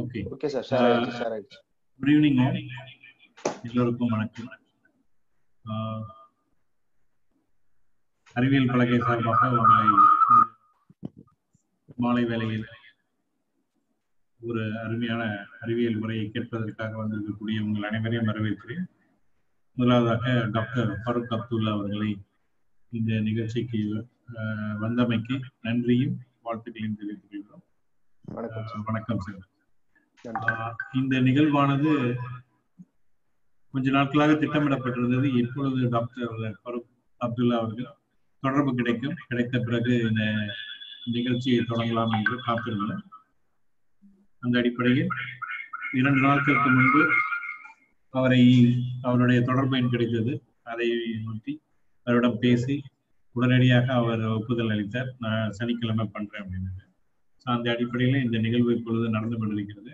Okay. Okay sir share ஆயிடுச்சு share ஆயிடுச்சு. Good evening எல்லோருக்கும் வணக்கம். அறிவியல் பலகை சார்பாக உங்களை மாலை வேளையில் ஒரு அருமையான அறிவியல் உரையை கேட்பதற்காக வந்திருக்கக்கூடிய உங்கள் அனைவரையும் வரவேற்கிறேன். முதலாவதாக டாக்டர் ஃபருக் அப்துல்லா அவர்களை இந்த நிகழ்ச்சிக்கு வந்தமைக்கு நன்றியும் வாழ்த்துக்களையும் தெரிவித்துக் கொள்கிறோம். வணக்கம் சார். இந்த நிகழ்வானது கொஞ்ச நாட்களாக திட்டமிடப்பட்டிருந்தது. இப்பொழுது டாக்டர் ஃபருக் அப்துல்லா அவர்கள் தொடர்பு கிடைக்கும். கிடைத்த பிறகு இந்த நிகழ்ச்சியை தொடங்கலாம் என்று காத்திருந்தோம். அந்த அடிப்படையில் இரண்டு நாட்களுக்கு முன்பு அவரை அவருடைய தொடர்பு எண் கிடைத்தது. அதை நோக்கி அவரிடம் பேசி உடனடியாக அவர் ஒப்புதல் அளித்தார். நான் சனிக்கிழமை பண்றேன் அப்படின்னு அந்த அடிப்படையில் இந்த நிகழ்வு இப்பொழுது நடந்து கொண்டிருக்கிறது.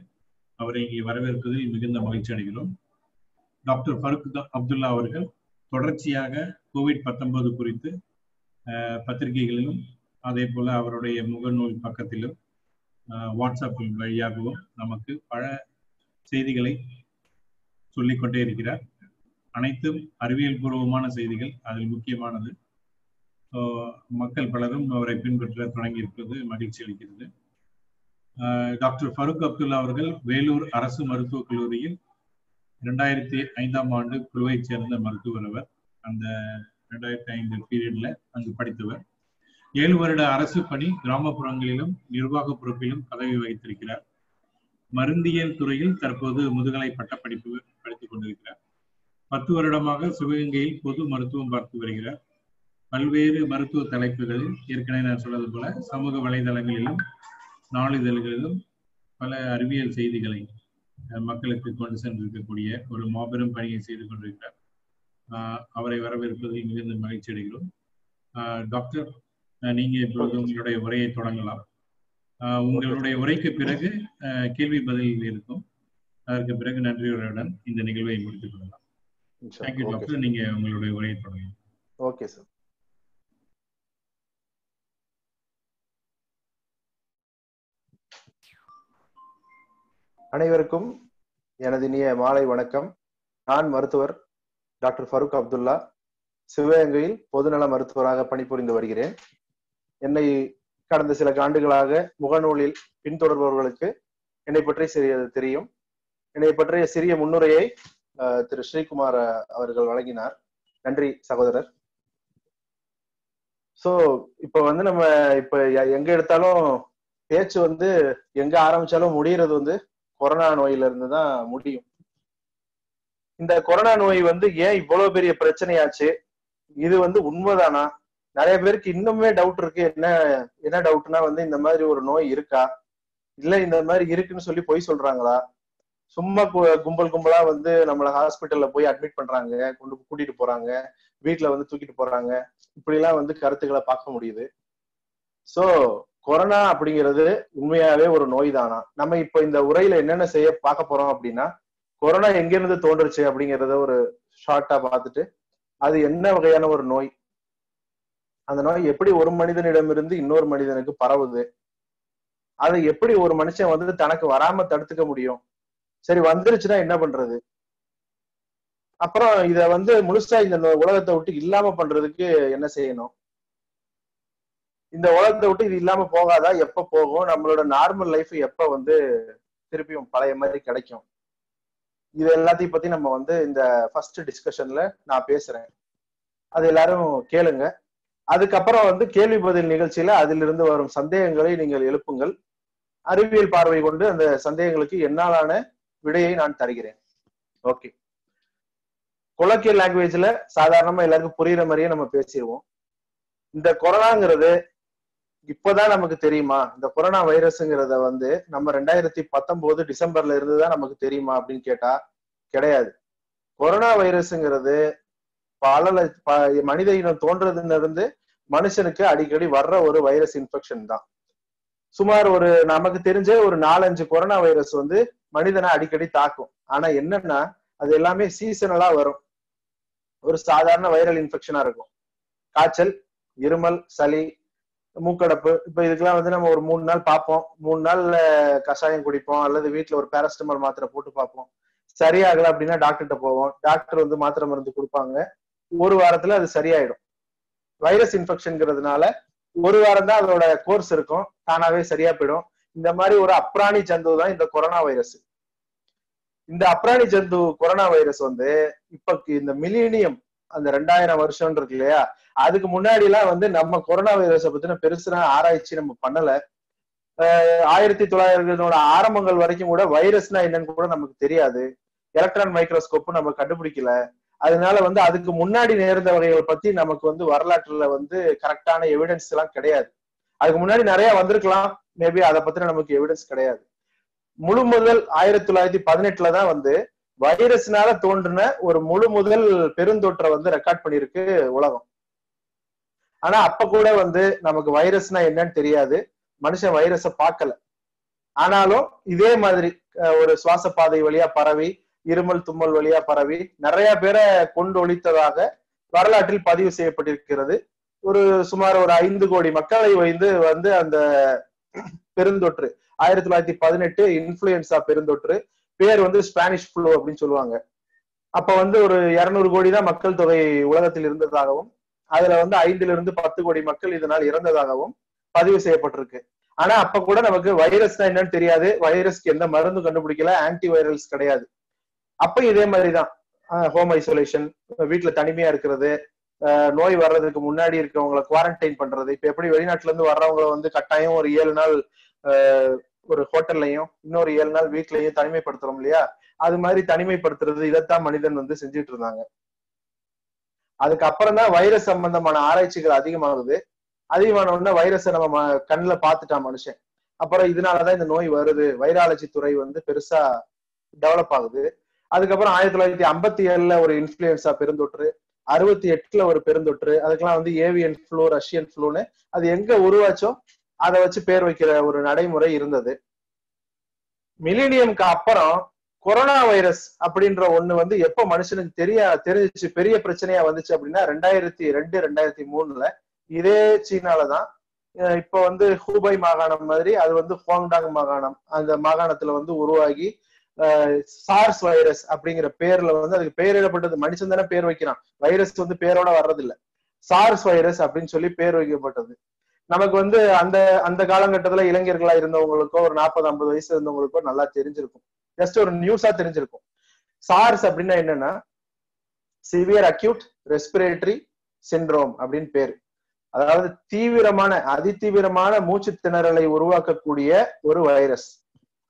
அவரை இங்கே வரவேற்பதில் மிகுந்த மகிழ்ச்சி அடைகிறோம். டாக்டர் ஃபருக் அப்துல்லா அவர்கள் தொடர்ச்சியாக கோவிட் பத்தொன்பது குறித்து பத்திரிகைகளிலும் அதே போல அவருடைய முகநூல் பக்கத்திலும் வாட்ஸ்அப் வழியாகவும் நமக்கு பல செய்திகளை சொல்லிக்கொண்டே இருக்கிறார். அனைத்தும் அறிவியல் பூர்வமான செய்திகள் அதில் முக்கியமானது. மக்கள் பலரும் அவரை பின்பற்ற தொடங்கியிருப்பது மகிழ்ச்சி அளிக்கிறது. டாக்டர் ஃபருக் அப்துல்லா அவர்கள் வேலூர் அரசு மருத்துவக் கல்லூரியில் இரண்டாயிரத்தி ஐந்தாம் ஆண்டு குழுவைச் சேர்ந்த மருத்துவர் அவர். அந்த இரண்டாயிரத்தி ஐந்து பீரியட்ல அங்கு படித்தவர். ஏழு வருட அரசு பணி கிராமப்புறங்களிலும் நிர்வாக பொறுப்பிலும் பதவி வகித்திருக்கிறார். மருந்தியல் துறையில் தற்போது முதுகலை பட்டப்படிப்பு படித்துக் கொண்டிருக்கிறார். பத்து வருடமாக சிவகங்கையில் பொது மருத்துவம் பார்த்து வருகிறார். பல்வேறு மருத்துவ தலைப்புகளில் ஏற்கனவே நான் சொன்னது போல சமூக வலைதளங்களிலும் நாளிதழ்களிலும் பல அறிவியல் செய்திகளை மக்களுக்கு கொண்டு சென்றிருக்கக்கூடிய ஒரு மாபெரும் பணியை செய்து கொண்டிருக்கிறார். அவரை வரவேற்பதில் மிகுந்த மகிழ்ச்சி அடைகிறோம். டாக்டர் நீங்க இப்பொழுது உங்களுடைய உரையை தொடங்கலாம். உங்களுடைய உரைக்கு பிறகு கேள்வி பதில் இருக்கும். அதற்கு பிறகு நன்றியுரையுடன் இந்த நிகழ்வை முடித்துக் கொள்ளலாம். தேங்க்யூ டாக்டர் நீங்க உங்களுடைய உரையை தொடங்கலாம். ஓகே சார் அனைவருக்கும் எனது இனிய மாலை வணக்கம். நான் மருத்துவர் டாக்டர் ஃபருக் அப்துல்லா. சிவகங்கையில் பொதுநல மருத்துவராக பணிபுரிந்து வருகிறேன். என்னை கடந்த சில ஆண்டுகளாக முகநூலில் பின்தொடர்பவர்களுக்கு என்னை பற்றி சிறியது தெரியும். என்னை பற்றிய சிறிய முன்னுரையை திரு ஸ்ரீகுமார் அவர்கள் வழங்கினார். நன்றி சகோதரர். சோ இப்ப வந்து நம்ம இப்ப எங்க எடுத்தாலும் பேச்சு வந்து எங்க ஆரம்பிச்சாலும் முடியறது வந்து கொரோனா நோயில இருந்து தான் முடியும். இந்த கொரோனா நோய் வந்து ஏன் இவ்வளவு பெரிய பிரச்சனையாச்சு? இது வந்து உண்மைதானா? நிறைய பேருக்கு இன்னுமே டவுட் இருக்கு. என்ன என்ன டவுட்னா வந்து இந்த மாதிரி ஒரு நோய் இருக்கா? இல்ல இந்த மாதிரி இருக்குன்னு சொல்லி பொய் சொல்றாங்களா? சும்மா கு- கும்பல் கும்பலா வந்து நம்மள ஹாஸ்பிட்டல்ல போய் அட்மிட் பண்றாங்க. கொண்டு கூட்டிட்டு போறாங்க. வீட்டுல வந்து தூக்கிட்டு போறாங்க. இப்படி எல்லாம் வந்து கருத்துக்களை பார்க்க முடியுது. சோ கொரோனா அப்படிங்கிறது உண்மையாவே ஒரு நோய் தானா நம்ம இப்ப இந்த உரையில என்னென்ன செய்ய பார்க்க போறோம் அப்படின்னா கொரோனா எங்கிருந்து தோன்றுச்சு அப்படிங்கறத ஒரு ஷார்ட்டா பார்த்துட்டு அது என்ன வகையான ஒரு நோய்? அந்த நோய் எப்படி ஒரு மனிதனிடமிருந்து இன்னொரு மனிதனுக்கு பரவுது? அதை எப்படி ஒரு மனுஷன் வந்து தனக்கு வராம தடுத்துக்க முடியும்? சரி வந்துருச்சுன்னா என்ன பண்றது? அப்புறம் இத வந்து முழுசா இந்த உலகத்தை விட்டு இல்லாம பண்றதுக்கு என்ன செய்யணும்? இந்த உலகத்தை விட்டு இது இல்லாம போகாதா? எப்ப போகும்? நம்மளோட நார்மல் லைஃப் எப்ப வந்து திருப்பியும் பழைய மாதிரி கிடைக்கும்? இது எல்லாத்தையும் பத்தி நம்ம வந்து இந்த ஃபர்ஸ்ட் டிஸ்கஷன்ல நான் பேசுறேன். அது எல்லாரும் கேளுங்க. அதுக்கப்புறம் வந்து கேள்வி பதில் நிகழ்ச்சியில அதிலிருந்து வரும் சந்தேகங்களை நீங்கள் எழுப்புங்கள். அறிவியல் பார்வை கொண்டு அந்த சந்தேகங்களுக்கு என்னாலான விடையை நான் தருகிறேன். ஓகே கொலக்கியல் லாங்குவேஜ்ல சாதாரணமா எல்லாருக்கும் புரியுற மாதிரியே நம்ம பேசிடுவோம் இந்த கொரோனாங்கிறது இப்பதான் நமக்கு தெரியுமா? இந்த கொரோனா வைரஸ்ங்கிறத வந்து நம்ம ரெண்டாயிரத்தி பத்தொன்பது டிசம்பர்ல இருந்துதான் நமக்கு தெரியுமா அப்படின்னு கேட்டா கிடையாது. கொரோனா வைரஸ்ங்கிறது பல மனித இனம் தோன்றதுல இருந்து மனுஷனுக்கு அடிக்கடி வர்ற ஒரு வைரஸ் இன்ஃபெக்ஷன் தான். சுமார் ஒரு நமக்கு தெரிஞ்ச ஒரு நாலஞ்சு கொரோனா வைரஸ் வந்து மனிதனை அடிக்கடி தாக்கும். ஆனா என்னன்னா அது எல்லாமே சீசனலா வரும். ஒரு சாதாரண வைரல் இன்ஃபெக்ஷனா இருக்கும். காய்ச்சல் இருமல் சளி மூக்கடப்பு. இப்ப இதுக்கெல்லாம் வந்து நம்ம ஒரு மூணு நாள் பார்ப்போம். மூணு நாள்ல கஷாயம் குடிப்போம். அல்லது வீட்டுல ஒரு பேரஸ்டமால் மாத்திரை போட்டு பார்ப்போம். சரியாகல அப்படின்னா டாக்டர்கிட்ட போவோம். டாக்டர் வந்து மாத்திரை மருந்து கொடுப்பாங்க. ஒரு வாரத்துல அது சரியாயிடும். வைரஸ் இன்ஃபெக்ஷன்ங்கிறதுனால ஒரு வாரம் தான் அதோட கோர்ஸ் இருக்கும். தானாவே சரியா போயிடும். இந்த மாதிரி ஒரு அப்ராணி ஜந்து தான் இந்த கொரோனா வைரஸ் இந்த அப்ராணி ஜந்து கொரோனா வைரஸ் வந்து இப்ப இந்த மில்லினியம் அந்த ரெண்டாயிரம் வருஷம் இருக்கு இல்லையா? அதுக்கு முன்னாடி எல்லாம் வந்து நம்ம கொரோனா வைரஸை பத்தின பெருசுனா ஆராய்ச்சி நம்ம பண்ணல. ஆயிரத்தி தொள்ளாயிரத்தோட ஆரம்பங்கள் வரைக்கும் கூட வைரஸ்னா என்னன்னு கூட நமக்கு தெரியாது. எலக்ட்ரான் மைக்ரோஸ்கோப் நம்ம கண்டுபிடிக்கல. அதனால வந்து அதுக்கு முன்னாடி நேர்ந்த வகைகள் பத்தி நமக்கு வந்து வரலாற்றுல வந்து கரெக்டான எவிடன்ஸ் எல்லாம் கிடையாது. அதுக்கு முன்னாடி நிறைய வந்திருக்கலாம். மேபி அதை பத்தின நமக்கு எவிடன்ஸ் கிடையாது. முழு முதல் ஆயிரத்தி தொள்ளாயிரத்தி பதினெட்டுல தான் வந்து வைரஸ்னால தோன்றின ஒரு முழு முதல் பெருந்தொற்றை வந்து ரெக்கார்ட் பண்ணிருக்கு உலகம். ஆனா அப்ப கூட வந்து நமக்கு வைரஸ்னா என்னன்னு தெரியாது. மனுஷன் வைரஸ பார்க்கல. ஆனாலும் இதே மாதிரி ஒரு சுவாச பாதை வழியா பரவி இருமல் தும்மல் வழியா பரவி நிறைய பேரை கொண்டு ஒழித்ததாக வரலாற்றில் பதிவு செய்யப்பட்டிருக்கிறது. ஒரு சுமார் ஒரு ஐந்து கோடி மக்களை வைந்து வந்து அந்த பெருந்தொற்று ஆயிரத்தி தொள்ளாயிரத்தி பதினெட்டு இன்ஃபுளுயன்சா பெருந்தொற்று பேர் வந்து ஸ்பானிஷ் ஃப்ளூ அப்படின்னு சொல்லுவாங்க. அப்ப வந்து ஒரு இருநூறு கோடி தான் மக்கள் தொகை உலகத்தில் இருந்ததாகவும் அதுல வந்து ஐந்துல இருந்து பத்து கோடி மக்கள் இதனால் இறந்ததாகவும் பதிவு செய்யப்பட்டிருக்கு. ஆனா அப்ப கூட நமக்கு வைரஸ் தான் என்னன்னு தெரியாது. வைரஸ்க்கு எந்த மருந்து கண்டுபிடிக்கல. ஆன்டி வைரல்ஸ் கிடையாது. அப்ப இதே மாதிரிதான். ஹோம் ஐசோலேஷன் வீட்டுல தனிமையா இருக்கிறது நோய் வர்றதுக்கு முன்னாடி இருக்கிறவங்களை குவாரண்டைன் பண்றது. இப்ப எப்படி வெளிநாட்டுல இருந்து வர்றவங்களை வந்து கட்டாயம் ஒரு ஏழு நாள் ஒரு ஹோட்டல்லையும் இன்னொரு ஏழு நாள் வீட்லயும் தனிமைப்படுத்துறோம் இல்லையா? அது மாதிரி தனிமைப்படுத்துறது இதைத்தான் மனிதன் வந்து செஞ்சுட்டு இருந்தாங்க. அதுக்கப்புறம் தான் வைரஸ் சம்பந்தமான ஆராய்ச்சிகள் அதிகமாகுது. அதிகமான உடனே வைரஸை நம்ம கண்ணுல பார்த்துட்டான் மனுஷன். அப்புறம் இதனாலதான் இந்த நோய் வருது. வைராலஜி துறை வந்து பெருசா டெவலப் ஆகுது. அதுக்கப்புறம் ஆயிரத்தி தொள்ளாயிரத்தி ஐம்பத்தி ஏழுல ஒரு இன்ஃபுளுசா பெருந்தொற்று அறுபத்தி எட்டுல ஒரு பெருந்தொற்று அதுக்கெல்லாம் வந்து ஏவியன் ஃப்ளூ ரஷ்யன் ஃப்ளூன்னு அது எங்க உருவாச்சோ அதை வச்சு பேர் வைக்கிற ஒரு நடைமுறை இருந்தது. மிலினியம்க்கு அப்புறம் கொரோனா வைரஸ் அப்படின்ற ஒண்ணு வந்து எப்ப மனுஷனுக்கு தெரிய தெரிஞ்சிச்சு பெரிய பிரச்சனையா வந்துச்சு அப்படின்னா ரெண்டாயிரத்தி ரெண்டு ரெண்டாயிரத்தி மூணுல இதே சீனாலதான். இப்ப வந்து ஹூபை மாகாணம் மாதிரி அது வந்து ஹோங்டாங் மாகாணம் அந்த மாகாணத்துல வந்து உருவாகி சார்ஸ் வைரஸ் அப்படிங்கிற பேர்ல வந்து அதுக்கு பெயரிடப்பட்டது. மனுஷன் தானே பேர் வைக்கிறான். வைரஸ் வந்து பேரோட வர்றதில்ல. சார்ஸ் வைரஸ் அப்படின்னு சொல்லி பேர் வைக்கப்பட்டது. நமக்கு வந்து அந்த அந்த காலகட்டத்துல இளைஞர்களா இருந்தவங்களுக்கோ ஒரு நாற்பது ஐம்பது வயசு இருந்தவங்களுக்கோ நல்லா தெரிஞ்சிருக்கும். ஜஸ்ட் ஒரு நியூஸா தெரிஞ்சிருக்கும். சார்ஸ் அப்படின்னா என்னன்னா சிவியர் அக்யூட் ரெஸ்பிரேட்டரி சிண்ட்ரோம் அப்படின்னு பேரு. அதாவது தீவிரமான அதிதீவிரமான மூச்சு திணறலை உருவாக்கக்கூடிய ஒரு வைரஸ்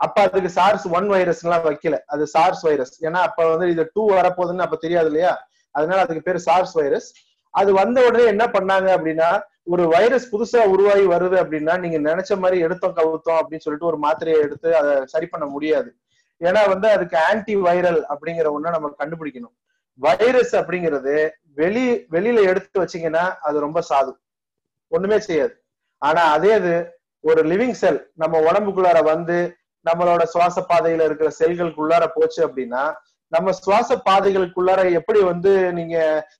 அப்ப அதுக்கு சார்ஸ் ஒன் வைரஸ் எல்லாம் வைக்கல. அது சார்ஸ் வைரஸ் ஏன்னா அப்ப வந்து இது டூ வரப்போகுதுன்னு அப்ப தெரியாது இல்லையா? அதனால அதுக்கு பேர் சார்ஸ் வைரஸ் அது வந்த உடனே என்ன பண்ணாங்க அப்படின்னா ஒரு வைரஸ் புதுசா உருவாகி வருது அப்படின்னா நீங்க நினைச்ச மாதிரி எடுத்தோம் கவுத்தோம் அப்படின்னு சொல்லிட்டு ஒரு மாத்திரையை எடுத்து அதை சரி பண்ண முடியாது. ஏன்னா வந்து அதுக்கு ஆன்டி வைரல் அப்படிங்கிற ஒண்ணு நம்ம கண்டுபிடிக்கணும். வைரஸ் அப்படிங்கிறது வெளி வெளியில எடுத்து வச்சீங்கன்னா அது ரொம்ப சாது. ஒண்ணுமே செய்யாது. ஆனா அதே அது ஒரு லிவிங் செல் நம்ம உடம்புக்குள்ளார வந்து நம்மளோட சுவாச பாதையில இருக்கிற செல்களுக்குள்ளார போச்சு அப்படின்னா நம்ம சுவாச பாதைகளுக்குள்ளார எப்படி வந்து நீங்க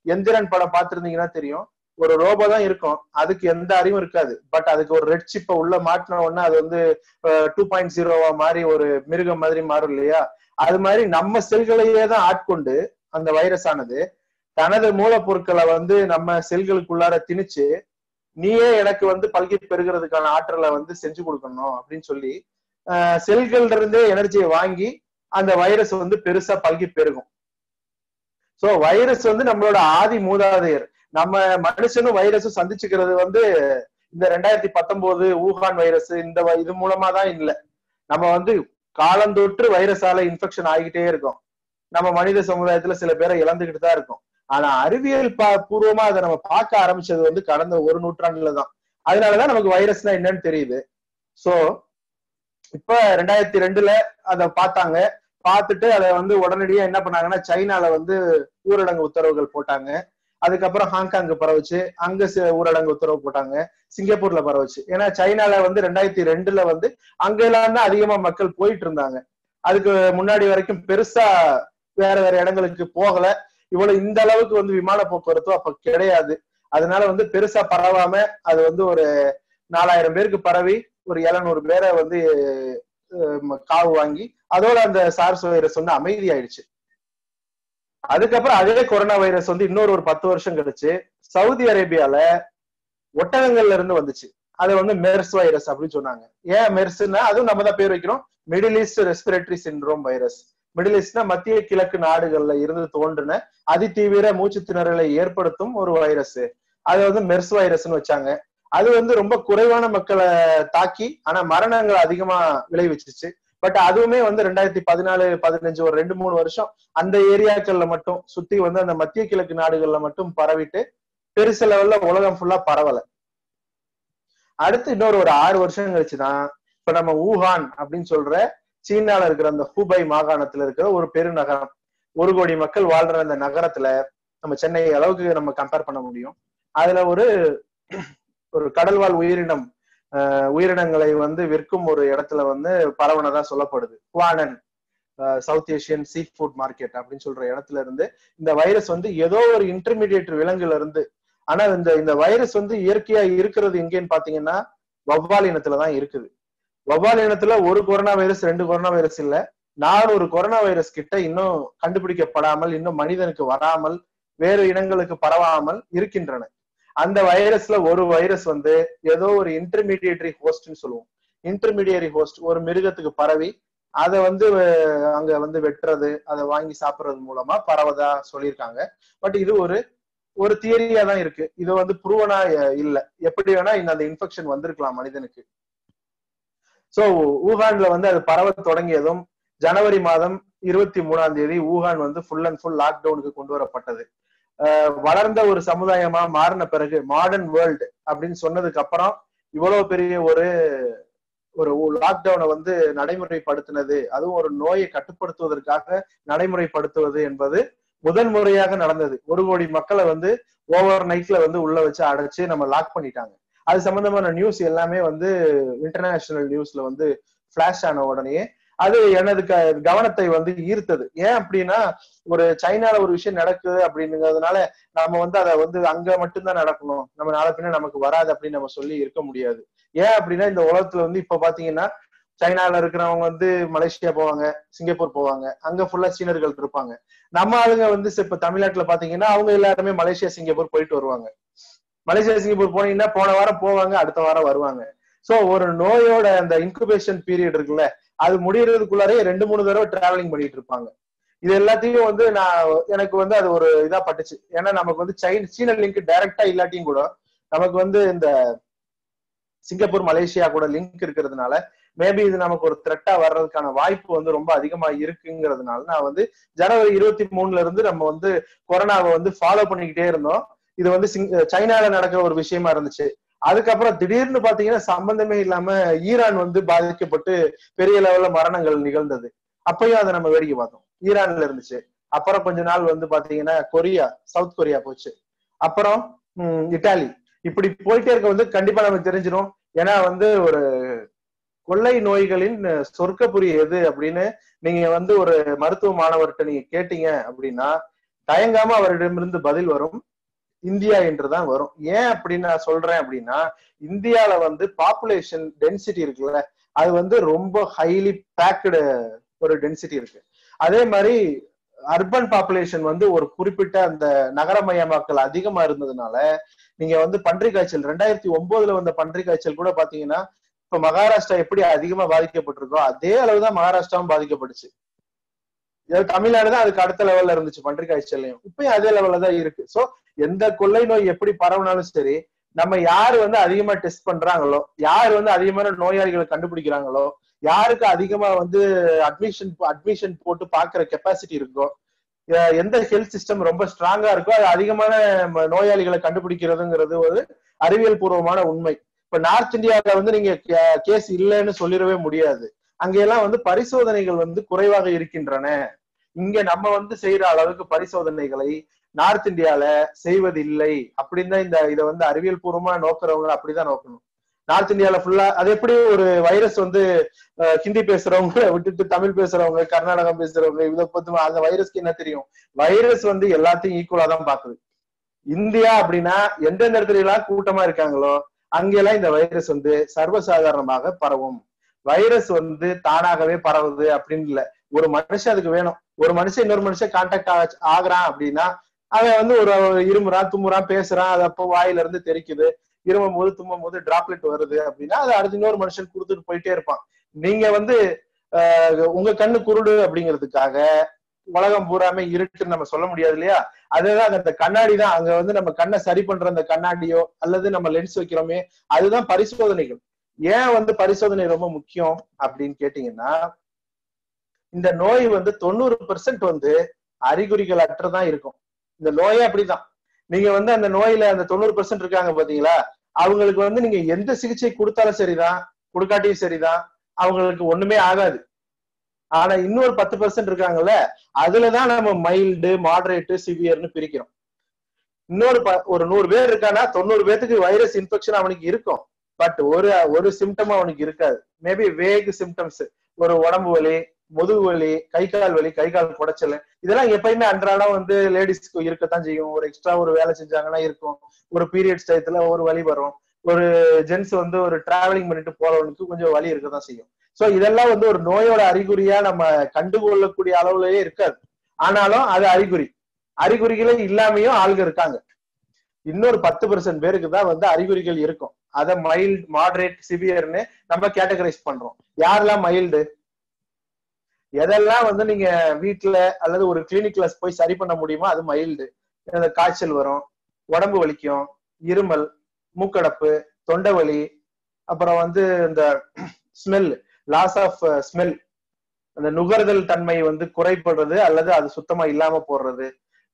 எந்திரன் படம் பார்த்திருந்தீங்கன்னா தெரியும். ஒரு ரோபோ தான் இருக்கும். அதுக்கு எந்த அறிவும் இருக்காது. பட் அதுக்கு ஒரு ரெட் சிப்பை உள்ள மாட்டின உடனே அது வந்து டூ பாயிண்ட் ஜீரோவா மாதிரி ஒரு மிருகம் மாதிரி மாறும் இல்லையா? அது மாதிரி நம்ம செல்களையே தான் ஆட்கொண்டு அந்த வைரஸ் ஆனது தனது மூலப்பொருட்களை வந்து நம்ம செல்களுக்குள்ளார திணிச்சு நீயே எனக்கு வந்து பல்கி பெறுகிறதுக்கான ஆற்றலை வந்து செஞ்சு கொடுக்கணும் அப்படின்னு சொல்லி செல்கள்ல இருந்தே எனர்ஜியை வாங்கி அந்த வைரஸ் வந்து பெருசா பல்கி பெருகும். சோ வைரஸ் வந்து நம்மளோட ஆதி மூதாதையர். நம்ம மனுஷனும் வைரஸும் சந்திச்சுக்கிறது வந்து இந்த ரெண்டாயிரத்தி பத்தொன்பது ஊகான் வைரஸ் இந்த இது மூலமா தான் இல்ல. நம்ம வந்து காலந்தொற்று வைரஸால இன்ஃபெக்ஷன் ஆகிட்டே இருக்கும். நம்ம மனித சமுதாயத்துல சில பேரை இழந்துகிட்டு தான் இருக்கும். ஆனா அறிவியல் பா பூர்வமா அதை நம்ம பார்க்க ஆரம்பிச்சது வந்து கடந்த ஒரு நூற்றாண்டுல தான். அதனாலதான் நமக்கு வைரஸ்னா என்னன்னு தெரியுது. சோ இப்ப ரெண்டாயிரத்தி ரெண்டுல அதை பார்த்தாங்க. பார்த்துட்டு அதை வந்து உடனடியா என்ன பண்ணாங்கன்னா சைனால வந்து ஊரடங்கு உத்தரவுகள் போட்டாங்க. அதுக்கப்புறம் ஹாங்காங் பரவுச்சு. அங்க ஊரடங்கு உத்தரவு போட்டாங்க. சிங்கப்பூர்ல பரவுச்சு. ஏன்னா சைனால வந்து ரெண்டாயிரத்தி ரெண்டுல வந்து அங்க எல்லாம் தான் அதிகமா மக்கள் போயிட்டு இருந்தாங்க அதுக்கு முன்னாடி வரைக்கும் பெருசா வேற வேற இடங்களுக்கு போகல. இவ்வளவு இந்த அளவுக்கு வந்து விமான போக்குவரத்து அப்ப கிடையாது. அதனால வந்து பெருசா பரவாம அது வந்து ஒரு நாலாயிரம் பேருக்கு பரவி ஒரு எழுநூறு பேரை வந்து காவு வாங்கி அதோட அந்த சார்ஸ் வைரஸ் வந்து அமைதி ஆயிடுச்சு அதுக்கப்புறம் அதே கொரோனா வைரஸ் வந்து இன்னொரு ஒரு பத்து வருஷம் கழிச்சு சவுதி அரேபியால ஒட்டகங்கள்ல இருந்து வந்துச்சு. அது வந்து மெர்ஸ் வைரஸ் அப்படின்னு சொன்னாங்க. ஏன் மெர்ஸ்னா அதுவும் நம்ம தான் பேர் வைக்கிறோம். Middle east respiratory syndrome virus middle ஈஸ்ட்னா மத்திய கிழக்கு நாடுகள்ல இருந்து தோன்றின அதிதீவிர மூச்சு திணறலை ஏற்படுத்தும் ஒரு வைரஸ் அது வந்து மெர்ஸ் வைரஸ்னு வச்சாங்க. அது வந்து ரொம்ப குறைவான மக்களை தாக்கி ஆனா மரணங்கள் அதிகமா விளைவிச்சிச்சு. பட் அதுவுமே வந்து ரெண்டாயிரத்தி பதினாலு பதினஞ்சு ஒரு ரெண்டு மூணு வருஷம் அந்த ஏரியாக்கள்ல மட்டும் சுத்தி வந்து அந்த மத்திய கிழக்கு நாடுகள்ல மட்டும் பரவிட்டு பெருசு லெவல்ல உலகம் ஃபுல்லா பரவல. அடுத்து இன்னொரு ஒரு ஆறு வருஷம் கழிச்சுதான் இப்ப நம்ம ஊஹான் அப்படின்னு சொல்ற சீனால இருக்கிற அந்த ஹூபை மாகாணத்துல இருக்கிற ஒரு பெருநகரம். ஒரு கோடி மக்கள் வாழ்ற அந்த நகரத்துல நம்ம சென்னை அளவுக்கு நம்ம கம்பேர் பண்ண முடியும். அதுல ஒரு ஒரு கடல்வாழ் உயிரினம் உயிரினங்களை வந்து விற்கும் ஒரு இடத்துல வந்து பரவனதா சொல்லப்படுது. Huanan south Asian seafood market அப்படின்னு சொல்ற இடத்துல இருந்து இந்த வைரஸ் வந்து ஏதோ ஒரு இன்டர்மீடியட் விலங்குல இருந்து ஆனா இந்த இந்த வைரஸ் வந்து இயற்கையா இருக்கிறது எங்கேன்னு பாத்தீங்கன்னா வவ்வால் இனத்துல தான் இருக்குது. வவ்வால் இனத்துல ஒரு கொரோனா வைரஸ் ரெண்டு கொரோனா வைரஸ் இல்ல நானூறு கொரோனா வைரஸ் கிட்ட இன்னும் கண்டுபிடிக்கப்படாமல் இன்னும் மனிதனுக்கு வராமல் வேறு இனங்களுக்கு பரவாமல் இருக்கின்றன. அந்த வைரஸ்ல ஒரு வைரஸ் வந்து ஏதோ ஒரு இன்டர்மீடியேட்டரி ஹோஸ்ட்னு சொல்லுவோம். இன்டர்மீடியரி ஹோஸ்ட் ஒரு மிருகத்துக்கு பரவி அதை வந்து அங்க வந்து வெட்டுறது அதை வாங்கி சாப்பிடுறது மூலமா பரவதா சொல்லியிருக்காங்க. பட் இது ஒரு ஒரு தியரியா தான் இருக்கு. இது வந்து புருவனா இல்ல. எப்படி வேணா இந்த அந்த இன்ஃபெக்ஷன் வந்திருக்கலாம் மனிதனுக்கு. சோ ஊகான்ல வந்து அது பரவ தொடங்கியதும் ஜனவரி மாதம் இருபத்தி மூணாம் தேதி ஊகான் வந்து ஃபுல் அண்ட் ஃபுல் லாக்டவுனுக்கு கொண்டு வரப்பட்டது. வளர்ந்த ஒரு சமுதாயமா மாறின பிறகு மாடர்ன் வேர்ல்டு அப்படின்னு சொன்னதுக்கு அப்புறம் இவ்வளவு பெரிய ஒரு ஒரு லாக்டவுனை வந்து நடைமுறைப்படுத்தினது. அதுவும் ஒரு நோயை கட்டுப்படுத்துவதற்காக நடைமுறைப்படுத்துவது என்பது முதன் முறையாக நடந்தது. ஒரு கோடி மக்களை வந்து ஓவர் நைட்ல வந்து உள்ள வச்சு அடைச்சு நம்ம லாக் பண்ணிட்டாங்க. அது சம்பந்தமான நியூஸ் எல்லாமே வந்து இன்டர்நேஷனல் நியூஸ்ல வந்து பிளாஷ் ஆன உடனே அது எனது க- கவனத்தை வந்து ஈர்த்தது. ஏன் அப்படின்னா ஒரு சைனால ஒரு விஷயம் நடக்குது அப்படிங்கிறதுனால நம்ம வந்து அதை வந்து அங்க மட்டும்தான் நடக்கணும். நம்ம நாளை பின்ன நமக்கு வராது அப்படின்னு நம்ம சொல்லி இருக்க முடியாது. ஏன் அப்படின்னா இந்த உலகத்துல வந்து இப்ப பாத்தீங்கன்னா சைனால இருக்கிறவங்க வந்து மலேசியா போவாங்க சிங்கப்பூர் போவாங்க அங்க ஃபுல்லா சீனர்கள் இருப்பாங்க. நம்ம ஆளுங்க வந்து இப்ப தமிழ்நாட்டுல பாத்தீங்கன்னா அவங்க எல்லாருமே மலேசியா சிங்கப்பூர் போயிட்டு வருவாங்க. மலேசியா சிங்கப்பூர் போனீங்கன்னா போன வாரம் போவாங்க அடுத்த வாரம் வருவாங்க. சோ ஒரு நோயோட அந்த இன்குபேஷன் பீரியட் இருக்குல்ல அது முடியறதுக்குள்ளாரே ரெண்டு மூணு தடவை டிராவலிங் பண்ணிட்டு இருப்பாங்க. இது எல்லாத்தையும் வந்து நான் எனக்கு வந்து அது ஒரு இதா பட்டுச்சு. ஏன்னா நமக்கு வந்து சைன சீன லிங்க் டைரக்டா இல்லாட்டியும் கூட நமக்கு வந்து இந்த சிங்கப்பூர் மலேசியா கூட லிங்க் இருக்கிறதுனால மேபி இது நமக்கு ஒரு த்ரெட்டா வர்றதுக்கான வாய்ப்பு வந்து ரொம்ப அதிகமா இருக்குங்கிறதுனால நான் வந்து ஜனவரி இருபத்தி மூணுல இருந்து நம்ம வந்து கொரோனாவை வந்து ஃபாலோ பண்ணிக்கிட்டே இருந்தோம். இது வந்து சிங் சைனால நடக்கிற ஒரு விஷயமா இருந்துச்சு. அதுக்கப்புறம் திடீர்னு பாத்தீங்கன்னா சம்பந்தமே இல்லாம ஈரான் வந்து பாதிக்கப்பட்டு பெரிய லெவல்ல மரணங்கள் நிகழ்ந்தது. அப்பயும் அதை நம்ம வேடிக்கை பார்த்தோம். ஈரான்ல இருந்துச்சு. அப்புறம் கொஞ்ச நாள் வந்து பாத்தீங்கன்னா கொரியா சவுத் கொரியா போச்சு. அப்புறம் உம், இட்டாலி. இப்படி போயிட்டே இருக்க வந்து கண்டிப்பா நமக்கு தெரிஞ்சிடும் ஏன்னா வந்து ஒரு கொள்ளை நோய்களின் சொர்க்கப்புரி எது அப்படின்னு நீங்க வந்து ஒரு மருத்துவ மாணவர்கிட்ட நீங்க கேட்டீங்க அப்படின்னா தயங்காம அவரிடமிருந்து பதில் வரும். இந்தியா என்றுதான் வரும். ஏன் அப்படின்னு நான் சொல்றேன் அப்படின்னா இந்தியால வந்து பாப்புலேஷன் டென்சிட்டி இருக்குல்ல அது வந்து ரொம்ப ஹைலி பேக்டு ஒரு டென்சிட்டி இருக்கு. அதே மாதிரி அர்பன் பாப்புலேஷன் வந்து ஒரு குறிப்பிட்ட அந்த நகரமயமாக்கல் அதிகமா இருந்ததுனால நீங்க வந்து பன்றி காய்ச்சல் ரெண்டாயிரத்தி ஒன்பதுல வந்த பன்றி காய்ச்சல் கூட பாத்தீங்கன்னா இப்ப மகாராஷ்டிரா எப்படி அதிகமா பாதிக்கப்பட்டிருக்கோ அதே அளவுதான் மகாராஷ்டிராவும் பாதிக்கப்பட்டுச்சு. தமிழ்நாடு தான் அதுக்கு அடுத்த லெவல்ல இருந்துச்சு பன்றி காய்ச்சல்லையும் இப்பயும் அதே லெவல்ல தான் இருக்கு. சோ எந்த கொள்ளை நோய் எப்படி பரவினாலும் சரி நம்ம யாரு வந்து அதிகமா டெஸ்ட் பண்றாங்களோ யார் வந்து அதிகமான நோயாளிகளை கண்டுபிடிக்கிறாங்களோ யாருக்கு அதிகமா வந்து அட்மிஷன் அட்மிஷன் போட்டு பாக்குற கெப்பாசிட்டி இருக்கோ எந்த ஹெல்த் சிஸ்டம் ரொம்ப ஸ்ட்ராங்கா இருக்கோ அது அதிகமான நோயாளிகளை கண்டுபிடிக்கிறதுங்கிறது ஒரு அறிவியல் பூர்வமான உண்மை. இப்ப நார்த் இந்தியாவில வந்து நீங்க கேஸ் இல்லைன்னு சொல்லிடவே முடியாது. அங்கெல்லாம் வந்து பரிசோதனைகள் வந்து குறைவாக இருக்கின்றன. இங்க நம்ம வந்து செய்யற அளவுக்கு பரிசோதனைகளை நார்த் இந்தியால செய்வதில்லை அப்படின்னு தான் இந்த இதை வந்து அறிவியல் பூர்வமா நோக்குறவங்க அப்படிதான் நோக்கணும். நார்த் இந்தியால ஃபுல்லா அது எப்படி ஒரு வைரஸ் வந்து ஹிந்தி பேசுறவங்க விட்டுட்டு தமிழ் பேசுறவங்க கர்நாடகம் பேசுறவங்க இதை பத்தி அந்த வைரஸ்க்கு என்ன தெரியும்? வைரஸ் வந்து எல்லாத்தையும் ஈக்குவலா தான் பாக்குது. இந்தியா அப்படின்னா எந்தெந்த இடத்துல எல்லாம் கூட்டமா இருக்காங்களோ அங்கெல்லாம் இந்த வைரஸ் வந்து சர்வசாதாரணமாக பரவும். வைரஸ் வந்து தானாகவே பரவுது அப்படின்னு இல்ல. ஒரு மனுஷன் அதுக்கு வேணும். ஒரு மனுஷன் இன்னொரு மனுஷன் கான்டாக்ட் ஆகுறான் அப்படின்னா அவன் வந்து ஒரு இருமுறான் தும்முறான் பேசுறான். அது அப்போ வாயில இருந்து தெரிக்குது. இருமும் போது தும்மும் போது டிராப்லெட் வருது அப்படின்னா அது அடுத்து இன்னொரு மனுஷன் கொடுத்துட்டு போயிட்டே இருப்பான். நீங்க வந்து உங்க கண்ணு குருடு அப்படிங்கிறதுக்காக உலகம் பூராமே இருட்டுன்னு நம்ம சொல்ல முடியாது இல்லையா? அதுதான் அந்த கண்ணாடி தான் அங்க வந்து நம்ம கண்ணை சரி பண்ற அந்த கண்ணாடியோ அல்லது நம்ம லென்ஸ் வைக்கிறோமே அதுதான் பரிசோதனைகள். ஏன் வந்து பரிசோதனை ரொம்ப முக்கியம் அப்படின்னு கேட்டீங்கன்னா இந்த நோய் வந்து தொண்ணூறு பெர்சன்ட் வந்து அறிகுறிகள் அற்றதான் இருக்கும். இந்த நோயே அப்படிதான். நீங்க வந்து அந்த நோயில அந்த தொண்ணூறு பெர்சென்ட் இருக்காங்க பாத்தீங்களா? அவங்களுக்கு வந்து நீங்க எந்த சிகிச்சை கொடுத்தாலும் சரிதான் கொடுக்காட்டியும் சரிதான். அவங்களுக்கு ஒண்ணுமே ஆகாது. ஆனா இன்னொரு பத்து பெர்சன்ட் இருக்காங்கல்ல அதுலதான் நம்ம மைல்டு மாடரேட்டு சிவியர்னு பிரிக்கிறோம். இன்னொரு ஒரு நூறு பேர் இருக்கானா தொண்ணூறு பேத்துக்கு வைரஸ் இன்ஃபெக்ஷன் அவனுக்கு இருக்கும். பட் ஒரு ஒரு சிம்டம் அவனுக்கு இருக்காது. மேபி வேக் சிம்டம்ஸ் ஒரு உடம்பு வலி முதுகு வலி கை கால் வலி கை கால் குடைச்சல் இதெல்லாம் எப்பயுமே அன்றாடம் வந்து லேடிஸ்க்கு இருக்கத்தான் செய்யும். ஒரு எக்ஸ்ட்ரா ஒரு வேலை செஞ்சாங்கன்னா இருக்கும். ஒரு பீரியட்ஸ் டயத்துல ஒரு வலி வரும். ஒரு ஜென்ஸ் வந்து ஒரு டிராவலிங் பண்ணிட்டு போறவனுக்கு கொஞ்சம் வலி இருக்கதான் செய்யும். சோ இதெல்லாம் வந்து ஒரு நோயோட அறிகுறியா நம்ம கண்டுகொள்ளக்கூடிய அளவுலயே இருக்காது. ஆனாலும் அது அறிகுறி. அறிகுறிகளே இல்லாமையும் ஆளுங்க இருக்காங்க. இன்னொரு பத்து பெர்சன்ட் பேருக்கு தான் வந்து அறிகுறிகள் இருக்கும். அதை மைல்டு மாடரேட் சிவியர்னு நம்ம கேட்டகரைஸ் பண்றோம். யாரெல்லாம் மைல்டு எதெல்லாம் வந்து நீங்க வீட்டுல அல்லது ஒரு கிளினிக்ல போய் சரி பண்ண முடியுமோ அது மைல்டு இந்த காய்ச்சல் வரும் உடம்பு வலிக்கும் இருமல் மூக்கடப்பு தொண்டை வலி அப்புறம் வந்து இந்த ஸ்மெல் லாஸ் ஆஃப் ஸ்மெல் அந்த நுகர்தல் தன்மை வந்து குறைபடுறது அல்லது அது சுத்தமா இல்லாம போடுறது.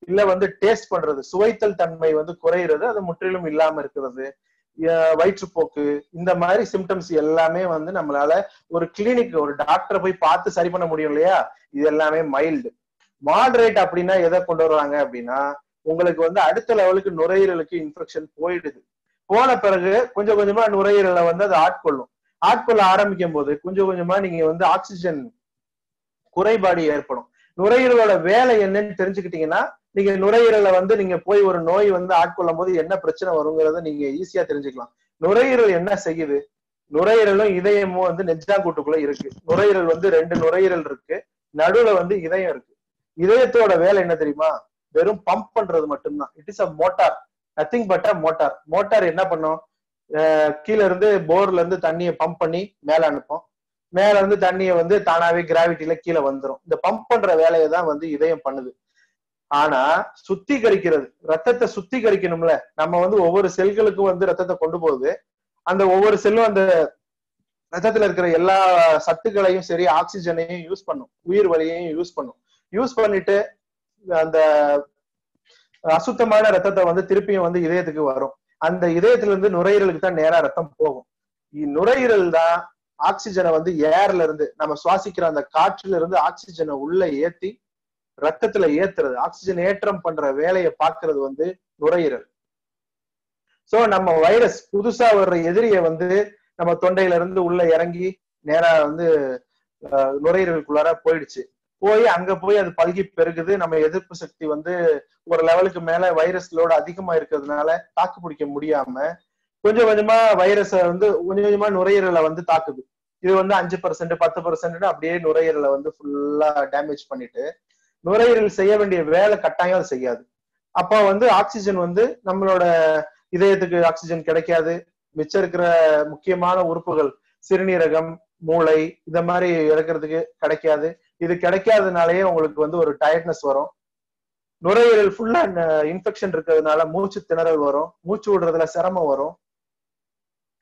இல்ல வந்து டேஸ்ட் பண்றது சுவைத்தல் தன்மை வந்து குறையிறது அது முற்றிலும் இல்லாம இருக்கிறது. வயிற்றுப்போக்கு இந்த மாதிரி சிம்டம்ஸ் எல்லாமே வந்து நம்மளால ஒரு கிளினிக் ஒரு டாக்டரை போய் பார்த்து சரி பண்ண முடியும் இல்லையா? இது எல்லாமே மைல்டு மாடரேட் அப்படின்னா எதை கொண்டு வருவாங்க அப்படின்னா உங்களுக்கு வந்து அடுத்த லெவலுக்கு நுரையீரலுக்கு இன்ஃபெக்ஷன் போயிடுது. போன பிறகு கொஞ்சம் கொஞ்சமா நுரையீரலை வந்து அது ஆட்கொள்ளும் ஆட்கொள்ள ஆரம்பிக்கும் போது கொஞ்சம் கொஞ்சமா நீங்க வந்து ஆக்சிஜன் குறைபாடு ஏற்படும். நுரையீரலோட வேலை என்னன்னு தெரிஞ்சுக்கிட்டீங்கன்னா நீங்க நுரையீரலை வந்து நீங்க போய் ஒரு நோய் வந்து ஆட்கொள்ளும் போது என்ன பிரச்சனை வருங்கிறத நீங்க ஈஸியா தெரிஞ்சுக்கலாம். நுரையீரல் என்ன செய்யுது? நுரையீரலும் இதயமும் வந்து நெஞ்சாங்கூட்டுக்குள்ள இருக்கு. நுரையீரல் வந்து ரெண்டு நுரையீரல் இருக்கு. நடுவுல வந்து இதயம் இருக்கு. இதயத்தோட வேலை என்ன தெரியுமா? வெறும் பம்ப் பண்றது மட்டும்தான். It is a motor nothing but a motor motor என்ன பண்ணும்? கீழ இருந்து போர்ல இருந்து தண்ணியை பம்ப் பண்ணி மேல அனுப்பும். மேல இருந்து தண்ணியை வந்து தானாவே கிராவிட்டில கீழே வந்துடும் இந்த பம்ப் பண்ற வேலையை தான் வந்து இதயம் பண்ணுது. ஆனா சுத்திகரிக்கிறது ரத்தத்தை சுத்திகரிக்கணும்ல. நம்ம வந்து ஒவ்வொரு செல்களுக்கும் வந்து ரத்தத்தை கொண்டு போகுது. அந்த ஒவ்வொரு செல்லும் அந்த ரத்தத்துல இருக்கிற எல்லா சத்துக்களையும் சரி ஆக்சிஜனையும் யூஸ் பண்ணும். உயிர் வழியையும் யூஸ் பண்ணும். யூஸ் பண்ணிட்டு அந்த அசுத்தமான ரத்தத்தை வந்து திருப்பியும் வந்து இதயத்துக்கு வரும். அந்த இதயத்துல இருந்து நுரையீரலுக்கு தான் நேரா ரத்தம் போகும். நுரையீரல் தான் ஆக்சிஜனை வந்து ஏர்ல இருந்து நம்ம சுவாசிக்கிற அந்த காற்றுல இருந்து ஆக்சிஜனை உள்ள ஏத்தி ரத்தத்துல ஏத்துறது ஆக்சிஜன் ஏற்றம் பண்ற வேலையை பார்க்கறது வந்து நுரையீரல். சோ நம்ம வைரஸ் புதுசா வர்ற எதிரிய வந்து நம்ம தொண்டையில இருந்து உள்ள இறங்கி நேரா வந்து நுரையீரலுக்குள்ளார போயிடுச்சு. போய் அங்க போய் அது பல்கி பெருகுது. நம்ம எதிர்ப்பு சக்தி வந்து ஒரு லெவலுக்கு மேல வைரஸ் லோடு அதிகமா இருக்கிறதுனால தாக்கு பிடிக்க முடியாம கொஞ்சம் கொஞ்சமா வைரஸ வந்து கொஞ்சம் கொஞ்சமா நுரையீரலை வந்து தாக்குது. இது வந்து அஞ்சு பர்சன்ட் பத்து பர்சன்ட்னு அப்படியே நுரையீரலை வந்து ஃபுல்லா டேமேஜ் பண்ணிட்டு நுரையீரல் செய்ய வேண்டிய வேலை கட்டாயம் அது செய்யாது. அப்போ வந்து ஆக்சிஜன் வந்து நம்மளோட இதயத்துக்கு ஆக்சிஜன் கிடைக்காது. மிச்சம் இருக்கிற முக்கியமான உறுப்புகள் சிறுநீரகம் மூளை இந்த மாதிரி இறக்குறதுக்கு கிடைக்காது. இது கிடைக்காததுனாலயே உங்களுக்கு வந்து ஒரு டயர்ட்னஸ் வரும். நுரையீரல் ஃபுல்லா இன்ஃபெக்ஷன் இருக்கிறதுனால மூச்சு திணறல் வரும். மூச்சு விடுறதுல சிரமம் வரும்.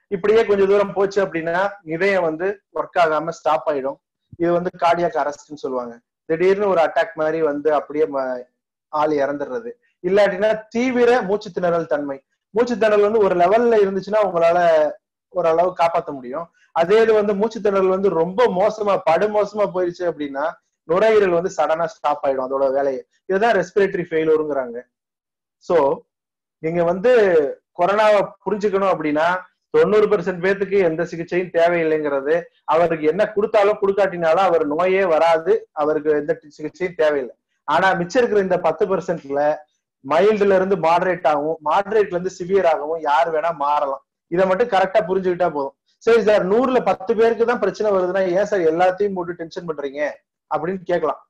இப்படியே கொஞ்சம் தூரம் போச்சு அப்படின்னா இதயம் வந்து ஒர்க் ஆகாம ஸ்டாப் ஆயிடும். இது வந்து கார்டியாக் அரெஸ்ட்னு சொல்லுவாங்க. திடீர்னு ஒரு அட்டாக் மாதிரி வந்து அப்படியே ஆள் இறந்துடுறது. இல்லாட்டினா தீவிர மூச்சு திணறல் தன்மை. மூச்சு திணறல் வந்து ஒரு லெவல்ல இருந்துச்சுன்னா உங்களால ஓரளவு காப்பாற்ற முடியும். அதே இது வந்து மூச்சு திணறல் வந்து ரொம்ப மோசமா படுமோசமா போயிடுச்சு போயிருச்சு அப்படின்னா நுரையீரல் வந்து சடனா ஸ்டாப் ஆயிடும் அதோட வேலையை. இதுதான் ரெஸ்பிரேட்டரி ஃபெயிலூருங்கிறாங்க சோ நீங்க வந்து கொரோனாவை புரிஞ்சுக்கணும் அப்படின்னா தொண்ணூறு பெர்சென்ட் பேத்துக்கு எந்த சிகிச்சையும் தேவையில்லைங்கிறது. அவருக்கு என்ன கொடுத்தாலும் கொடுக்காட்டினாலும் அவர் நோயே வராது. அவருக்கு எந்த சிகிச்சையும் தேவையில்லை. ஆனா மிச்சம் இருக்கிற இந்த பத்து பெர்சென்ட்ல மைல்டுல இருந்து மாடரேட் ஆகும் மாடரேட்ல இருந்து சிவியர் ஆகவும் யார் வேணா மாறலாம். இதை மட்டும் கரெக்டா புரிஞ்சுக்கிட்டா போதும். சரி சார் நூறுல பத்து பேருக்கு தான் பிரச்சனை வருதுன்னா ஏன் சார் எல்லாத்தையும் போட்டு டென்ஷன் பண்றீங்க? அப்படின்னு கேட்கலாம்.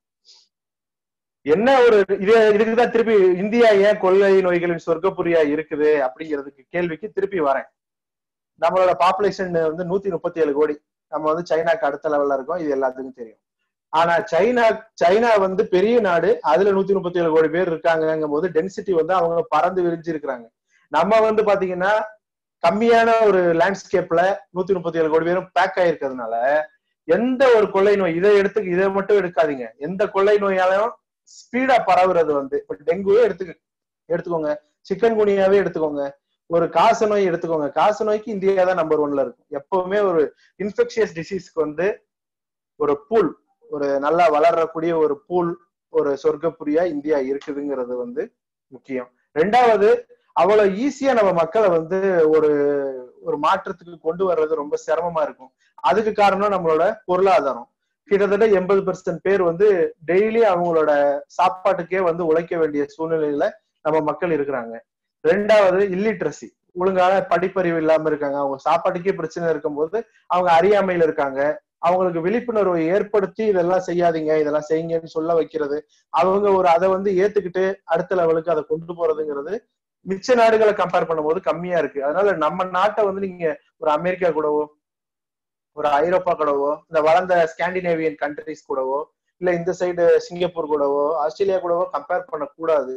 என்ன ஒரு இது இதுக்குதான் திருப்பி இந்தியா ஏன் கொள்ளை நோய்களின் சொர்க்கப்புரியா இருக்குது அப்படிங்கிறதுக்கு கேள்விக்கு திருப்பி வரேன். நம்மளோட பாப்புலேஷன் வந்து நூத்தி முப்பத்தி ஏழு கோடி. நம்ம வந்து சைனாக்கு அடுத்த லெவல்ல இருக்கோம். இது எல்லாத்துக்கும் தெரியும். ஆனா சைனா சைனா வந்து பெரிய நாடு. அதுல நூத்தி முப்பத்தி ஏழு கோடி பேர் இருக்காங்கங்கும் போது டென்சிட்டி வந்து அவங்க பறந்து விரிஞ்சு இருக்கிறாங்க நம்ம வந்து பாத்தீங்கன்னா கம்மியான ஒரு லேண்ட்ஸ்கேப்ல நூத்தி முப்பத்தி ஏழு கோடி பேரும் பேக் ஆயிருக்கிறதுனால எந்த ஒரு கொள்ளை நோய் இதை எடுத்து இதை மட்டும் எடுக்காதீங்க. எந்த கொள்ளை நோயாலையும் ஸ்பீடா பரவுறது வந்து இப்ப டெங்குவே எடுத்துக்க எடுத்துக்கோங்க. சிக்கன் குனியாவே எடுத்துக்கோங்க. ஒரு காச நோய் எடுத்துக்கோங்க. காச நோய்க்கு இந்தியா தான் நம்பர் ஒன்ல இருக்கும். எப்பவுமே ஒரு இன்ஃபெக்ஷியஸ் டிசீஸ்க்கு வந்து ஒரு பூல் ஒரு நல்லா வளரக்கூடிய ஒரு பூல் ஒரு சொர்க்கப்புரியா இந்தியா இருக்குதுங்கிறது வந்து முக்கியம். ரெண்டாவது அவ்வளவு ஈஸியா நம்ம மக்களை வந்து ஒரு ஒரு மாற்றத்துக்கு கொண்டு வர்றது ரொம்ப சிரமமா இருக்கும். அதுக்கு காரணம் நம்மளோட பொருளாதாரம். கிட்டத்தட்ட எண்பது பெர்சன்ட் பேர் வந்து டெய்லி அவங்களோட சாப்பாட்டுக்கே வந்து உழைக்க வேண்டிய சூழ்நிலையில நம்ம மக்கள் இருக்கிறாங்க. ரெண்டாவது இல்லிட்ரசி ஒழுங்கான படிப்பறிவு இல்லாம இருக்காங்க. அவங்க சாப்பாட்டுக்கே பிரச்சனை இருக்கும்போது அவங்க அறியாமையில இருக்காங்க. அவங்களுக்கு விழிப்புணர்வை ஏற்படுத்தி இதெல்லாம் செய்யாதீங்க இதெல்லாம் செய்யுங்கன்னு சொல்ல வைக்கிறது. அவங்க ஒரு அதை வந்து ஏத்துக்கிட்டு அடுத்த லெவலுக்கு அதை கொண்டு போறதுங்கிறது மிச்ச நாடுகளை கம்பேர் பண்ணும்போது கம்மியா இருக்கு. அதனால நம்ம நாட்டை வந்து நீங்க ஒரு அமெரிக்கா கூடவோ ஒரு ஐரோப்பா கூடவோ இந்த வளர்ந்த ஸ்காண்டினேவியன் கண்ட்ரிஸ் கூடவோ இல்ல இந்த சைடு சிங்கப்பூர் கூடவோ ஆஸ்திரேலியா கூடவோ கம்பேர் பண்ணக்கூடாது.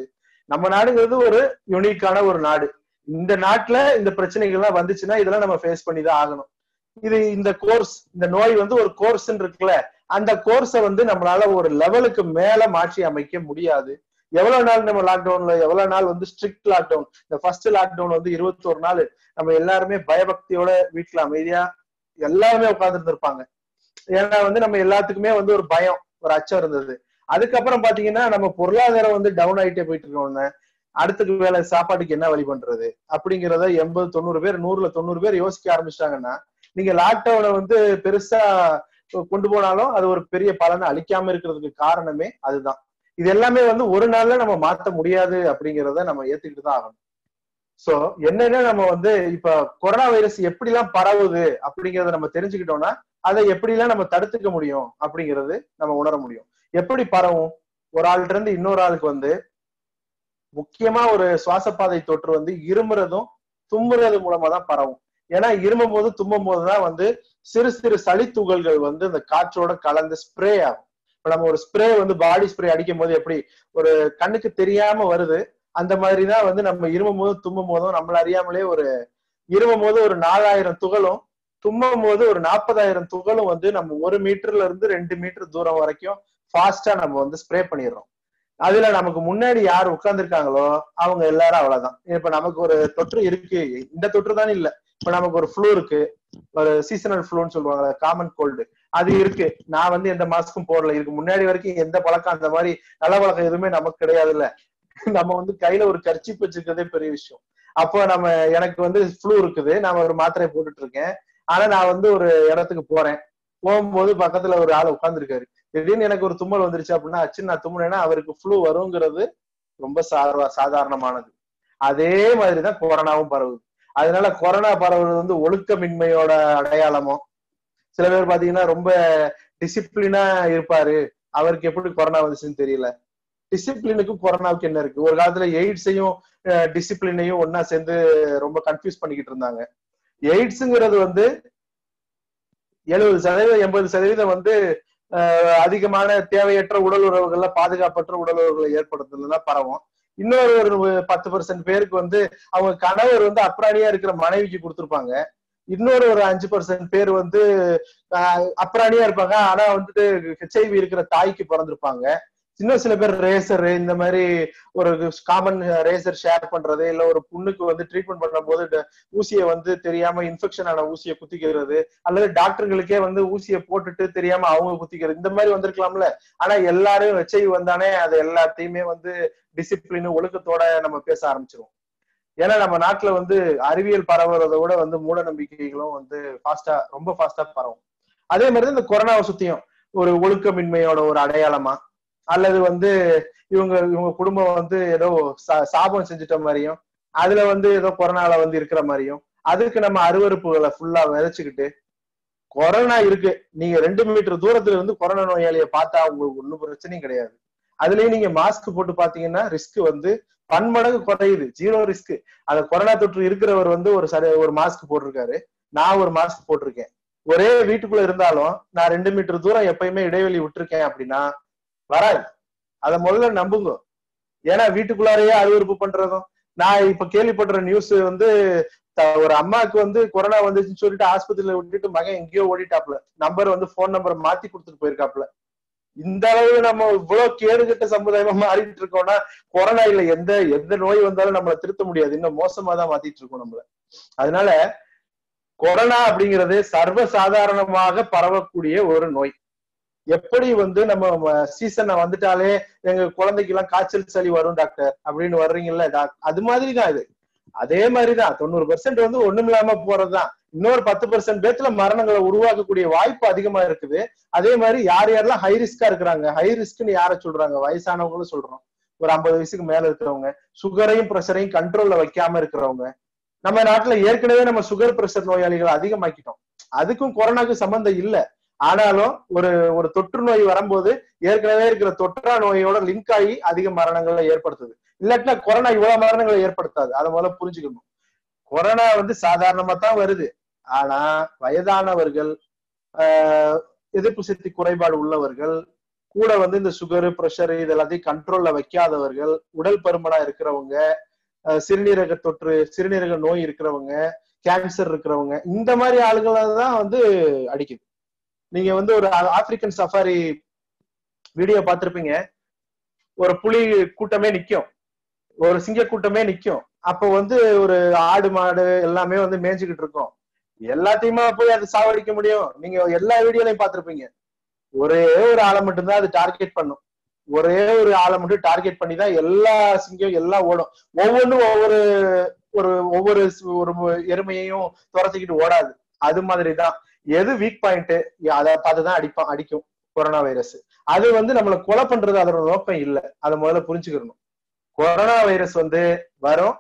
நம்ம நாடுங்கிறது ஒரு யூனிக்கான ஒரு நாடு. இந்த நாட்டுல இந்த பிரச்சனைகள் எல்லாம் வந்துச்சுன்னா இதெல்லாம் நம்ம ஃபேஸ் பண்ணி தான் ஆகணும். இது இந்த கோர்ஸ் இந்த நோய் வந்து ஒரு கோர்ஸ் இருக்குல்ல அந்த கோர்ஸை வந்து நம்மளால ஒரு லெவலுக்கு மேல மாற்றி அமைக்க முடியாது. எவ்வளவு நாள் நம்ம லாக்டவுன்ல எவ்வளவு நாள் வந்து ஸ்ட்ரிக்ட் லாக்டவுன் இந்த ஃபர்ஸ்ட் லாக்டவுன் வந்து இருபத்தோரு நாள். நம்ம எல்லாருமே பயபக்தியோட வீட்டுல அமைதியா எல்லாருமே உட்கார்ந்து ஏன்னா வந்து நம்ம எல்லாத்துக்குமே வந்து ஒரு பயம் ஒரு அச்சம் இருந்தது. அதுக்கப்புறம் பாத்தீங்கன்னா நம்ம பொருளாதாரம் வந்து டவுன் ஆயிட்டே போயிட்டு இருக்கோம்னு அடுத்துக்கு வேலை சாப்பாட்டுக்கு என்ன வழி பண்றது? அப்படிங்கிறத எண்பது தொண்ணூறு பேர் நூறுல தொண்ணூறு பேர் யோசிக்க ஆரம்பிச்சிட்டாங்கன்னா நீங்க லாக்டவுனை வந்து பெருசா கொண்டு போனாலும் அது ஒரு பெரிய பலனை அளிக்காம இருக்கிறதுக்கு காரணமே அதுதான். இது எல்லாமே வந்து ஒரு நாள்ல நம்ம மாத்த முடியாது அப்படிங்கிறத நம்ம ஏத்துக்கிட்டு தான் ஆகணும். சோ என்னன்னா நம்ம வந்து இப்ப கொரோனா வைரஸ் எப்படி எல்லாம் பரவுது அப்படிங்கறத நம்ம தெரிஞ்சுக்கிட்டோம்னா அதை எப்படி எல்லாம் நம்ம தடுத்துக்க முடியும் அப்படிங்கறது நம்ம உணர முடியும். எப்படி பரவும்? ஒரு ஆள்கிட்ட இருந்து இன்னொரு ஆளுக்கு வந்து முக்கியமா ஒரு சுவாசப்பாதை தொற்று வந்து இருமுறதும் தும்முறது மூலமா தான் பரவும். ஏன்னா இருமும் போது தும்பும் போதுதான் வந்து சிறு சிறு சளி துகள்கள் வந்து இந்த காற்றோட கலந்து ஸ்ப்ரே ஆகும். இப்ப நம்ம ஒரு ஸ்ப்ரே வந்து பாடி ஸ்ப்ரே அடிக்கும் போது எப்படி ஒரு கண்ணுக்கு தெரியாம வருது அந்த மாதிரிதான் வந்து நம்ம இருமும் போதும் தும்பும் போதும் நம்மள அறியாமலே ஒரு இருமும் போது ஒரு நாலாயிரம் துகளும் தும்மும் போது ஒரு நாற்பதாயிரம் துகளும் வந்து நம்ம ஒரு மீட்டர்ல இருந்து ரெண்டு மீட்டர் தூரம் வரைக்கும் ஃபாஸ்டா நம்ம வந்து ஸ்ப்ரே பண்ணிடுறோம். அதுல நமக்கு முன்னாடி யார் உட்கார்ந்துருக்காங்களோ அவங்க எல்லாரும் அவ்வளவுதான். இப்ப நமக்கு ஒரு தொற்று இருக்கு. இந்த தொற்று தான் இல்ல. இப்ப நமக்கு ஒரு ஃப்ளூ இருக்கு. ஒரு சீசனல் ஃப்ளூன்னு சொல்லுவாங்க காமன் கோல்டு அது இருக்கு. நான் வந்து எந்த மாஸ்க்கும் போடல. இதுக்கு முன்னாடி வரைக்கும் எந்த பழக்கம் அந்த மாதிரி நல்ல பழக்கம் எதுவுமே நமக்கு கிடையாதுல்ல. நம்ம வந்து கையில ஒரு கர்ச்சி வச்சிருக்கிறதே பெரிய விஷயம். அப்போ நம்ம எனக்கு வந்து ஃப்ளூ இருக்குது. நான் ஒரு மாத்திரை போட்டுட்டு இருக்கேன். ஆனா நான் வந்து ஒரு இடத்துக்கு போறேன். போகும்போது பக்கத்துல ஒரு ஆள் உட்கார்ந்துருக்காரு. திடீர்னு எனக்கு ஒரு தும்மல் வந்துருச்சு அப்படின்னா அச்சு நான் தும்முனேன்னா அவருக்கு ஃப்ளூ வருங்கிறது ரொம்ப சாதா சாதாரணமானது. அதே மாதிரிதான் கொரோனாவும் பரவுது. அதனால கொரோனா பரவுறது வந்து ஒழுக்கமின்மையோட அடையாளமோ? சில பேர் பாத்தீங்கன்னா ரொம்ப டிசிப்ளினா இருப்பாரு. அவருக்கு எப்படி கொரோனா வந்துச்சுன்னு தெரியல. டிசிப்ளினுக்கும் கொரோனாவுக்கு என்ன இருக்கு? ஒரு காலத்துல எய்ட்ஸையும் டிசிப்ளினையும் ஒன்னா சேர்ந்து ரொம்ப கன்ஃபியூஸ் பண்ணிக்கிட்டு இருந்தாங்க. எய்ட்ஸுங்கிறது வந்து எழுபது சதவீதம் எண்பது சதவீதம் வந்து அதிகமான தேவையற்ற உடல் உறவுகள்ல பாதுகாப்பற்ற உடல் உறவுகளை ஏற்படுத்துறதுல பரவும். இன்னொரு ஒரு பத்து பர்சன்ட் பேருக்கு வந்து அவங்க கணவர் வந்து அப்ராணியா இருக்கிற மனைவிக்கு கொடுத்துருப்பாங்க. இன்னொரு ஒரு அஞ்சு பர்சன்ட் பேர் வந்து அப்ராணியா இருப்பாங்க. ஆனா வந்துட்டு ஹெச்ஐவி இருக்கிற தாய்க்கு பிறந்திருப்பாங்க. இன்னும் சில பேர் ரேசர் இந்த மாதிரி ஒரு காமன் ரேசர் ஷேர் பண்றது இல்ல ஒரு புண்ணுக்கு வந்து ட்ரீட்மெண்ட் பண்ணும் போது ஊசியை வந்து தெரியாம இன்ஃபெக்ஷன் ஆன ஊசியை குத்திக்கிறது அல்லது டாக்டர்களுக்கே வந்து ஊசியை போட்டுட்டு தெரியாம அவங்க குத்திக்கிறது இந்த மாதிரி வந்திருக்கலாம்ல. ஆனா எல்லாரும் ஹெச்ஐவி வந்தானே அது எல்லாத்தையுமே வந்து டிசிப்ளின் ஒழுக்கத்தோட நம்ம பேச ஆரம்பிச்சிருவோம். ஏன்னா நம்ம நாட்டுல வந்து அறிவியல் பரவுறத விட வந்து மூட நம்பிக்கைகளும் வந்து ஃபாஸ்டா ரொம்ப ஃபாஸ்டா பரவும். அதே மாதிரி இந்த கொரோனாவை சுத்தியும் ஒரு ஒழுக்கமின்மையோட ஒரு அடையாளமா அல்லது வந்து இவங்க இவங்க குடும்பம் வந்து ஏதோ சாபம் செஞ்சுட்ட மாதிரியும் அதுல வந்து ஏதோ கொரோனால வந்து இருக்கிற மாதிரியும் அதுக்கு நம்ம அருவறுப்புகளை ஃபுல்லா விதைச்சுக்கிட்டு கொரோனா இருக்கு. நீங்க ரெண்டு மீட்டர் தூரத்துல இருந்து கொரோனா நோயாளியை பார்த்தா உங்களுக்கு ஒண்ணும் பிரச்சனையும் கிடையாது. அதுலயும் நீங்க மாஸ்க் போட்டு பாத்தீங்கன்னா ரிஸ்க் வந்து பன்மடங்கு குறையுது. ஜீரோ ரிஸ்க் அந்த கொரோனா தொற்று இருக்கிறவர் வந்து ஒரு சரி ஒரு மாஸ்க் போட்டிருக்காரு. நான் ஒரு மாஸ்க் போட்டிருக்கேன். ஒரே வீட்டுக்குள்ள இருந்தாலும் நான் ரெண்டு மீட்டர் தூரம் எப்பயுமே இடைவெளி விட்டுருக்கேன் அப்படின்னா வராது. அத முதல்ல நம்புங்க. ஏன்னா வீட்டுக்குள்ளாரையே அருவறுப்பு பண்றதும் நான் இப்ப கேள்விப்படுற நியூஸ் வந்து ஒரு அம்மாவுக்கு வந்து கொரோனா வந்துச்சுன்னு சொல்லிட்டு ஆஸ்பத்திரியில விட்டுட்டு மகன் எங்கேயோ ஓடிட்டாப்ல நம்பர் வந்து போன் நம்பர் மாத்தி கொடுத்துட்டு போயிருக்காப்ல இந்த அளவு நம்ம இவ்வளவு கேடுகட்ட சமுதாயமா மாறிட்டு இருக்கோம்னா கொரோனா இல்ல எந்த எந்த நோய் வந்தாலும் நம்மள திருத்த முடியாது. இன்னும் மோசமா தான் மாத்திட்டு இருக்கோம் நம்மள. அதனால கொரோனா அப்படிங்கிறது சர்வ சாதாரணமாக பரவக்கூடிய ஒரு நோய். எப்படி வந்து நம்ம சீசன் வந்துட்டாலே எங்க குழந்தைக்கு எல்லாம் காய்ச்சல் சளி வரும் டாக்டர் அப்படின்னு வர்றீங்கல்ல அது மாதிரி தான் இது. அதே மாதிரிதான் தொண்ணூறு பெர்சென்ட் வந்து ஒண்ணும் இல்லாம போறதுதான். இன்னொரு பத்து பெர்சென்ட் பேத்துல மரணங்களை உருவாக்கக்கூடிய வாய்ப்பு அதிகமா இருக்குது. அதே மாதிரி யார் யாரெல்லாம் ஹை ரிஸ்கா இருக்கிறாங்க ஹை ரிஸ்க்னு யார சொல்றாங்க? வயசானவங்களும் சொல்றோம். ஒரு ஐம்பது வயசுக்கு மேல இருக்கிறவங்க சுகரையும் ப்ரெஷரையும் கண்ட்ரோல்ல வைக்காம இருக்கிறவங்க. நம்ம நாட்டுல ஏற்கனவே நம்ம சுகர் பிரஷர் நோயாளிகளை அதிகமாக்கிட்டோம். அதுக்கும் கொரோனாக்கு சம்பந்தம் இல்ல. ஆனாலும் ஒரு ஒரு தொற்று நோய் வரும்போது ஏற்கனவே இருக்கிற தொற்றா நோயோட லிங்க் ஆகி அதிக மரணங்களை ஏற்படுத்துது. இல்லாட்டினா கொரோனா இவ்வளவு மரணங்களை ஏற்படுத்தாது. அதை முதல்ல புரிஞ்சுக்கணும். கொரோனா வந்து சாதாரணமா தான் வருது. ஆனா வயதானவர்கள் ஆஹ் எதிர்ப்பு சக்தி குறைபாடு உள்ளவர்கள் கூட வந்து இந்த சுகரு ப்ரெஷரு இது எல்லாத்தையும் கண்ட்ரோல்ல வைக்காதவர்கள் உடல் பருமனா இருக்கிறவங்க சிறுநீரக தொற்று சிறுநீரக நோய் இருக்கிறவங்க கேன்சர் இருக்கிறவங்க இந்த மாதிரி ஆளுகளை தான் வந்து அடிக்குது. நீங்க வந்து ஒரு ஆப்பிரிக்கன் சஃபாரி வீடியோ பார்த்திருப்பீங்க. ஒரு புலி கூட்டமே நிக்கும். ஒரு சிங்க கூட்டமே நிக்கும். அப்போ வந்து ஒரு ஆடு மாடு எல்லாமே வந்து மேய்ஞ்சுக்கிட்டு இருக்கும். எல்லாத்தையுமே போய் அது சாவடிக்க முடியும்? நீங்க எல்லா வீடியோலையும் பார்த்திருப்பீங்க. ஒரே ஒரு ஆளை மட்டும்தான் அது டார்கெட் பண்ணும். ஒரே ஒரு ஆளை மட்டும் டார்கெட் பண்ணி தான் எல்லா சிங்கம் எல்லாம் ஓடும். ஒவ்வொன்றும் ஒவ்வொரு ஒரு ஒவ்வொரு ஒரு எருமையையும் துரத்திக்கிட்டு ஓடாது. அது மாதிரி தான் எது வீக் பாயிண்ட் அதை பார்த்துதான் அடிப்பான் அடிக்கும் கொரோனா வைரஸ் அது வந்து நம்மளை கொலை பண்றது அதோட நோக்கம் இல்லை. அதை முதல்ல புரிஞ்சுக்கணும். கொரோனா வைரஸ் வந்து வரும்.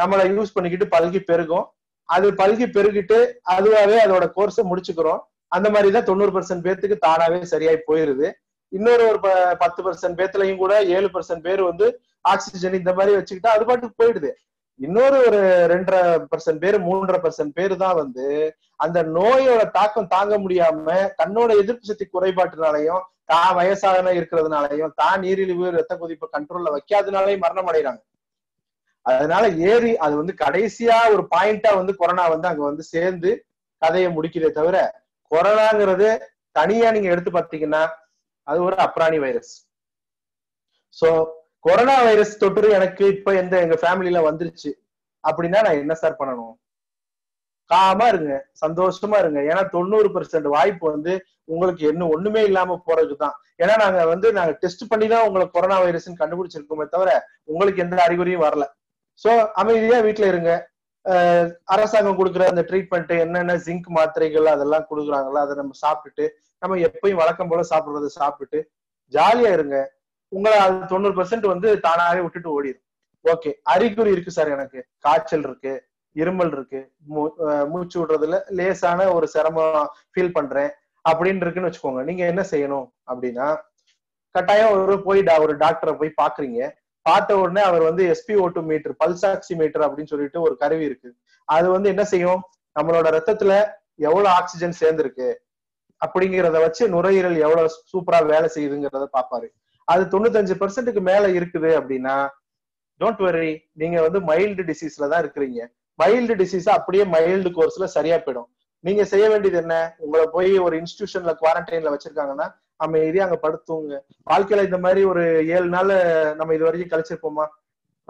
நம்மளை யூஸ் பண்ணிக்கிட்டு பல்கி பெருகும். அது பல்கி பெருகிட்டு அதுவாவே அதோட கோர்ஸை முடிச்சுக்கிறோம். அந்த மாதிரி தான் தொண்ணூறு பர்சன்ட் பேர்த்துக்கு தானாவே சரியாய் போயிருது. இன்னொரு ஒரு ப- பத்து பர்சன்ட் பேர்த்துலயும் கூட ஏழு பர்சன்ட் பேர் வந்து ஆக்சிஜன் இந்த மாதிரி வச்சுக்கிட்டா அது பாட்டுக்கு போயிடுது. இன்னொரு ஒரு ரெண்டரை பர்சன்ட் பேர் மூன்றரை பர்சன்ட் பேர் தான் வந்து அந்த நோயோட தாக்கம் தாங்க முடியாம தன்னோட எதிர்ப்பு சக்தி குறைபாட்டினாலையும் தான் வயசாக இருக்கிறதுனாலையும் தான் நீரிழிவு ரத்த கொதிப்பு கண்ட்ரோல்ல வைக்காதனாலையும் மரணம் அடைகிறாங்க அதனால ஏறி அது வந்து கடைசியா ஒரு பாயிண்டா வந்து கொரோனா வந்து அங்க வந்து சேர்ந்து கதையை முடிக்கிறதே தவிர கொரோனாங்கிறது தனியா நீங்க எடுத்து பார்த்தீங்கன்னா அது ஒரு அப்ராணி வைரஸ். சோ கொரோனா வைரஸ் தொற்று எனக்கு இப்ப எந்த எங்க ஃபேமிலியில வந்துருச்சு. அப்படின்னா நான் என்ன சார் பண்ணணும்? காமா இருங்க. சந்தோஷமா இருங்க. ஏன்னா தொண்ணூறு பெர்சென்ட் வாய்ப்பு வந்து உங்களுக்கு என்ன ஒண்ணுமே இல்லாம போறதுக்கு தான் ஏன்னா நாங்க வந்து நாங்க டெஸ்ட் பண்ணி தான் உங்களுக்கு கொரோனா வைரஸ் கண்டுபிடிச்சிருக்கோமே தவிர உங்களுக்கு எந்த அறிகுறியும் வரல. சோ அமைதியா வீட்டுல இருங்க. அஹ் அரசாங்கம் கொடுக்குற அந்த ட்ரீட்மெண்ட் என்னென்ன ஜிங்க் மாத்திரைகள் அதெல்லாம் கொடுக்குறாங்களோ அதை நம்ம சாப்பிட்டுட்டு நம்ம எப்பயும் வழக்கம் போல சாப்பிடுறத சாப்பிட்டுட்டு ஜாலியா இருங்க. உங்களை அது தொண்ணூறு பெர்சென்ட் வந்து தானாவே விட்டுட்டு ஓடிடும் ஓகே அறிகுறி இருக்கு சார் எனக்கு. காய்ச்சல் இருக்கு இருமல் இருக்கு மூச்சு விடுறதுல லேசான ஒரு சிரமம் ஃபீல் பண்றேன் அப்படின்னு இருக்குன்னு வச்சுக்கோங்க. நீங்க என்ன செய்யணும் அப்படின்னா கட்டாயம் ஒரு போய் ஒரு டாக்டரை போய் பாக்குறீங்க. பார்த்த உடனே அவர் வந்து எஸ்பி ஓட்டு மீட்டர் பல்சாக்சி மீட்டர் அப்படின்னு சொல்லிட்டு ஒரு கருவி இருக்கு. அது வந்து என்ன செய்யும்? நம்மளோட ரத்தத்துல எவ்வளவு ஆக்சிஜன் சேர்ந்திருக்கு அப்படிங்கிறத வச்சு நுரையீரல் எவ்வளவு சூப்பரா வேலை செய்யுதுங்கிறத பாப்பாரு. அது தொண்ணூத்தஞ்சு பெர்சென்ட்டுக்கு மேல இருக்குது அப்படின்னா டோன்ட் வெரி நீங்க வந்து மைல்டு டிசீஸ்ல தான் இருக்கிறீங்க. மைல்டு டிசீஸ் அப்படியே மைல்டு கோர்ஸ்ல சரியா போயிடும். நீங்க செய்ய வேண்டியது என்ன? உங்களை போய் ஒரு இன்ஸ்டிடியூஷன்ல குவாரண்டைன்ல வச்சிருக்காங்கன்னா அமைதியா அங்க படுத்துவங்க வாழ்க்கையில இந்த மாதிரி ஒரு ஏழு நாள் நம்ம இது வரைக்கும் கழிச்சிருப்போமா?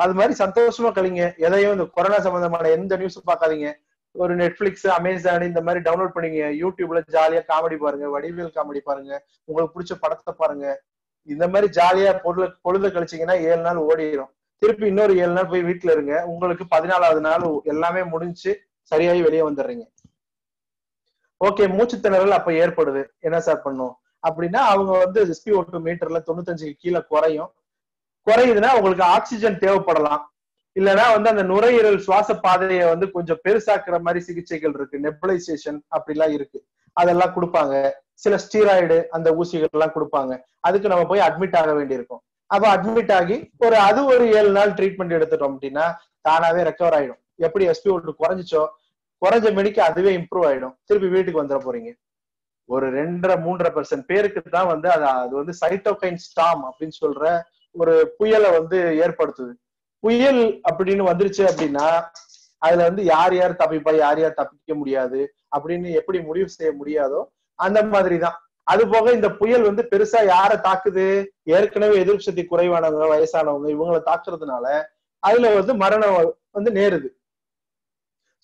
அது மாதிரி சந்தோஷமா கழிங்க. எதையும் இந்த கொரோனா சம்பந்தமான எந்த நியூஸும் பார்க்காதீங்க. ஒரு நெட்ஃபிளிக்ஸ் அமேசான் இந்த மாதிரி டவுன்லோட் பண்ணீங்க. யூடியூப்ல ஜாலியா காமெடி பாருங்க. வடிவேல் காமெடி பாருங்க. உங்களுக்கு பிடிச்ச படத்தை பாருங்க. இந்த மாதிரி ஜாலியா பொருள் பொழுத கழிச்சீங்கன்னா ஏழு நாள் ஓடிடும் திருப்பி இன்னொரு ஏழு நாள் போய் வீட்டுல இருங்க. உங்களுக்கு பதினாலாவது நாள் எல்லாமே முடிஞ்சு சரியாகி வெளியே வந்துடுறீங்க. ஓகே மூச்சு திணறல் அப்ப ஏற்படுது. என்ன சார் பண்ணும்? அப்படின்னா அவங்க வந்து எஸ்பி ஓட்டு மீட்டர்ல தொண்ணூத்தஞ்சுக்கு கீழே குறையும். குறையுதுன்னா உங்களுக்கு ஆக்சிஜன் தேவைப்படலாம். இல்லைன்னா வந்து அந்த நுரையீரல் சுவாச பாதையை வந்து கொஞ்சம் பெருசாக்குற மாதிரி சிகிச்சைகள் இருக்கு. நெபுலைசேஷன் அப்படிலாம் இருக்கு. அதெல்லாம் கொடுப்பாங்க. சில ஸ்டீராய்டு அந்த ஊசிகள் எல்லாம் கொடுப்பாங்க. அதுக்கு நம்ம போய் அட்மிட் ஆக வேண்டியிருக்கும். அப்ப அட்மிட் ஆகி ஒரு அது ஒரு ஏழு நாள் ட்ரீட்மெண்ட் எடுத்துட்டோம் அப்படின்னா தானாவே ரெக்கவர் ஆயிடும். எப்படி எஸ்பி ஒன்று குறைஞ்சிச்சோ குறைஞ்ச மணிக்கு அதுவே இம்ப்ரூவ் ஆயிடும். திருப்பி வீட்டுக்கு வந்துட போறீங்க. ஒரு ரெண்டரை மூன்றரை பெர்சன்ட் பேருக்கு தான் வந்து அது அது வந்து சைட்டோகைன் ஸ்டாம் அப்படின்னு சொல்ற ஒரு புயலை வந்து ஏற்படுத்துது. புயல் அப்படின்னு வந்துருச்சு அப்படின்னா அதுல வந்து யார் யார் தப்பிப்பா யார் யார் தப்பிக்க முடியாது அப்படின்னு எப்படி முடிவு செய்ய முடியாதோ அந்த மாதிரிதான். அது போக இந்த புயல் வந்து பெருசா யாரை தாக்குது? ஏற்கனவே எதிர்ப்பு சக்தி குறைவானவங்க வயசானவங்க இவங்களை தாக்குறதுனால அதுல வந்து மரணம் வந்து நேருது.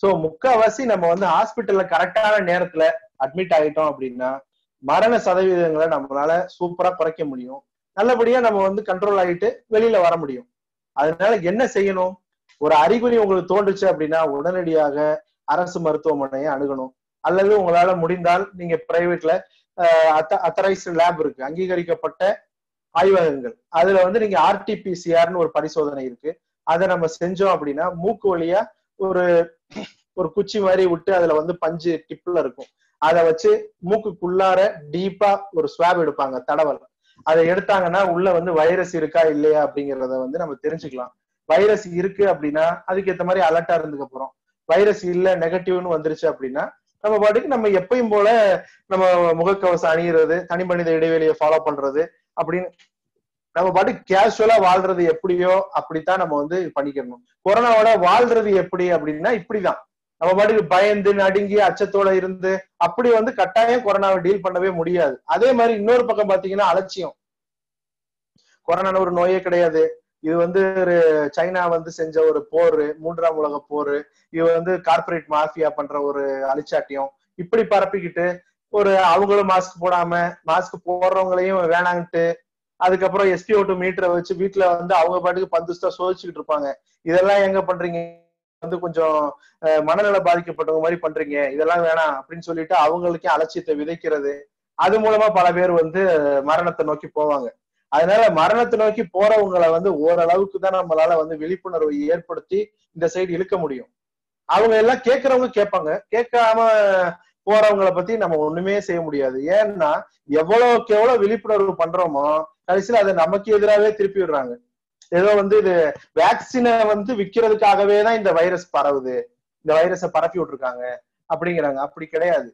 சோ முக்காவாசி நம்ம வந்து ஹாஸ்பிட்டல்ல கரெக்டான நேரத்துல அட்மிட் ஆகிட்டோம் அப்படின்னா மரண சதவீதங்களை நம்மளால சூப்பரா குறைக்க முடியும். நல்லபடியா நம்ம வந்து கண்ட்ரோல் ஆகிட்டு வெளியில வர முடியும். அதனால என்ன செய்யணும்? ஒரு அறிகுறி உங்களுக்கு தோன்றுச்சு அப்படின்னா உடனடியாக அரசு மருத்துவமனையை அணுகணும். அல்லது உங்களால முடிந்தால் நீங்க பிரைவேட்ல அத்தரைஸ்டு லேப் இருக்கு. அங்கீகரிக்கப்பட்ட ஆய்வகங்கள். அதுல வந்து நீங்க ஆர்டிபிசிஆர்னு ஒரு பரிசோதனை இருக்கு. அதை நம்ம செஞ்சோம் அப்படின்னா மூக்கு வழியா ஒரு ஒரு குச்சி மாதிரி விட்டு அதுல வந்து பஞ்சு டிப்ல இருக்கும். அதை வச்சு மூக்குக்குள்ளார டீப்பா ஒரு ஸ்வாப் எடுப்பாங்க தடவல். அதை எடுத்தாங்கன்னா உள்ள வந்து வைரஸ் இருக்கா இல்லையா அப்படிங்கறத வந்து நம்ம தெரிஞ்சுக்கலாம். வைரஸ் இருக்கு அப்படின்னா அதுக்கு ஏத்த மாதிரி அலர்ட்டா இருந்துக்க போறோம். வைரஸ் இல்ல நெகட்டிவ்னு வந்துருச்சு அப்படின்னா நம்ம பாட்டுக்கு நம்ம எப்பயும் போல நம்ம முகக்கவசம் அணிகிறது தனி மனித இடைவெளியை ஃபாலோ பண்றது அப்படின்னு நம்ம பாட்டுக்கு கேஷுவலா வாழ்றது எப்படியோ அப்படித்தான் நம்ம வந்து பண்ணிக்கணும். கொரோனாவோட வாழ்றது எப்படி அப்படின்னா இப்படிதான். நம்ம பாட்டுக்கு பயந்து நடுங்கி அச்சத்தோட இருந்து அப்படி வந்து கட்டாயம் கொரோனாவை டீல் பண்ணவே முடியாது. அதே மாதிரி இன்னொரு பக்கம் பாத்தீங்கன்னா அலட்சியம். கொரோனா ஒரு நோயே கிடையாது. இது வந்து ஒரு சைனா வந்து செஞ்ச ஒரு போர் மூன்றாம் உலக போர் இது வந்து கார்பரேட் மாஃபியா பண்ற ஒரு அழிச்சாட்டியம் இப்படி பரப்பிக்கிட்டு ஒரு அவங்களும் மாஸ்க் போடாம மாஸ்க் போடுறவங்களையும் வேணான்ட்டு அதுக்கப்புறம் எஸ்பி ஓட்டு மீட்டரை வச்சு வீட்டுல வந்து அவங்க பாட்டுக்கு பந்துஸ்தா சோதிச்சுக்கிட்டு இருப்பாங்க. இதெல்லாம் எங்க பண்றீங்க? வந்து கொஞ்சம் மனநல பாதிக்கப்பட்டவங்க மாதிரி பண்றீங்க. இதெல்லாம் வேணாம் அப்படின்னு சொல்லிட்டு அவங்களுக்கே அலட்சியத்தை விதைக்கிறது. அது மூலமா பல பேர் வந்து மரணத்தை நோக்கி போவாங்க. அதனால மரணத்தை நோக்கி போறவங்களை வந்து ஓரளவுக்கு தான் நம்மளால வந்து விழிப்புணர்வை ஏற்படுத்தி இந்த சைடு இழுக்க முடியும். அவங்க எல்லாம் கேட்கறவங்க கேட்பாங்க. கேட்காம போறவங்கள பத்தி நம்ம ஒண்ணுமே செய்ய முடியாது. ஏன்னா எவ்வளவுக்கு எவ்வளவு விழிப்புணர்வு பண்றோமோ கடைசியில அதை நமக்கு எதிராகவே திருப்பி விடுறாங்க. ஏதோ வந்து இது வேக்சினை வந்து விக்கிறதுக்காகவே தான் இந்த வைரஸ் பரவுது. இந்த வைரஸை பரப்பி விட்டுருக்காங்க. அப்படிங்கிறாங்க. அப்படி கிடையாது.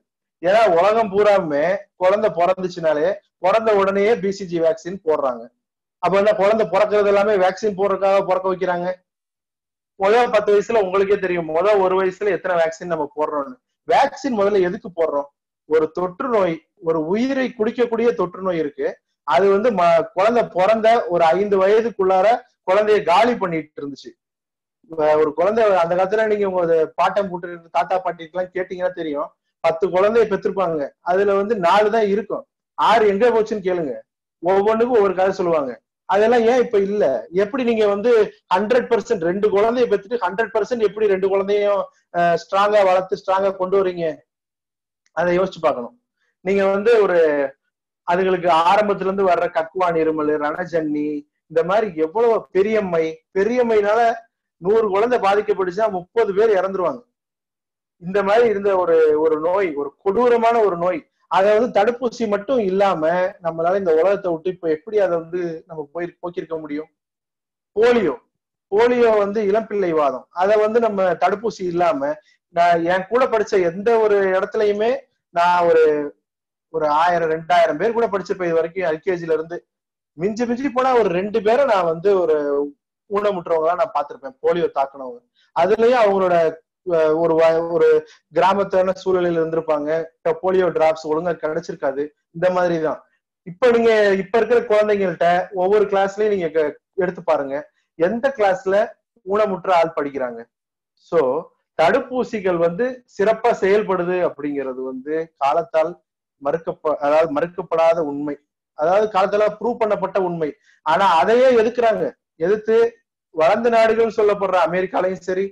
ஏன்னா உலகம் பூராமே குழந்தை பிறந்துச்சுனாலே பிறந்த உடனேயே பிசிஜி வேக்சின் போடுறாங்க. அப்ப என்ன குழந்தை பிறக்கிறது எல்லாமே வேக்சின் போடுறதுக்காக பிறக்க வைக்கிறாங்க? முதல் பத்து வயசுல உங்களுக்கே தெரியும். முதல் ஒரு வயசுல எத்தனை வேக்சின் நம்ம போடுறோம்னு. வேக்சின் முதல்ல எதுக்கு போடுறோம்? ஒரு தொற்று நோய் ஒரு உயிரை குடிக்கக்கூடிய தொற்று நோய் இருக்கு. அது வந்து குழந்தை பிறந்த ஒரு ஐந்து வயதுக்குள்ளார குழந்தைய காலி பண்ணிட்டு இருந்துச்சு. ஒரு குழந்தை அந்த காலத்துல நீங்க உங்க பாட்டம் போட்டு தாத்தா பாட்டிக்கு எல்லாம் கேட்டீங்கன்னா தெரியும். பத்து குழந்தைய பெற்றிருப்பாங்க. அதுல வந்து நாலு தான் இருக்கும். ஆறு எங்க போச்சுன்னு கேளுங்க. ஒவ்வொன்றுக்கும் ஒவ்வொரு கதை சொல்லுவாங்க. அதெல்லாம் ஏன் இப்ப இல்ல? எப்படி நீங்க வந்து ஹண்ட்ரட் பர்சன்ட் ரெண்டு குழந்தைய பெற்றுட்டு ஹண்ட்ரட் பர்சன்ட் எப்படி ரெண்டு குழந்தையும் ஸ்ட்ராங்கா வளர்த்து ஸ்ட்ராங்கா கொண்டு வரீங்க? அதை யோசிச்சு பார்க்கணும். நீங்க வந்து ஒரு அதுங்களுக்கு ஆரம்பத்துல இருந்து வர்ற கக்குவான் இருமல் ரணஜன்னி இந்த மாதிரி எவ்வளவு பெரியம்மை பெரியம்மைனால நூறு குழந்தை பாதிக்கப்பட்டுச்சுன்னா முப்பது பேர் இறந்துருவாங்க. இந்த மாதிரி இருந்த ஒரு ஒரு நோய் ஒரு கொடூரமான ஒரு நோய் அதை வந்து தடுப்பூசி மட்டும் இல்லாம நம்மளால இந்த உலகத்தை விட்டு இப்ப எப்படி அதை வந்து நம்ம போய் போக்கிருக்க முடியும்? போலியோ. போலியோ வந்து இளம்பிள்ளை வாதம் அதை வந்து நம்ம தடுப்பூசி இல்லாம நான் என் கூட படிச்ச எந்த ஒரு இடத்துலயுமே நான் ஒரு ஒரு ஆயிரம் ரெண்டாயிரம் பேர் கூட படிச்சிருப்பேன் இது வரைக்கும் எல்கேஜில இருந்து. மிஞ்சி மிஞ்சி போனா ஒரு ரெண்டு பேரை நான் வந்து ஒரு ஊனமுற்றவங்களா நான் பார்த்திருப்பேன். போலியோ தாக்குனவங்க. அதுலயும் அவங்களோட ஒரு ஒரு கிராமத்தான சூழலில் இருந்திருப்பாங்க. போலியோ டிராப்ஸ் ஒழுங்கா கிடைச்சிருக்காது. இந்த மாதிரிதான். இப்ப நீங்க இப்ப இருக்கிற குழந்தைங்கள்ட்ட ஒவ்வொரு கிளாஸ்லயும் நீங்க எடுத்து பாருங்க. எந்த கிளாஸ்ல ஊனமுற்ற ஆள் படிக்கிறாங்க? சோ தடுப்பூசிகள் வந்து சிறப்பா செயல்படுது அப்படிங்கிறது வந்து காலத்தால் மறுக்கப்ப அதாவது மறுக்கப்படாத உண்மை. அதாவது காலத்தால ப்ரூவ் பண்ணப்பட்ட உண்மை. ஆனா அதையே எதுக்குறாங்க? எதிர்த்து வளர்ந்த நாடுகள் சொல்லப்படுற அமெரிக்காலையும் சரி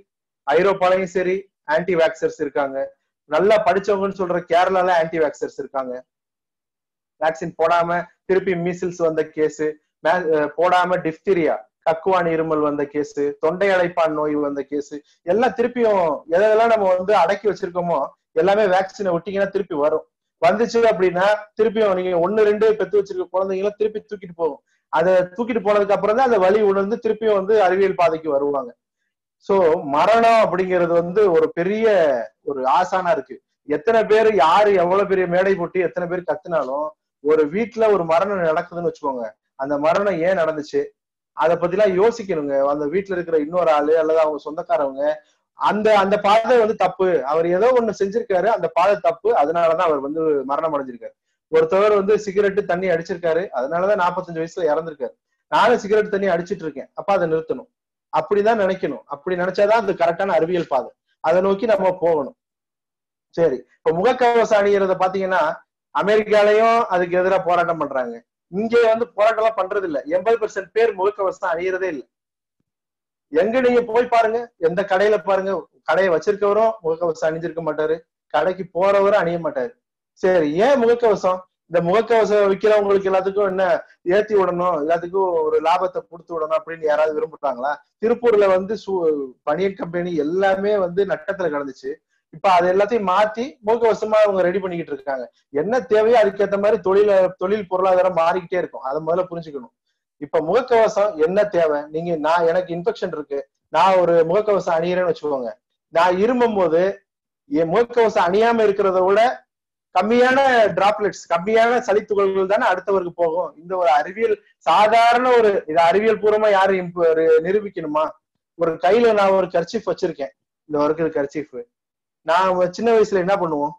ஐரோப்பாலையும் சரி ஆன்டி வேக்சர்ஸ் இருக்காங்க. நல்லா படிச்சவங்கன்னு சொல்ற கேரளால ஆன்டி வேக்சர்ஸ் இருக்காங்க. வேக்சின் போடாம திருப்பி மீசில்ஸ் வந்த கேஸ் போடாம டிப்தீரியா கக்குவான் இருமல் வந்த கேஸ் தொண்டை அடைப்பான் நோய் வந்த கேஸ் எல்லாம் திருப்பியும் எதெல்லாம் நம்ம வந்து அடக்கி வச்சிருக்கோமோ எல்லாமே வேக்சினை விட்டீங்கன்னா திருப்பி வரும். வந்துச்சு அப்படின்னா திருப்பியும் நீங்க ஒன்னு ரெண்டு பெத்து வச்சிருக்க குழந்தைங்களும் திருப்பி தூக்கிட்டு போகும். அதை தூக்கிட்டு போனதுக்கு அப்புறம் தான் அந்த வழி உணர்ந்து திருப்பியும் வந்து அறிவியல் பாதைக்கு வருவாங்க. சோ மரணம் அப்படிங்கிறது வந்து ஒரு பெரிய ஒரு ஆசானா இருக்கு. எத்தனை பேர் யாரு எவ்வளவு பெரிய மேடை போட்டு எத்தனை பேர் கத்துனாலும் ஒரு வீட்டுல ஒரு மரணம் நடக்குதுன்னு வச்சுக்கோங்க. அந்த மரணம் ஏன் நடந்துச்சு? அதை பத்தி எல்லாம் யோசிக்கணுங்க. அந்த வீட்டுல இருக்கிற இன்னொரு ஆளு அல்லது அவங்க சொந்தக்காரவங்க அந்த அந்த பாதை வந்து தப்பு. அவர் ஏதோ ஒண்ணு செஞ்சிருக்காரு அந்த பாதை தப்பு. அதனாலதான் அவர் வந்து மரணம் அடைஞ்சிருக்காரு. ஒருத்தவர் வந்து சிகரெட்டு தண்ணி அடிச்சிருக்காரு. அதனாலதான் நாற்பத்தஞ்சு வயசுல இறந்திருக்காரு. நானும் சிகரெட் தண்ணி அடிச்சிட்டு இருக்கேன். அப்ப அதை நிறுத்தணும். அப்படிதான் நினைக்கணும். அப்படி நினைச்சாதான் அது கரெக்டான அறிவியல் பாதை. அதை நோக்கி நம்ம போகணும். சரி. இப்ப முகக்கவசம் அணிகிறத பாத்தீங்கன்னா அமெரிக்காலயும் அதுக்கு எதிராக போராட்டம் பண்றாங்க. இங்க வந்து போராட்டம் எல்லாம் பண்றது இல்ல எண்பது பெர்சென்ட் பேர் முகக்கவசம் அணியறதே இல்ல. எங்க நீங்க போய் பாருங்க. எந்த கடையில பாருங்க. கடையை வச்சிருக்கவரும் முகக்கவசம் அணிஞ்சிருக்க மாட்டாரு. கடைக்கு போறவரும் அணிய மாட்டாரு. சரி ஏன் முகக்கவசம்? இந்த முகக்கவசம் விற்கிறவங்களுக்கு எல்லாத்துக்கும் என்ன ஏத்தி விடணும் எல்லாத்துக்கும் ஒரு லாபத்தை கொடுத்து விடணும் அப்படின்னு யாராவது விரும்புறாங்களா? திருப்பூர்ல வந்து பனியன் கம்பெனி எல்லாமே வந்து நட்டத்துல கிடந்துச்சு. இப்ப அது எல்லாத்தையும் மாத்தி முகக்கவசமா அவங்க ரெடி பண்ணிக்கிட்டு இருக்காங்க. என்ன தேவையோ அதுக்கேற்ற மாதிரி தொழில தொழில் பொருளாதாரம் மாறிக்கிட்டே இருக்கும். அதை முதல்ல புரிஞ்சுக்கணும். இப்ப முகக்கவசம் என்ன தேவை? நீங்க நான் எனக்கு இன்ஃபெக்ஷன் இருக்கு. நான் ஒரு முகக்கவசம் அணியிறேன்னு வச்சுக்கோங்க. நான் இருமும் போது என் முகக்கவசம் அணியாம இருக்கிறத விட கம்மியான டிராப்லெட்ஸ் கம்மியான சளித்துகள்கள் தானே அடுத்தவருக்கு போகும். இந்த ஒரு அறிவியல் சாதாரண ஒரு இது அறிவியல் பூர்வமா யாரும் நிரூபிக்கணுமா? ஒரு கையில நான் ஒரு கர்ச்சீஃப் வச்சிருக்கேன். இந்த ஒர்க்கு கர்ச்சீஃப் நான் சின்ன வயசுல என்ன பண்ணுவோம்?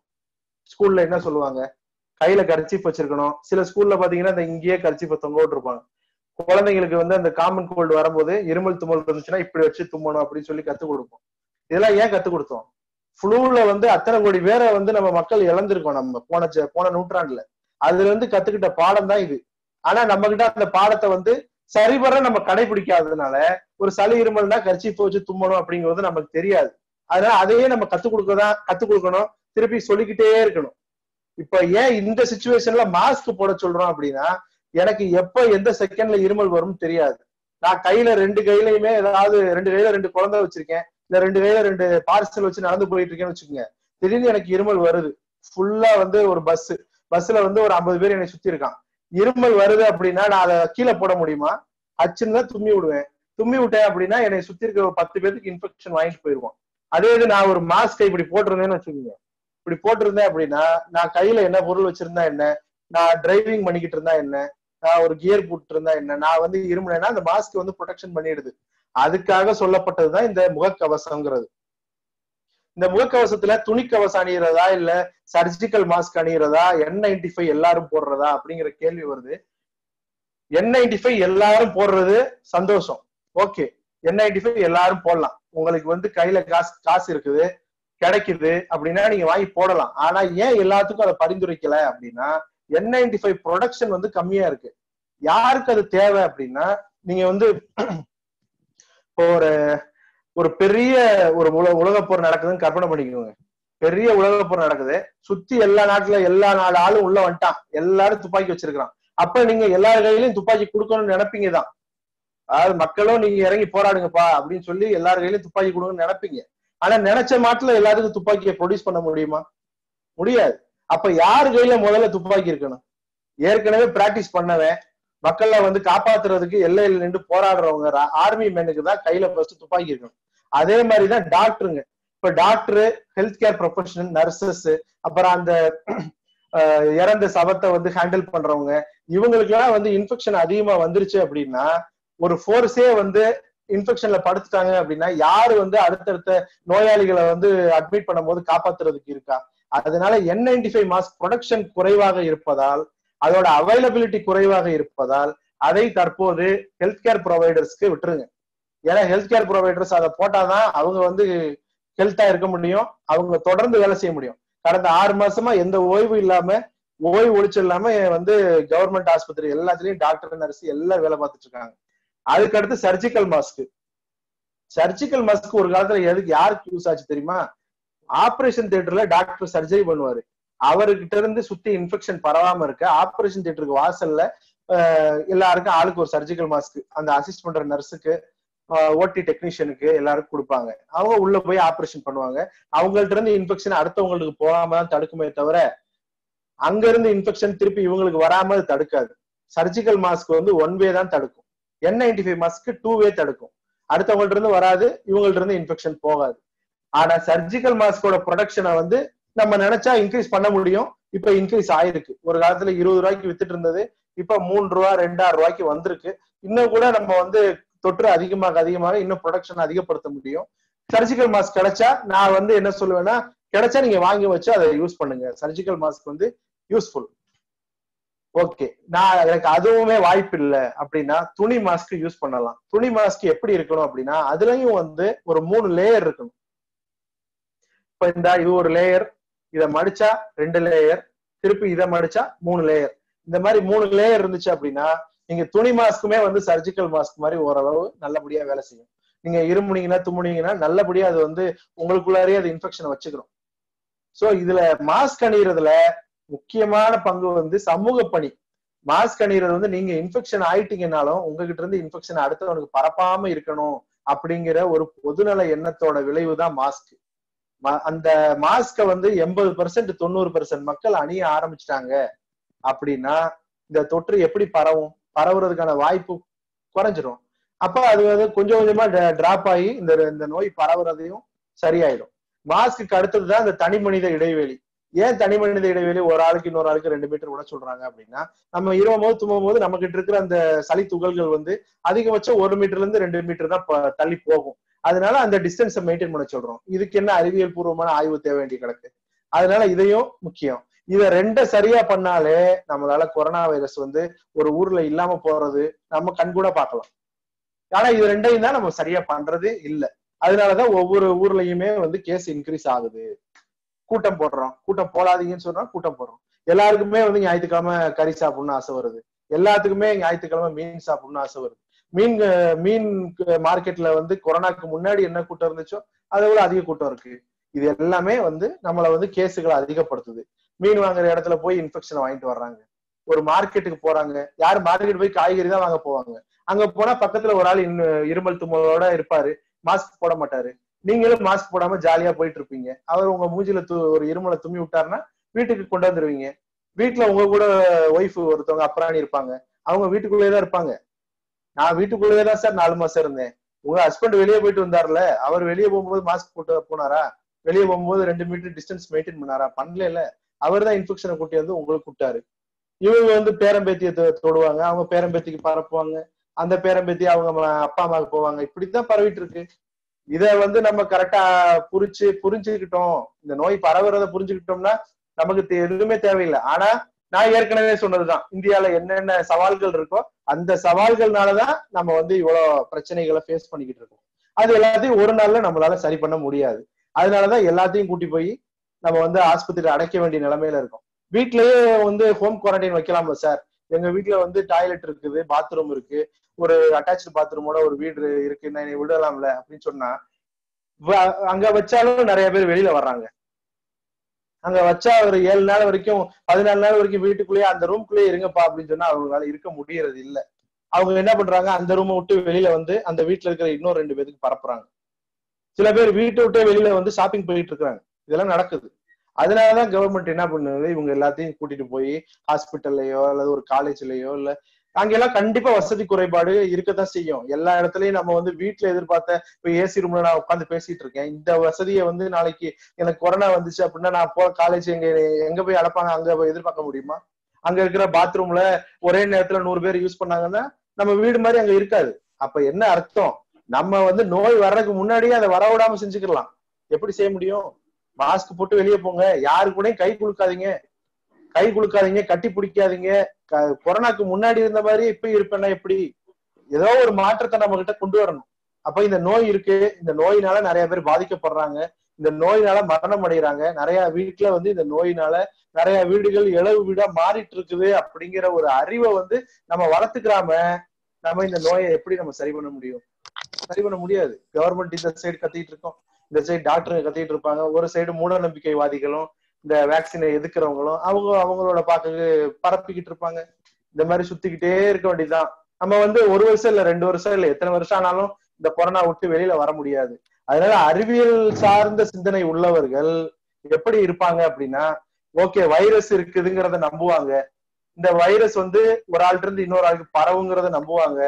ஸ்கூல்ல என்ன சொல்லுவாங்க? கையில கர்ச்சீஃப் வச்சிருக்கணும். சில ஸ்கூல்ல பாத்தீங்கன்னா இந்த இங்கேயே கர்ச்சீஃபை தொங்க விட்டுருப்பாங்க. குழந்தைங்களுக்கு வந்து அந்த காமன் கோல்டு வரும்போது இருமல் தும்மல் இருந்துச்சுன்னா இப்படி வச்சு தும்மணும் அப்படின்னு சொல்லி கத்து கொடுப்போம். இதெல்லாம் ஏன் கத்து கொடுத்தோம்? ஃப்ளூல வந்து அத்தனை கோடி பேரை வந்து நம்ம மக்கள் இழந்திருக்கோம் நம்ம போன போன நூற்றாண்டுல. அதுல இருந்து கத்துக்கிட்ட பாடம் தான் இது. ஆனா நம்ம கிட்ட அந்த பாடத்தை வந்து சரிவர நம்ம கடைபிடிக்காததுனால ஒரு சளி இருமல்னா கரிச்சி போச்சு தும்மணும் அப்படிங்கிறது நமக்கு தெரியாது. அதனால அதையே நம்ம கத்து கொடுக்கதான் கத்து கொடுக்கணும். திருப்பி சொல்லிக்கிட்டே இருக்கணும். இப்ப ஏன் இந்த சுச்சுவேஷன்ல மாஸ்க் போட சொல்றோம் அப்படின்னா எனக்கு எப்ப எந்த செகண்ட்ல இருமல் வரும்னு தெரியாது. நான் கையில ரெண்டு கையிலயுமே ஏதாவது ரெண்டு கையில ரெண்டு குழந்தை வச்சிருக்கேன். இந்த ரெண்டு வேலை ரெண்டு பார்சல் வச்சு நடந்து போயிட்டு இருக்கேன்னு வச்சுக்கோங்க. திடீர்னு எனக்கு இருமல் வருது. ஃபுல்லா வந்து ஒரு பஸ் பஸ்ல வந்து ஒரு ஐம்பது பேர் என்னை சுத்தி இருக்கான் இருமல் வருது அப்படின்னா நான் அதை கீழே போட முடியுமா? அச்சுன்னு தான் தும்மி விடுவேன். தும்மி விட்டேன் அப்படின்னா என்னை சுத்தி இருக்க ஒரு பத்து பேருக்கு இன்ஃபெக்ஷன் வாங்கிட்டு போயிருவோம். அதே இது நான் ஒரு மாஸ்கை இப்படி போட்டிருந்தேன்னு வச்சுக்கோங்க. இப்படி போட்டிருந்தேன் அப்படின்னா நான் கையில என்ன பொருள் வச்சிருந்தா என்ன? நான் டிரைவிங் பண்ணிக்கிட்டு இருந்தா என்ன? நான் ஒரு கியர் போட்டு இருந்தா என்ன? நான் வந்து இருமுனேன்னா அந்த மாஸ்க் வந்து ப்ரொடெக்ஷன் பண்ணிடுது. அதுக்காக சொல்லப்பட்டதுதான் இந்த முகக்கவசம்ங்கிறது. இந்த முகக்கவசத்துல துணிக்கவசம் அணிகிறதா இல்ல சர்ஜிக்கல் மாஸ்க் அணிகிறதா என் நைன்டி ஃபைவ் எல்லாரும் போடுறதா அப்படிங்கிற கேள்வி வருது. என் நைன்டி ஃபைவ் எல்லாரும் போடுறது சந்தோஷம். ஓகே என் நைன்டி ஃபைவ் எல்லாரும் போடலாம். உங்களுக்கு வந்து கையில காசு காசு இருக்குது கிடைக்குது அப்படின்னா நீங்க வாங்கி போடலாம். ஆனா ஏன் எல்லாத்துக்கும் அதை பரிந்துரைக்கல அப்படின்னா என் நைன்டி ஃபைவ் ப்ரொடக்ஷன் வந்து கம்மியா இருக்கு. யாருக்கு அது தேவை அப்படின்னா நீங்க வந்து இப்போ ஒரு ஒரு பெரிய ஒரு உலக உலகப்போர் நடக்குதுன்னு கற்பனை பண்ணிக்கோங்க. பெரிய உலகப்போர் நடக்குது. சுத்தி எல்லா நாட்டுல எல்லா நாலு ஆளும் உள்ள வந்துட்டான். எல்லாரும் துப்பாக்கி வச்சிருக்கிறான். அப்ப நீங்க எல்லார் கையிலயும் துப்பாக்கி கொடுக்கணும்னு நினைப்பீங்க தான் அதாவது மக்களும் நீங்க இறங்கி போராடுங்கப்பா அப்படின்னு சொல்லி எல்லார் கையிலயும் துப்பாக்கி கொடுங்கன்னு நினைப்பீங்க. ஆனா நினைச்ச மாட்டுல எல்லாத்துக்கும் துப்பாக்கியை ப்ரொடியூஸ் பண்ண முடியுமா? முடியாது. அப்ப யாரு கையில முதல்ல துப்பாக்கி இருக்கணும்? ஏற்கனவே பிராக்டிஸ் பண்ணவன் மக்களை வந்து காப்பாத்துறதுக்கு எல்லையில நின்று போராடுறவங்க ஆர்மி மேனுக்கு தான் கையில ஃபர்ஸ்ட் துப்பாக்கி இருக்கணும். அதே மாதிரிதான் டாக்டருங்க இப்ப doctor health care professional nurses அப்புறம் அந்த இறந்த சவத்தை வந்து ஹேண்டில் பண்றவங்க இவங்களுக்கு எல்லாம் வந்து இன்ஃபெக்ஷன் அதிகமா வந்துருச்சு அப்படின்னா ஒரு ஃபோர்ஸே வந்து இன்ஃபெக்ஷன்ல படுத்துட்டாங்க அப்படின்னா யாரு வந்து அடுத்தடுத்த நோயாளிகளை வந்து அட்மிட் பண்ணும் போது காப்பாத்துறதுக்கு இருக்கா? அதனால N ninety five mask production குறைவாக இருப்பதால் அதோட அவைலபிலிட்டி குறைவாக இருப்பதால் அதை தற்போது ஹெல்த் கேர் ப்ரொவைடர்ஸ்க்கு விட்டுருங்க. ஏன்னா ஹெல்த் கேர் ப்ரொவைடர்ஸ் அதை போட்டாதான் அவங்க வந்து ஹெல்த்தா இருக்க முடியும். அவங்க தொடர்ந்து வேலை செய்ய முடியும். கடந்த ஆறு மாசமா எந்த ஓய்வு இல்லாம ஓய்வு ஒழிச்சு இல்லாம வந்து கவர்மெண்ட் ஆஸ்பத்திரி எல்லாத்துலயும் டாக்டர் நர்ஸ் எல்லாம் வேலை பார்த்துட்டு இருக்காங்க. அதுக்கு அடுத்து சர்ஜிக்கல் மாஸ்க் சர்ஜிக்கல் மாஸ்க் ஒரு காலத்துல எதுக்கு யாருக்கு யூஸ் ஆச்சு தெரியுமா? ஆபரேஷன் தியேட்டர்ல டாக்டர் சர்ஜரி பண்ணுவாரு. அவர்கிட்ட இருந்து சுத்தி இன்ஃபெக்ஷன் பரவாம இருக்க ஆபரேஷன் தியேட்டருக்கு வாசல்ல எல்லாருக்கும் ஆளுக்கு ஒரு சர்ஜிக்கல் மாஸ்க் அந்த அசிஸ்ட் பண்ற நர்ஸுக்கு ஓடி டெக்னீஷியனுக்கு எல்லாருக்கும் கொடுப்பாங்க. அவங்க உள்ள போய் ஆபரேஷன் பண்ணுவாங்க. அவங்கள்ட்ட இருந்து இன்ஃபெக்ஷன் அடுத்தவங்களுக்கு போகாம தான் தடுக்குமே தவிர அங்க இருந்து இன்ஃபெக்ஷன் திருப்பி இவங்களுக்கு வராம தடுக்காது. சர்ஜிக்கல் மாஸ்க் வந்து ஒன் வே தான் தடுக்கும். N ninety five mask two way தடுக்கும். அடுத்தவங்கள்ட்ட இருந்து வராது இவங்கள்ட்ட இருந்து இன்ஃபெக்ஷன் போகாது. ஆனா சர்ஜிக்கல் மாஸ்கோட ப்ரொடக்ஷனை வந்து நம்ம நினைச்சா இன்க்ரீஸ் பண்ண முடியும். இப்ப இன்க்ரீஸ் ஆயிருக்கு. ஒரு காலத்துல இருபது ரூபாய்க்கு வித்துட்டு இருந்தது. இப்ப மூணு ரூபா ரெண்டாயிரம் ரூபாய்க்கு வந்திருக்கு. இன்னும் கூட நம்ம வந்து தொற்று அதிகமாக அதிகமாக இன்னும் ப்ரொடக்ஷன் அதிகப்படுத்த முடியும். சர்ஜிக்கல் மாஸ்க் கிடைச்சா நான் வந்து என்ன சொல்லுவேன்னா கிடைச்சா நீங்க வாங்கி வச்சு அதை யூஸ் பண்ணுங்க. சர்ஜிக்கல் மாஸ்க் வந்து யூஸ்ஃபுல் ஓகே நான் எனக்கு அதுவுமே வாய்ப்பு இல்லை அப்படின்னா துணி மாஸ்க் யூஸ் பண்ணலாம். துணி மாஸ்க் எப்படி இருக்கணும் அப்படின்னா அதுலயும் வந்து ஒரு மூணு லேயர் இருக்கணும். இப்ப இந்த இது ஒரு லேயர் இதை மடிச்சா ரெண்டு லேயர் திருப்பி இதை மடிச்சா மூணு லேயர் இந்த மாதிரி மூணு லேயர் இருந்துச்சு அப்படின்னா நீங்க துணி மாஸ்க்குமே வந்து சர்ஜிக்கல் மாஸ்க் மாதிரி ஓரளவு நல்லபடியா வேலை செய்யும். நீங்க இருமுனீங்கன்னா தும்முனீங்கன்னா நல்லபடியா அது வந்து உங்களுக்குள்ளாரே அது இன்ஃபெக்ஷனை வச்சுக்கிறோம் சோ இதுல மாஸ்க் அணியறதுல முக்கியமான பங்கு வந்து சமூக பணி. மாஸ்க் அணியறது வந்து நீங்க இன்ஃபெக்ஷன் ஆயிட்டீங்கன்னாலும் உங்ககிட்ட இருந்து இன்ஃபெக்ஷன் அடுத்தவனுக்கு பரப்பாம இருக்கணும் அப்படிங்கிற ஒரு பொதுநல எண்ணத்தோட விளைவு தான் மாஸ்க் அந்த மாஸ்க வந்து எண்பது பெர்சென்ட் தொண்ணூறு பெர்சென்ட் மக்கள் அணிய ஆரம்பிச்சிட்டாங்க அப்படின்னா இந்த தொற்று எப்படி பரவும்? பரவுறதுக்கான வாய்ப்பு குறைஞ்சிரும். அப்ப அது வந்து கொஞ்சம் கொஞ்சமா டிராப் ஆகி இந்த இந்த நோய் பரவுறதையும் சரியாயிடும் மாஸ்க்கு அடுத்ததுதான் இந்த தனி மனித இடைவெளி. ஏன் தனி மனித இடைவெளி ஒரு ஆளுக்கு இன்னொரு ஆளுக்கு ரெண்டு மீட்டர் விட சொல்றாங்க அப்படின்னா நம்ம இருவும் போது தும்பும் போது நம்ம கிட்ட இருக்கிற அந்த சளி துகள்கள் வந்து அதிகபட்சம் ஒரு மீட்டர்ல இருந்து ரெண்டு மீட்டர் தான் தள்ளி போகும். அதனால அந்த டிஸ்டன்ஸை மெயின்டைன் பண்ண சொல்றோம். இதுக்கு என்ன அறிவியல் பூர்வமான ஆய்வு தேவை வேண்டிய கிடக்கு? அதனால இதையும் முக்கியம். இத ரெண்ட சரியா பண்ணாலே நம்மளால கொரோனா வைரஸ் வந்து ஒரு ஊர்ல இல்லாம போறது நம்ம கண்கூட பார்க்கலாம். ஆனா இது ரெண்டையும் தான் நம்ம சரியா பண்றது இல்ல. அதனாலதான் ஒவ்வொரு ஊர்லயுமே வந்து கேஸ் இன்க்ரீஸ் ஆகுது. கூட்டம் போடுறோம். கூட்டம் போடாதீங்கன்னு சொல்றோம் கூட்டம் போடுறோம். எல்லாருக்குமே வந்து ஞாயிற்றுக்கிழமை கறி சாப்பிடணும்னு ஆசை வருது. எல்லாத்துக்குமே ஞாயிற்றுக்கிழமை மீன் சாப்பிடணும்னு ஆசை வருது. மீன் மீன் மார்க்கெட்ல வந்து கொரோனாக்கு முன்னாடி என்ன கூட்டம் இருந்துச்சோ அதை விட அதிக கூட்டம் இருக்கு. இது எல்லாமே வந்து நம்மள வந்து கேஸுகளை அதிகப்படுத்துது. மீன் வாங்குற இடத்துல போய் இன்ஃபெக்ஷன் வாங்கிட்டு வர்றாங்க. ஒரு மார்க்கெட்டுக்கு போறாங்க. யாரு மார்க்கெட் போய் காய்கறி தான் வாங்க போவாங்க. அங்க போனா பக்கத்துல ஒரு ஆள் இருமல் தும்மலோட இருப்பாரு. மாஸ்க் போட மாட்டாரு. நீங்களும் மாஸ்க் போடாம ஜாலியா போயிட்டு இருப்பீங்க அவர் உங்க மூஞ்சில ஒரு இருமலை தும்மி விட்டாருன்னா வீட்டுக்கு கொண்டு வந்துருவீங்க. வீட்டுல உங்க கூட ஒய்ஃப் ஒருத்தவங்க அப்புறாணி இருப்பாங்க. அவங்க வீட்டுக்குள்ளேயே இருப்பாங்க. நான் வீட்டுக்குள்ளேயே தான் சார் நாலு மாசம் இருந்தேன். உங்க ஹஸ்பண்ட் வெளியே போயிட்டு வந்தார்ல அவர் வெளியே போகும்போது மாஸ்க் போட்டு போனாரா? வெளியே போகும்போது ரெண்டு மீட்டர் டிஸ்டன்ஸ் மெயின்டைன் பண்ணாரா? பண்ணல அவர் தான் இன்ஃபெக்ஷனை கூட்டி வந்து உங்களுக்கு கூட்டாரு இவங்க வந்து பேரம்பேத்திய தொடுவாங்க. அவங்க பேரம்பேத்திக்கு பரப்புவாங்க. அந்த பேரம்பேத்தி அவங்க அப்பா அம்மாவுக்கு போவாங்க. இப்படித்தான் பரவிட்டு இருக்கு. இத வந்து நம்ம கரெக்டா புரிச்சு புரிஞ்சுக்கிட்டோம். இந்த நோய் பரவுறத புரிஞ்சுக்கிட்டோம்னா நமக்கு எதுவுமே தேவையில்லை. ஆனா நான் ஏற்கனவே சொன்னதுதான். இந்தியால என்னென்ன சவால்கள் இருக்கோ அந்த சவால்கள்னாலதான் நம்ம வந்து இவ்வளவு பிரச்சனைகளை ஃபேஸ் பண்ணிக்கிட்டு இருக்கோம். அது எல்லாத்தையும் ஒரு நாள்ல நம்மளால சரி பண்ண முடியாது. அதனாலதான் எல்லாத்தையும் கூட்டி போய் நம்ம வந்து ஆஸ்பத்திரி அடைக்க வேண்டிய நிலைமையில இருக்கோம். வீட்லயே வந்து ஹோம் குவாரண்டைன் வைக்கலாம்ல சார் எங்க வீட்டுல வந்து டாய்லெட் இருக்குது பாத்ரூம் இருக்கு. ஒரு அட்டாச்சு பாத்ரூமோட ஒரு வீடு இருக்கு நான் விடலாம்ல அப்படின்னு சொன்னா அங்க வச்சாலும் நிறைய பேர் வெளியில வர்றாங்க. அங்க வச்சா ஒரு ஏழு நாள் வரைக்கும் பதினாலு நாள் வரைக்கும் வீட்டுக்குள்ளேயே அந்த ரூம்குள்ளேயே இருங்கப்பா அப்படின்னு சொன்னா அவங்களால இருக்க முடியறது இல்ல. அவங்க என்ன பண்றாங்க அந்த ரூமை விட்டு வெளியில வந்து அந்த வீட்டுல இருக்கிற இன்னொரு ரெண்டு பேருக்கு பரப்புறாங்க. சில பேர் வீட்டை விட்டு வெளியில வந்து ஷாப்பிங் போயிட்டு இருக்காங்க இதெல்லாம் நடக்குது. அதனாலதான் கவர்மெண்ட் என்ன பண்ணுது? இவங்க எல்லாத்தையும் கூட்டிட்டு போய் ஹாஸ்பிட்டல்லையோ அல்லது ஒரு காலேஜ்லயோ இல்ல அங்கெல்லாம் கண்டிப்பா வசதி குறைபாடு இருக்கத்தான் செய்யும். எல்லா இடத்துலயும் நம்ம வந்து வீட்டுல எதிர்பார்த்த இப்ப ஏசி ரூம்ல நான் உட்காந்து பேசிட்டு இருக்கேன். இந்த வசதியை வந்து நாளைக்கு எனக்கு கொரோனா வந்துச்சு அப்படின்னா நான் போற காலேஜ் எங்க எங்க போய் அடைப்பாங்க அங்க போய் எதிர்பார்க்க முடியுமா? அங்க இருக்கிற பாத்ரூம்ல ஒரே நேரத்துல நூறு பேர் யூஸ் பண்ணாங்கன்னா நம்ம வீடு மாதிரி அங்க இருக்காது. அப்ப என்ன அர்த்தம்? நம்ம வந்து நோய் வர்றதுக்கு முன்னாடியே அதை வர விடாம செஞ்சுக்கலாம். எப்படி செய்ய முடியும்? மாஸ்க் போட்டு வெளியே போங்க. யாரு கூட கை குலுக்காதீங்க. கை குலுக்காதீங்க கட்டி பிடிக்காதீங்க. கொரோனாக்கு முன்னாடி இருந்த மாதிரி இப்ப இருப்பேன்னா எப்படி? ஏதோ ஒரு மாற்றத்தை நம்ம கிட்ட கொண்டு வரணும். அப்ப இந்த நோய் இருக்கு. இந்த நோயினால நிறைய பேர் பாதிக்கப்படுறாங்க. இந்த நோயினால மரணம் அடைகிறாங்க நிறைய வீட்டுல வந்து இந்த நோயினால நிறைய வீடுகள் இளவு வீடா மாறிட்டு இருக்குது அப்படிங்கிற ஒரு அறிவை வந்து நம்ம வளர்த்துக்கிறாம நம்ம இந்த நோயை எப்படி நம்ம சரி பண்ண முடியும்? சரி பண்ண முடியாது. கவர்மெண்ட் இந்த சைடு கத்திட்டு இருக்கோம். இந்த சைடு டாக்டருங்க கத்திட்டு இருப்பாங்க. ஒரு சைடு மூட நம்பிக்கைவாதிகளும் இந்த வேக்சினை எதுக்குறவங்களும் அவங்க அவங்களோட பாக்கு பரப்பிக்கிட்டு இருப்பாங்க. இந்த மாதிரி சுத்திக்கிட்டே இருக்க வேண்டியதுதான். நம்ம வந்து ஒரு வருஷம் இல்ல ரெண்டு வருஷம் இல்ல எத்தனை வருஷம் ஆனாலும் இந்த கொரோனா விட்டு வெளியில வர முடியாது. அதனால அறிவியல் சார்ந்த சிந்தனை உள்ளவர்கள் எப்படி இருப்பாங்க அப்படின்னா ஓகே வைரஸ் இருக்குதுங்கிறத நம்புவாங்க. இந்த வைரஸ் வந்து ஒரு ஆள்கிட்ட இருந்து இன்னொரு ஆளுக்கு பரவுங்கிறத நம்புவாங்க.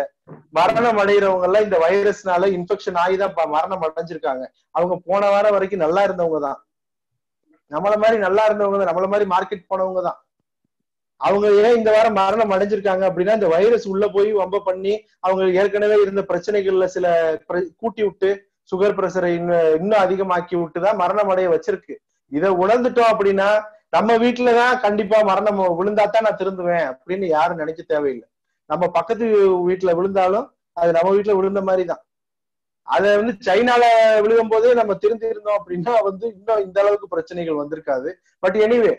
மரணம் அடைகிறவங்க எல்லாம் இந்த வைரஸ்னால இன்ஃபெக்ஷன் ஆகிதான் மரணம் அடைஞ்சிருக்காங்க. அவங்க போன வாரம் வரைக்கும் நல்லா இருந்தவங்க தான். நம்மள மாதிரி நல்லா இருந்தவங்க தான் நம்மள மாதிரி மார்க்கெட் போனவங்க தான். அவங்க ஏன் இந்த வாரம் மரணம் அடைஞ்சிருக்காங்க அப்படின்னா இந்த வைரஸ் உள்ள போய் வம்ப பண்ணி அவங்க ஏற்கனவே இருந்த பிரச்சனைகள்ல சில பிர- கூட்டி விட்டு சுகர் பிரஷரை இன்னும் இன்னும் அதிகமாக்கி விட்டுதான் மரணம் அடைய வச்சிருக்கு. இதை உணர்ந்துட்டோம் அப்படின்னா நம்ம வீட்டுலதான் கண்டிப்பா மரணம் விழுந்தாத்தான் நான் திருந்துவேன் அப்படின்னு யாரும் நினைக்க தேவையில்லை. நம்ம பக்கத்து வீட்டுல விழுந்தாலும் அது நம்ம வீட்டுல விழுந்த மாதிரி தான் அத வந்து சைனால விழுகும் போதே நம்ம திருந்தி இருந்தோம் அப்படின்னா வந்து இன்னும் இந்த அளவுக்கு பிரச்சனைகள் வந்திருக்காது. பட் எனிவே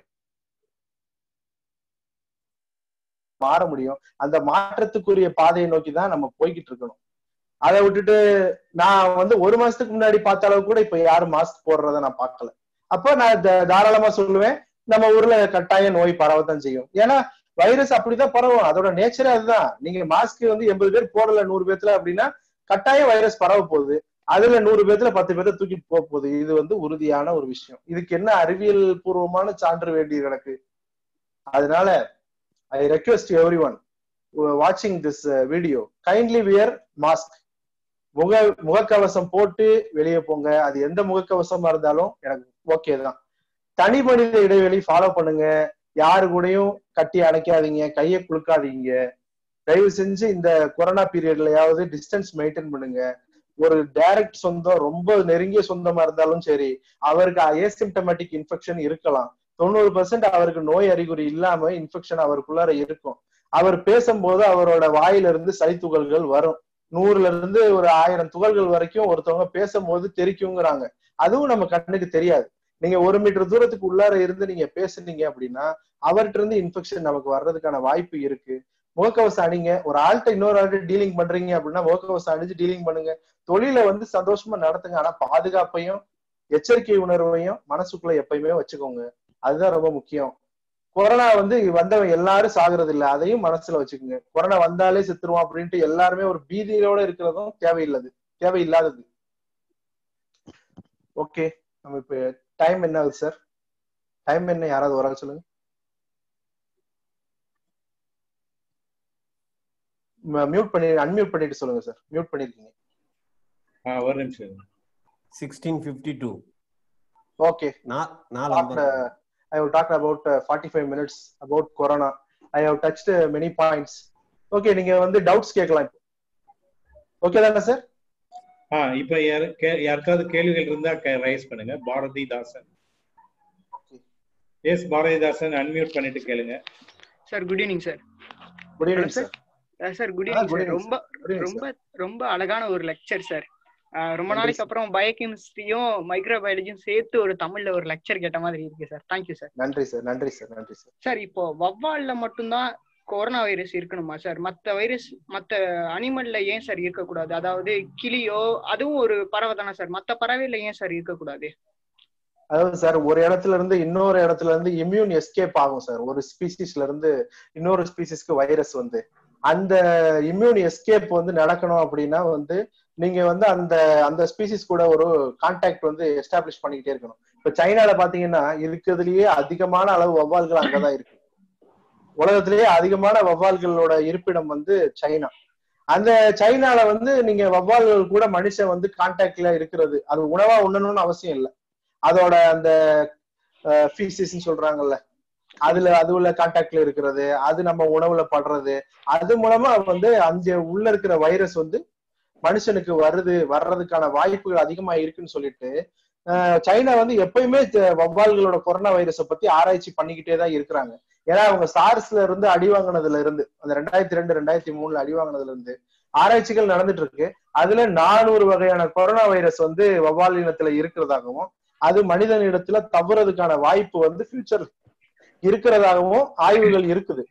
மாற முடியும். அந்த மாற்றத்துக்குரிய பாதையை நோக்கி தான் நம்ம போய்கிட்டு இருக்கணும். அதை விட்டுட்டு நான் வந்து ஒரு மாசத்துக்கு முன்னாடி பார்த்த அளவு கூட இப்ப யாரும் மாஸ்க் போடுறத நான் பார்க்கல. அப்ப நான் த- தாராளமா சொல்லுவேன். நம்ம ஊர்ல கட்டாய நோய் பரவத்தான் செய்யும். ஏன்னா வைரஸ் அப்படிதான் பரவும். அதோட நேச்சரே அதுதான். நீங்க மாஸ்க் வந்து எண்பது பேர் போடல நூறு பேர்த்துல அப்படின்னா கட்டாயம் வைரஸ் பரவ போகுது. அதுல நூறு பேர்த்துல பத்து பேர்த்த தூக்கிட்டு போக போகுது. இது வந்து உறுதியான ஒரு விஷயம். இதுக்கு என்ன அறிவியல் பூர்வமான சான்று வேண்டியது எனக்கு? அதனால ஐ ரெக்வெஸ்ட் எவ்ரி ஒன் வாட்சிங் this video kindly wear mask முக முகக்கவசம் போட்டு வெளியே போங்க. அது எந்த முகக்கவசமா இருந்தாலும் எனக்கு ஓகே தான். தனி மனித இடைவெளி ஃபாலோ பண்ணுங்க. யாரு கூடயும் கட்டி அணைக்காதீங்க கையை குலுக்காதீங்க. தயவு செஞ்சு இந்த கொரோனா பீரியட்லயாவது டிஸ்டன்ஸ் மெயின்டைன் பண்ணுங்க. ஒரு டைரக்ட் சொந்தம் ரொம்ப நெருங்கிய சொந்தமா இருந்தாலும் சரி அவருக்கு ஏசிம்டமேட்டிக் இன்ஃபெக்ஷன் இருக்கலாம். தொண்ணூறு பர்சன்ட் அவருக்கு நோய் அறிகுறி இல்லாம இன்ஃபெக்ஷன் அவருக்குள்ளார இருக்கும். அவர் பேசும்போது அவரோட வாயிலிருந்து சளி துகள்கள் வரும். நூறுல இருந்து ஒரு ஆயிரம் துகள்கள் வரைக்கும் ஒருத்தவங்க பேசும்போது தெரிக்குங்கிறாங்க. அதுவும் நம்ம கண்ணுக்கு தெரியாது. நீங்க ஒரு மீட்டர் தூரத்துக்கு உள்ளார இருந்து நீங்க பேசுனீங்க அப்படின்னா அவர்கிட்ட இருந்து இன்ஃபெக்ஷன் நமக்கு வர்றதுக்கான வாய்ப்பு இருக்கு. முகக்கவசம் அணிங்க. ஒரு ஆள்கிட்ட இன்னொரு ஆள்கிட்ட டீலிங் பண்றீங்க அப்படின்னா முகக்கவசம் அணிஞ்சு டீலிங் பண்ணுங்க. தொழிலை வந்து சந்தோஷமா நடத்துங்க. ஆனா பாதுகாப்பையும் எச்சரிக்கை உணர்வையும் மனசுக்குள்ள எப்பயுமே வச்சுக்கோங்க. அதுதான் ரொம்ப முக்கியம். கொரோனா வந்து வந்தவன் எல்லாரும் சாகுறது இல்ல அதையும் மனசுல வச்சுக்கோங்க. கொரோனா வந்தாலே செத்துருவோம் அப்படின்ட்டு எல்லாருமே ஒரு பீதியோட இருக்கிறதும் தேவையில்லது. தேவையில்லாதது. ஓகே. நம்ம இப்ப டைம் என்ன ஆகுது சார் டைம் என்ன? யாராவது வராங்க சொல்லுங்க. மியூட் பண்ணி அன்மியூட் பண்ணிட்டு சொல்லுங்க சார் மியூட் பண்ணிருக்கீங்க. ஆ, ஒரு நிமிஷம் sixteen fifty two okay have talked about uh, 45 minutes about corona. I have touched uh, many points. Okay நீங்க வந்து டவுட்ஸ் கேட்கலாம் இப்போ. ஓகே தானே சார் ஆ இப்ப யாருக்காவது கேள்விகள் இருந்தா ரைஸ் பண்ணுங்க. பாரதிதாசன். எஸ் பாரதிதாசன் அன்மியூட் பண்ணிட்டு கேளுங்க. Sir good evening sir good evening sir sir good evening good sir evening, ரொம்ப ரொம்ப ரொம்ப அழகான ஒரு லெக்சர் சார் ரொம்ப நன்றி நாளைக்கு. அப்புறம் பயோகெமிஸ்ட்ரியும் மைக்ரோபயாலஜியும் சேர்த்து ஒரு தமிழ்ல ஒரு லெக்சர் கேட்ட மாதிரி இருக்கு சார் தேங்க்யூ சார் நன்றி சார் நன்றி சார் நன்றி சார் சார் இப்போ வவ்வால்ல மட்டும்தான் கொரோனா வைரஸ் இருக்கணுமா சார் மத்த வைரஸ் மத்த அனிமல்ல ஏன் சார் இருக்கக்கூடாது? அதாவது கிளியோ அதுவும் ஒரு பறவை தானே சார் மத்த பறவையில ஏன் சார் இருக்கக்கூடாது? அதாவது சார் ஒரு இடத்துல இருந்து இன்னொரு இடத்துல இருந்து இம்யூன் எஸ்கேப் ஆகும் சார் ஒரு ஸ்பீசிஸ்ல இருந்து இன்னொரு ஸ்பீசிஸ்க்கு வைரஸ் வந்து. அந்த இம்யூன் எஸ்கேப் வந்து நடக்கணும் அப்படின்னா வந்து நீங்க வந்து அந்த அந்த ஸ்பீசிஸ் கூட ஒரு கான்டாக்ட் வந்து எஸ்டாப்ளிஷ் பண்ணிக்கிட்டே இருக்கணும். இப்ப சைனால பாத்தீங்கன்னா இருக்கிறதுலயே அதிகமான அளவு வவ்வால்கள் அங்கதான் இருக்கு. உலகத்திலேயே அதிகமான வவ்வால்களோட இருப்பிடம் வந்து சைனா. அந்த சைனால வந்து நீங்க வவ்வால்கள் கூட மனுஷன் வந்து கான்டாக்ட்ல இருக்கிறது. அது உணவா உண்ணணும்னு அவசியம் இல்லை. அதோட அந்த ஃபீசிஸ் சொல்றாங்கல்ல. அதுல அது உள்ள கான்டாக்ட்ல இருக்கிறது. அது நம்ம உணவுல படுறது. அது மூலமா வந்து அந்த உள்ள இருக்கிற வைரஸ் வந்து மனுஷனுக்கு வருது வர்றதுக்கான வாய்ப்புகள் அதிகமா இருக்குன்னு சொல்லிட்டு சைனா வந்து எப்பயுமே வவ்வால்களோட கொரோனா வைரஸை பத்தி ஆராய்ச்சி பண்ணிக்கிட்டே தான் இருக்கிறாங்க. ஏன்னா அவங்க சார்ஸ்ல இருந்து அடி வாங்கினதுல இருந்து அந்த ரெண்டாயிரத்தி ரெண்டு ரெண்டாயிரத்தி மூணுல அடி வாங்கினதுல இருந்து ஆராய்ச்சிகள் நடந்துட்டு இருக்கு அதுல நானூறு வகையான கொரோனா வைரஸ் வந்து வவ்வால் இனத்துல இருக்கிறதாகவும் அது மனிதனிடத்துல தவறதுக்கான வாய்ப்பு வந்து ஃபியூச்சர் இருக்கிறதாகவும் ஆய்வுகள் இருக்குது.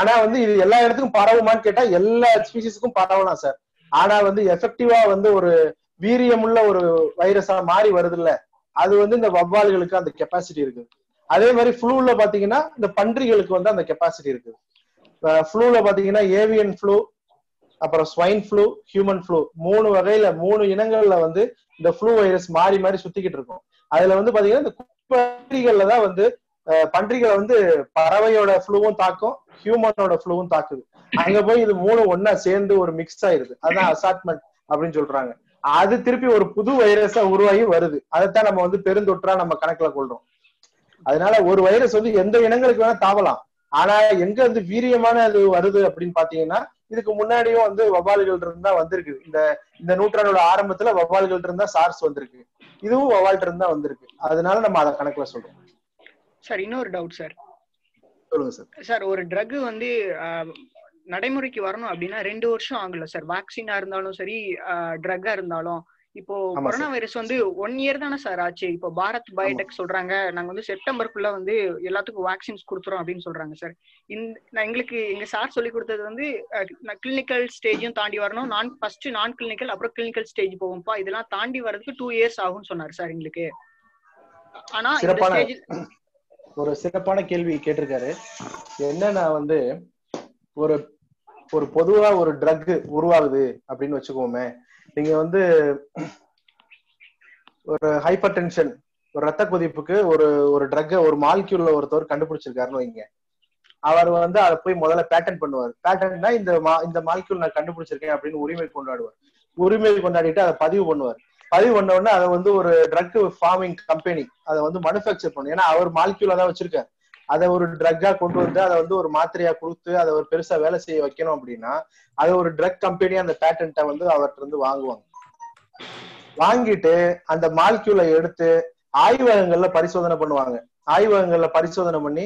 ஆனா வந்து இது எல்லா இடத்துக்கும் பரவுமான்னு கேட்டா எல்லா ஸ்பீசிஸ்க்கும் பரவலாம் சார் ஆனா வந்து எஃபெக்டிவா வந்து ஒரு வீரியமுள்ள ஒரு வைரஸா மாறி வருது இல்ல அது வந்து இந்த வவ்வால்களுக்கு அந்த கெப்பாசிட்டி இருக்குது. அதே மாதிரி ஃப்ளூல பாத்தீங்கன்னா இந்த பன்றிகளுக்கு வந்து அந்த கெப்பாசிட்டி இருக்குது. ஃப்ளூல பாத்தீங்கன்னா ஏவியன் ஃப்ளூ அப்புறம் ஸ்வைன் ஃப்ளூ ஹியூமன் ஃப்ளூ மூணு வகையில மூணு இனங்கள்ல வந்து இந்த ஃப்ளூ வைரஸ் மாறி மாறி சுத்திக்கிட்டு இருக்கும். அதுல வந்து பாத்தீங்கன்னா இந்த பன்றிகள்ல தான் வந்து பன்றிகளை வந்து பறவையோட ஃப்ளூவும் தாக்கும் ஹியூமனோட ஃப்ளூவும் தாக்குது. அங்க போய் இது மூணு ஒன்னா சேர்ந்து ஒரு மிக்ஸ் ஆயிருது அதான் அசாட்மெண்ட் அப்படின்னு சொல்றாங்க. அது திருப்பி ஒரு புது வைரஸா உருவாகி வருது. அதைத்தான் நம்ம வந்து பெருந்தொற்றா நம்ம கணக்குல கொள்றோம். அதனால ஒரு வைரஸ் வந்து எந்த இனங்களுக்கு வேணா தாவலாம். ஆனா எங்க வந்து வீரியமான அது வருது அப்படின்னு பாத்தீங்கன்னா இதுக்கு முன்னாடியும் வந்து வவ்வால்கள் இருந்தா வந்திருக்கு. இந்த இந்த நூற்றாண்டோட ஆரம்பத்துல வவ்வால்கள் இருந்தா சார்ஸ் வந்திருக்கு. இதுவும் வவ்வால் இருந்தா வந்திருக்கு. அதனால நம்ம அதை கணக்குல சொல்றோம். சார் இன்னொரு டவுட் சார். சொல்லுங்க சார். சார் ஒரு ட்ரக் வந்து நடைமுறைக்கு வரணும் அப்படின்னா ரெண்டு வருஷம் ஆகல சார். வேக்சினா இருந்தாலும் சரி ட்ரக்கா இருந்தாலும். இப்போ கொரோனா வைரஸ் வந்து ஒன் இயர் தானே சார் ஆச்சு. இப்போ பாரத் பயோடெக் சொல்றாங்க. நாங்க வந்து செப்டம்பருக்குள்ள வந்து எல்லாத்துக்கும் வேக்சின்ஸ் கொடுத்துறோம் அப்படின்னு சொல்றாங்க சார். இந்த நான் எங்களுக்கு எங்க சார் சொல்லி கொடுத்தது வந்து கிளினிக்கல் ஸ்டேஜும் தாண்டி வரணும். நான் ஃபர்ஸ்ட் நான் கிளினிக்கல் அப்புறம் கிளினிக்கல் ஸ்டேஜ் போகும்பா இதெல்லாம் தாண்டி வர்றதுக்கு டூ இயர்ஸ் ஆகும்னு சொன்னார் சார் எங்களுக்கு. ஆனா ஒரு சிறப்பான கேள்வி கேட்டிருக்காரு. என்னன்னா வந்து ஒரு ஒரு பொதுவா ஒரு ட்ரக் உருவாகுது அப்படின்னு வச்சுக்கோமே. நீங்க வந்து ஒரு ஹைப்பர் டென்ஷன் ஒரு ரத்த கொதிப்புக்கு ஒரு ஒரு ட்ரக்கை ஒரு மாலிக்யூல்ல ஒருத்தவர் கண்டுபிடிச்சிருக்காருன்னு வைங்க. அவர் வந்து அதை போய் முதல்ல பேட்டன் பண்ணுவார். பேட்டன்னா இந்த மா- இந்த மாலிக்யூல் நான் கண்டுபிடிச்சிருக்கேன் அப்படின்னு உரிமை கொண்டாடுவார். உரிமை கொண்டாடிட்டு அதை பதிவு பண்ணுவார். பதிவு பண்ண உடனே அதை வந்து ஒரு ட்ரக் ஃபார்மிங் கம்பெனி அதை வந்து மனுஃபேக்சர் பண்ணும் ஏன்னா அவர் மாலிக்யூலா தான் வச்சிருக்காரு. அதை ஒரு ட்ரக்கா கொண்டு வந்து அதை வந்து ஒரு மாத்திரையா கொடுத்து அதை ஒரு பெருசா வேலை செய்ய வைக்கணும் அப்படின்னா அதை ஒரு ட்ரக் கம்பெனி அந்த பேட்டன்ட்டை வந்து அவர்கிட்ட இருந்து வாங்குவாங்க. வாங்கிட்டு அந்த மால்கியூலை எடுத்து ஆய்வகங்கள்ல பரிசோதனை பண்ணுவாங்க. ஆய்வகங்கள்ல பரிசோதனை பண்ணி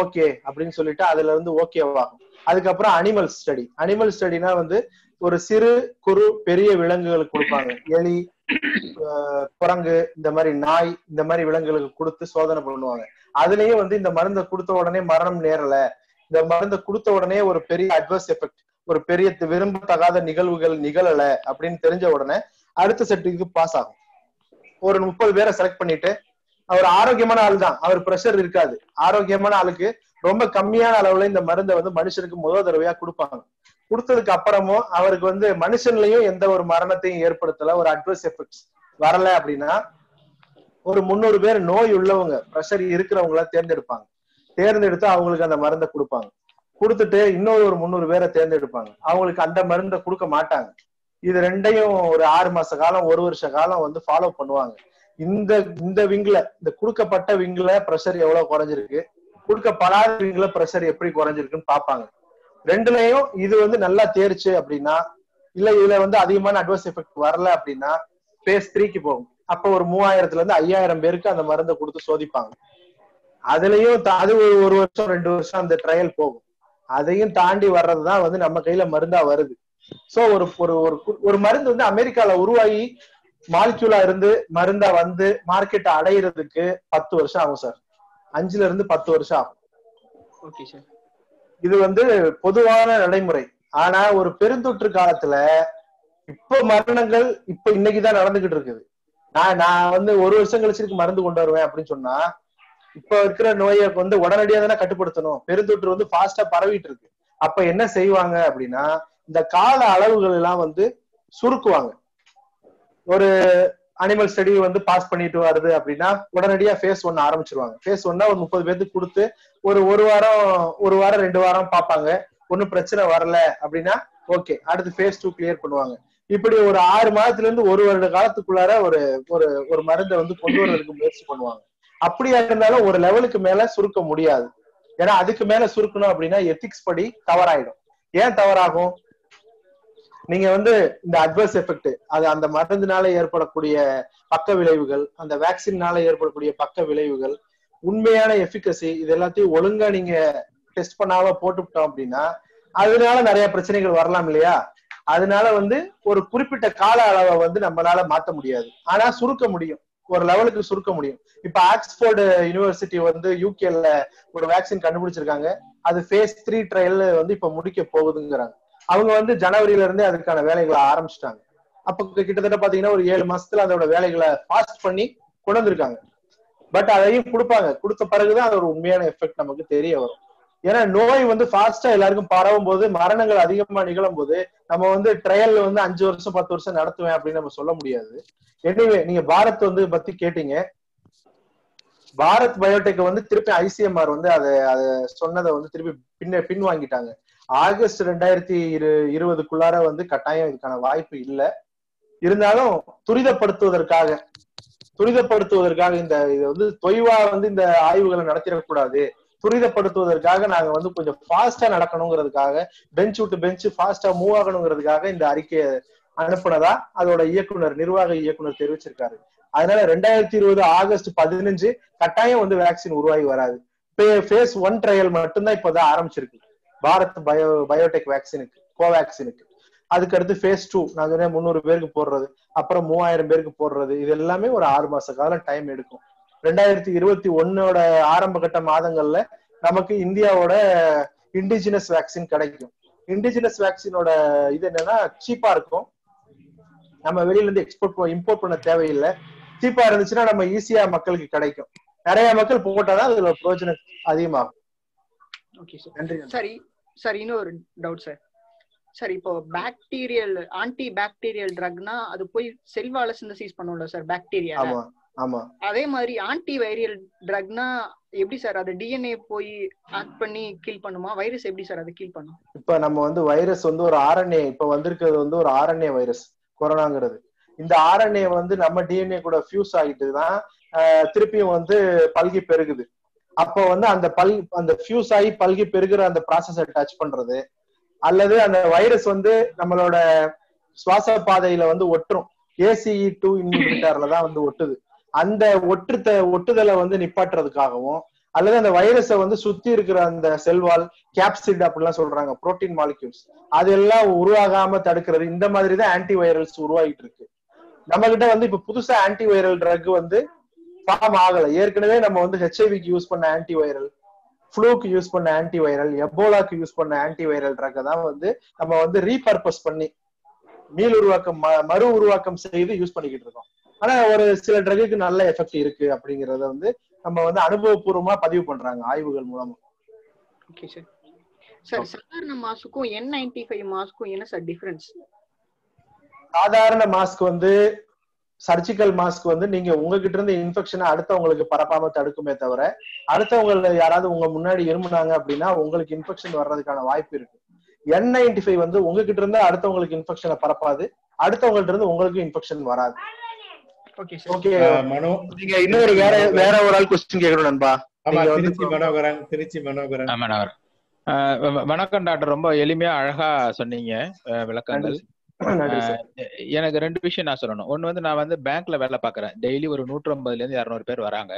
ஓகே அப்படின்னு சொல்லிட்டு அதுல இருந்து ஓகேவாகும் அதுக்கப்புறம் அனிமல் ஸ்டடி அனிமல் ஸ்டடினா வந்து ஒரு சிறு குறு பெரிய விலங்குகளுக்கு கொடுப்பாங்க. எலி குரங்கு இந்த மாதிரி நாய் இந்த மாதிரி விலங்குகளுக்கு கொடுத்து சோதனை பண்ணுவாங்க. அதுலயே வந்து இந்த மருந்தை கொடுத்த உடனே மரணம் நேரல. இந்த மருந்தை கொடுத்த உடனே ஒரு பெரிய அட்வர்ஸ் எஃபெக்ட் ஒரு பெரிய விரும்பத்தகாத நிகழ்வுகள் நிகழல அப்படின்னு தெரிஞ்ச உடனே அடுத்த செட்டுக்கு பாஸ் ஆகும். ஒரு முப்பது பேரை செலக்ட் பண்ணிட்டு அவர் ஆரோக்கியமான ஆள் தான் அவர் ப்ரெஷர் இருக்காது. ஆரோக்கியமான ஆளுக்கு ரொம்ப கம்மியான அளவுல இந்த மருந்தை வந்து மனுஷனுக்கு முதல் தடவையா கொடுப்பாங்க. கொடுத்ததுக்கு அப்புறமும் அவருக்கு வந்து மனுஷன்லயும் எந்த ஒரு மரணத்தையும் ஏற்படுத்தல ஒரு அட்வர்ஸ் எஃபெக்ட்ஸ் வரல அப்படின்னா ஒரு முந்நூறு பேர் நோய் உள்ளவங்க ப்ரெஷர் இருக்கிறவங்கள தேர்ந்தெடுப்பாங்க. தேர்ந்தெடுத்து அவங்களுக்கு அந்த மருந்தை கொடுப்பாங்க. கொடுத்துட்டு இன்னொரு ஒரு முந்நூறு பேரை தேர்ந்தெடுப்பாங்க. அவங்களுக்கு அந்த மருந்தை கொடுக்க மாட்டாங்க. இது ரெண்டையும் ஒரு ஆறு மாச காலம் ஒரு வருஷ காலம் வந்து ஃபாலோ பண்ணுவாங்க. இந்த இந்த விங்ல இந்த கொடுக்கப்பட்ட விங்ல ப்ரெஷர் எவ்வளவு குறைஞ்சிருக்கு? கொடுக்கப்படாத விங்ல ப்ரெஷர் எப்படி குறைஞ்சிருக்குன்னு பார்ப்பாங்க. ரெண்டுலயும் இது வந்து நல்லா தேர்ச்சு அப்படின்னா இல்ல இதுல வந்து அதிகமான அட்வர்ஸ் எஃபெக்ட் வரல அப்படின்னா பேஸ் த்ரீக்கு போகும். அப்ப ஒரு மூவாயிரத்துல இருந்து ஐயாயிரம் பேருக்கு அந்த மருந்தை கொடுத்து சோதிப்பாங்க. அதுலயும் அது ஒரு வருஷம் ரெண்டு வருஷம் அந்த ட்ரையல் போகும். அதையும் தாண்டி வர்றதுதான் வந்து நம்ம கையில மருந்தா வருது. சோ ஒரு ஒரு ஒரு ஒரு மருந்து வந்து அமெரிக்கால உருவாகி மாலிக்யூலா இருந்து மருந்தா வந்து மார்க்கெட் அடையிறதுக்கு பத்து வருஷம் ஆகும் சார் அஞ்சுல இருந்து பத்து வருஷம் ஆகும். ஓகே சார் இது வந்து பொதுவான நடைமுறை. ஆனா ஒரு பெருந்தொற்று காலத்துல இப்ப மரணங்கள் இப்ப இன்னைக்குதான் நடந்துகிட்டு இருக்குது. நான் நான் வந்து ஒரு வருஷம் கழிச்சு இதுக்கு மருந்து கொண்டு வருவேன் அப்படின்னு சொன்னா இப்ப இருக்கிற நோயை வந்து உடனடியா தானே கட்டுப்படுத்தணும். பெருந்தொற்று வந்து ஃபாஸ்டா பரவிட்டு இருக்கு. அப்ப என்ன செய்வாங்க அப்படின்னா இந்த கால அளவுகள் எல்லாம் வந்து சுருக்குவாங்க. ஒரு அனிமல் ஸ்டடி வந்து பாஸ் பண்ணிட்டு வருது அப்படின்னா உடனடியா ஃபேஸ் ஒன்னு ஆரம்பிச்சிருவாங்க. ஃபேஸ் ஒன்னா ஒரு முப்பது பேருக்கு கொடுத்து ஒரு ஒரு வாரம் ஒரு வாரம் ரெண்டு வாரம் பார்ப்பாங்க. ஒன்னும் பிரச்சனை வரல அப்படின்னா ஓகே அடுத்து ஃபேஸ் டூ கிளியர் பண்ணுவாங்க. இப்படி ஒரு ஆறு மாதத்துல இருந்து ஒரு வருட காலத்துக்குள்ளார ஒரு ஒரு ஒரு மருந்தை வந்து கொண்டு வர்றதுக்கு முயற்சி பண்ணுவாங்க. அப்படியா இருந்தாலும் ஒரு லெவலுக்கு மேல சுருக்க முடியாது. ஏன்னா அதுக்கு மேல சுருக்கணும் அப்படின்னா எத்திக்ஸ் படி தவறாயிடும். ஏன் தவறாகும்? நீங்க வந்து இந்த அட்வர்ஸ் எஃபெக்ட் அது அந்த மருந்துனால ஏற்படக்கூடிய பக்க விளைவுகள் அந்த வேக்சின்னால ஏற்படக்கூடிய பக்க விளைவுகள் உண்மையான எஃபிகசி இது எல்லாத்தையும் ஒழுங்கா நீங்க டெஸ்ட் பண்ணாம போட்டுவிட்டோம் அப்படின்னா அதனால நிறைய பிரச்சனைகள் வரலாம் இல்லையா? அதனால வந்து ஒரு குறிப்பிட்ட கால அளவை வந்து நம்மளால மாத்த முடியாது. ஆனா சுருக்க முடியும். ஒரு லெவலுக்கு சுருக்க முடியும். இப்ப ஆக்ஸ்போர்டு யூனிவர்சிட்டி வந்து யூகேல ஒரு வேக்சின் கண்டுபிடிச்சிருக்காங்க. அது ஃபேஸ் த்ரீ ட்ரையல் வந்து இப்ப முடிக்க போகுதுங்கிறாங்க. அவங்க வந்து ஜனவரியில இருந்தே அதுக்கான வேலைகளை ஆரம்பிச்சிட்டாங்க. அப்ப கிட்டத்தட்ட பாத்தீங்கன்னா ஒரு ஏழு மாசத்துல அதோட வேலைகளை ஃபாஸ்ட் பண்ணி கொண்டு வந்திருக்காங்க பட் அதையும் கொடுப்பாங்க. கொடுத்த பிறகுதான் அது ஒரு உண்மையான எஃபெக்ட் நமக்கு தெரிய வரும். ஏன்னா நோய் வந்து ஃபாஸ்டா எல்லாருக்கும் பரவும் போது மரணங்கள் அதிகமா நிகழும் போது நம்ம வந்து ட்ரையல் வந்து அஞ்சு வருஷம் பத்து வருஷம் நடத்துவேன் அப்படின்னு நம்ம சொல்ல முடியாது. எனிவே நீங்க பாரத் வந்து பத்தி கேட்டீங்க. பாரத் பயோடெக் வந்து திருப்பி ஐசிஎம்ஆர் வந்து அதை அதை சொன்னதை வந்து திருப்பி பின்ன பின் வாங்கிட்டாங்க ஆகஸ்ட் ரெண்டாயிரத்தி இரு இருபதுக்குள்ளார வந்து கட்டாயம் இதுக்கான வாய்ப்பு இல்லை. இருந்தாலும் துரிதப்படுத்துவதற்காக துரிதப்படுத்துவதற்காக இந்த இது வந்து தொய்வா வந்து இந்த ஆய்வுகளை நடத்திடக்கூடாது. துரிதப்படுத்துவதற்காக நாங்க வந்து கொஞ்சம் ஃபாஸ்டா நடக்கணுங்கிறதுக்காக பெஞ்ச் விட்டு பெஞ்ச் ஃபாஸ்டா மூவ் ஆகணுங்கிறதுக்காக இந்த அறிக்கையை அனுப்புனதா அதோட இயக்குனர் நிர்வாக இயக்குனர் தெரிவிச்சிருக்காரு. அதனால ரெண்டாயிரத்தி இருபது ஆகஸ்ட் பதினஞ்சு கட்டாயம் வந்து வேக்சின் உருவாகி வராது. ஃபேஸ் ஒன் ட்ரையல் மட்டும்தான் இப்பதான் ஆரம்பிச்சிருக்கு. பாரத் பயோ பயோடெக் வேக்சினுக்கு கோவேக்சினுக்கு. அதுக்கு அடுத்து ஃபேஸ் டூ நான் சொன்னேன் முந்நூறு பேருக்கு போடுறது அப்புறம் மூவாயிரம் பேருக்கு போடுறது இது எல்லாமே ஒரு ஆறு மாச காலம் டைம் எடுக்கும். ரெண்டாயிரத்தி இருபத்தி ஒன்னோட ஆரம்ப கட்ட மாதங்கள்ல நமக்கு இந்தியாவோட இண்டிஜினஸ் வேக்சின் கிடைக்கும். இண்டிஜினஸ் வேக்சினோட இது என்னன்னா சீப்பா இருக்கும். நம்ம வெளியில இருந்து எக்ஸ்போர்ட் இம்போர்ட் பண்ண தேவையில்லை. சீப்பா இருந்துச்சுன்னா நம்ம ஈஸியா மக்களுக்கு கிடைக்கும். நிறைய மக்கள் போட்டாதான் அதுல பிரயோஜனம் அதிகமாகும். ஓகே சார் சரி சார் இன்னொரு டவுட் சார் சார் இப்போ பாக்டீரியல் ஆன்டி பாக்டீரியல் ட்ரக்னா அது போய் செல்வால சிந்தசிஸ் பண்ணும்ல சார் பாக்டீரியா ஆமா ஆமா. அதே மாதிரி ஆன்டி வைரியல் ட்ரக்னா எப்படி சார் அது டிஎன்ஏ போய் ஆக்ட் பண்ணி கில் பண்ணுமா? வைரஸ் எப்படி சார் அதை கில் பண்ணும்? இப்ப நம்ம வந்து வைரஸ் வந்து ஒரு ஆர்என்ஏ இப்ப வந்திருக்கிறது வந்து ஒரு ஆர்என்ஏ வைரஸ் கொரோனாங்கிறது. இந்த ஆர்என்ஏ வந்து நம்ம டிஎன்ஏ கூட ஃபியூஸ் ஆகிட்டு தான் திருப்பியும் வந்து பல்கி பெருகுது. அப்போ வந்து அந்த பல் அந்த ஃபியூஸ் ஆகி பல்கி பெருகிற அந்த ப்ராசஸை டச் பண்றது. அல்லது அந்த வைரஸ் வந்து நம்மளோட சுவாச பாதையில வந்து ஒட்டுரும். ஏசிஇ டூ இன்ஹிபிட்டர்ல தான் வந்து ஒட்டுது. அந்த ஒட்டுத்த ஒட்டுதலை வந்து நிப்பாட்டுறதுக்காகவும் அல்லது அந்த வைரஸை வந்து சுத்தி இருக்கிற அந்த செல்வால் கேப்சிட் அப்படிலாம் சொல்றாங்க புரோட்டீன் மாலிக்யூல்ஸ் அதெல்லாம் உருவாகாம தடுக்கிறது. இந்த மாதிரி தான் ஆன்டி வைரல்ஸ் உருவாகிட்டு இருக்கு. நம்ம கிட்ட வந்து இப்ப புதுசா ஆன்டி வைரல் ட்ரக் வந்து ஃபார்ம் ஆகல. ஏற்கனவே நம்ம வந்து ஹெச்ஐவிக்கு யூஸ் பண்ண ஆன்டி வைரல் ஃப்ளூக்கு யூஸ் பண்ண ஆன்டி வைரல் எபோலாக்கு யூஸ் பண்ண ஆன்டி வைரல் ட்ரக்கை தான் வந்து நம்ம வந்து ரீபர்பஸ் பண்ணி மீள் உருவாக்கம் மறு உருவாக்கம் செய்து யூஸ் பண்ணிக்கிட்டு இருக்கோம். ஆனா ஒரு சில ட்ரக்குக்கு நல்ல எஃபெக்ட் இருக்கு அப்படிங்கறத வந்து நம்ம வந்து அனுபவபூர்வமா பதிவு பண்றாங்க ஆய்வுகள் மூலமா. ஓகே சார் சார் சாதாரண மாஸ்க்கும் என் நைன்டி ஃபைவ் மாஸ்க்கும் என்ன சார் டிஃபரன்ஸ் சாதாரண மாஸ்க் வந்து சர்ஜிக்கல் மாஸ்க் வந்து நீங்க உங்ககிட்ட இருந்து இன்ஃபெக்ஷனை அடுத்தவங்களுக்கு பரப்பாம தடுக்குமே தவிர அடுத்தவங்க யாராவது உங்க முன்னாடி இருமுனாங்க அப்படின்னா உங்களுக்கு இன்ஃபெக்ஷன் வர்றதுக்கான வாய்ப்பு இருக்கு. என் நைன்டி ஃபைவ் வந்து உங்ககிட்ட இருந்து அடுத்தவங்களுக்கு இன்ஃபெக்ஷனை பரப்பாது. அடுத்தவங்கள்ட்ட இருந்து உங்களுக்கு இன்ஃபெக்ஷன் வராது. ஓகே மனோ. நீங்க இன்னொரு வேற வேற ஒரு ஆள் கொஸ்டின் கேட்கணும் நண்பா. திருச்சி மனோகரன் திருச்சி மனோகரன். வ- வணக்கம் டாக்டர். ரொம்ப எளிமையா அழகா சொன்னீங்க. விளக்கங்கள். எனக்கு ரெண்டு விஷயம் நான் சொல்லணும். ஒண்ணு வந்து நான் வந்து பேங்க்ல வேலை பார்க்கறேன். டெய்லி ஒரு நூற்றி ஐம்பதுல இருந்து இரநூறு பேர் வராங்க.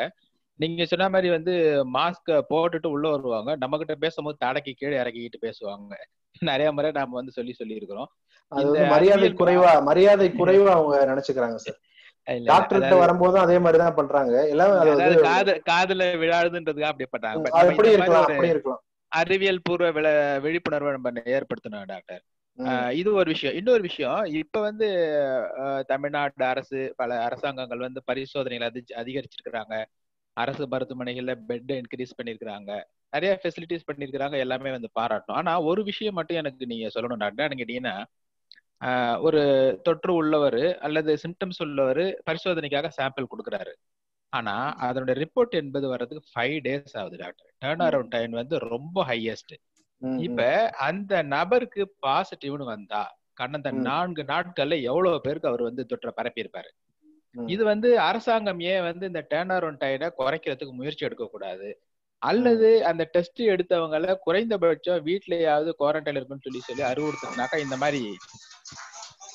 நீங்க சொன்ன மாதிரி வந்து மாஸ்க போட்டுட்டு உள்ள வருவாங்க. நம்ம கிட்ட பேசும்போது தடக்கி கீழே இறக்கிக்கிட்டு பேசுவாங்க. நிறைய முறை நாம வந்து சொல்லி சொல்லி இருக்கிறோம் மரியாதை குறைவா மரியாதை குறைவா அவங்க நினைச்சுக்கிறாங்க சார். டாக்டர் கிட்ட வரும்போதும் அதே மாதிரிதான் பண்றாங்க. எல்லாம் அது அதாவது வந்து காது காதுல விழாதுன்றதுக்காக அப்படி இருக்கலாம் அறிவியல் பூர்வ விழிப்புணர்வை நம்ம ஏற்படுத்தணும் டாக்டர். இது ஒரு விஷயம். இன்னொரு விஷயம். இப்ப வந்து தமிழ்நாடு அரசு பல அரசாங்கங்கள் வந்து பரிசோதனைகள் அதி அதிகரிச்சிருக்கிறாங்க. அரசு மருத்துவமனைகள்ல பெட் இன்க்ரீஸ் பண்ணிருக்கிறாங்க. நிறைய ஃபெசிலிட்டிஸ் பண்ணிருக்கிறாங்க. எல்லாமே வந்து பாராட்டணும் ஆனா ஒரு விஷயம் மட்டும் எனக்கு நீங்க சொல்லணும் டாக்டர். கேட்டீங்கன்னா ஒரு தொற்று உள்ளவர் அல்லது சிம்டம்ஸ் உள்ளவர் பரிசோதனைக்காக சாம்பிள் கொடுக்குறாரு. ஆனா அதனுடைய ரிப்போர்ட் என்பது வர்றதுக்கு ஃபைவ் டேஸ் ஆகுது டாக்டர். டேர்ன் அரவுண்ட் டைம் வந்து ரொம்ப ஹையஸ்ட் இப்ப அந்த நபருக்கு பாசிட்டிவ்னு வந்தா கடந்த. நான்கு நாட்கள்ல எவ்வளவு பேருக்கு அவர் வந்து தொற்றை பரப்பியிருப்பாரு. இது வந்து அரசாங்கம் ஏன் வந்து இந்த டேர்னர் ஒன் டைட குறைக்கிறதுக்கு முயற்சி எடுக்க கூடாது அல்லது அந்த டெஸ்ட் எடுத்தவங்கள குறைந்தபட்சம் வீட்லயாவது குவாரண்டைன் இருக்குன்னு சொல்லி சொல்லி அறிவுறுத்தினாக்கா இந்த மாதிரி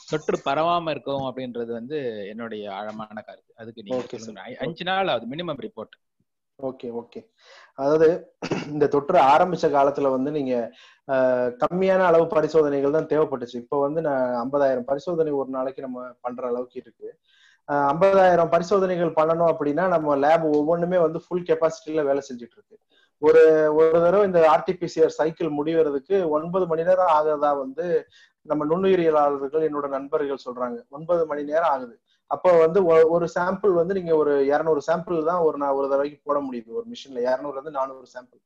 தொற்று பரவாம இருக்கும் அப்படின்றது வந்து என்னுடைய ஆழமான கருத்து. அதுக்கு நீங்க அஞ்சு நாள் ஆகுது மினிமம் ரிப்போர்ட் ஓகே ஓகே அதாவது இந்த தொற்று ஆரம்பிச்ச காலத்துல வந்து நீங்க கம்மியான அளவு பரிசோதனைகள் தான் தேவைப்பட்டுச்சு. இப்போ வந்து நான் ஐம்பதாயிரம் பரிசோதனை ஒரு நாளைக்கு நம்ம பண்ற அளவுக்கு இருக்கு. ஐம்பதாயிரம் பரிசோதனைகள் பண்ணணும் அப்படின்னா நம்ம லேப் ஒவ்வொன்றுமே வந்து ஃபுல் கெப்பாசிட்டில வேலை செஞ்சுட்டு இருக்கு ஒரு ஒரு தடவை இந்த ஆர்டிபிசிஆர் சைக்கிள் முடிவறதுக்கு ஒன்பது மணி நேரம் ஆகுறதா வந்து நம்ம நுண்ணுயிரியலாளர்கள் என்னோட நண்பர்கள் சொல்றாங்க. ஒன்பது மணி நேரம் ஆகுது. அப்போ வந்து ஒ- ஒரு சாம்பிள் வந்து நீங்க ஒரு இரநூறு சாம்பிள் தான் ஒரு நான் ஒரு தடவைக்கு போட முடியுது ஒரு மிஷின்ல இரநூறுல இருந்து நானூறு சாம்பிள்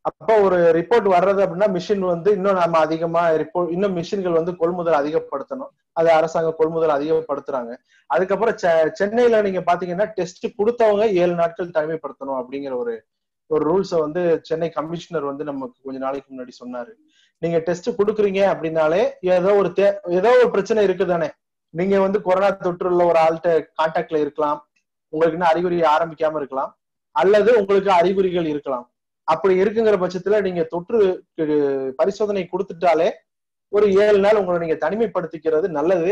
அப்போ ஒரு ரிப்போர்ட் வர்றது அப்படின்னா மிஷின் வந்து இன்னும் நம்ம அதிகமா ரிப்போர்ட் இன்னும் மிஷின்கள் வந்து கொள்முதல் அதிகப்படுத்தணும். அது அரசாங்கம் கொள்முதல் அதிகப்படுத்துறாங்க. அதுக்கப்புறம் செ- சென்னையில நீங்க பாத்தீங்கன்னா டெஸ்ட் கொடுத்தவங்க ஏழு நாட்கள் தனிமைப்படுத்தணும் அப்படிங்கிற ஒரு ஒரு ரூல்ஸை வந்து சென்னை கமிஷனர் வந்து நமக்கு கொஞ்ச நாளைக்கு முன்னாடி சொன்னாரு. நீங்க டெஸ்ட் கொடுக்குறீங்க அப்படின்னாலே ஏதோ ஒரு தே ஏதோ ஒரு பிரச்சனை இருக்குதானே? நீங்க வந்து கொரோனா தொற்று உள்ள ஒரு ஆள்கிட்ட கான்டாக்ட்ல இருக்கலாம். உங்களுக்கு இன்னும் அறிகுறி ஆரம்பிக்காம இருக்கலாம். அல்லது உங்களுக்கு அறிகுறிகள் இருக்கலாம். அப்படி இருக்குங்கிற பட்சத்துல நீங்க தொற்று பரிசோதனை கொடுத்துட்டாலே ஒரு ஏழு நாள் உங்களை நீங்க தனிமைப்படுத்திக்கிறது நல்லது.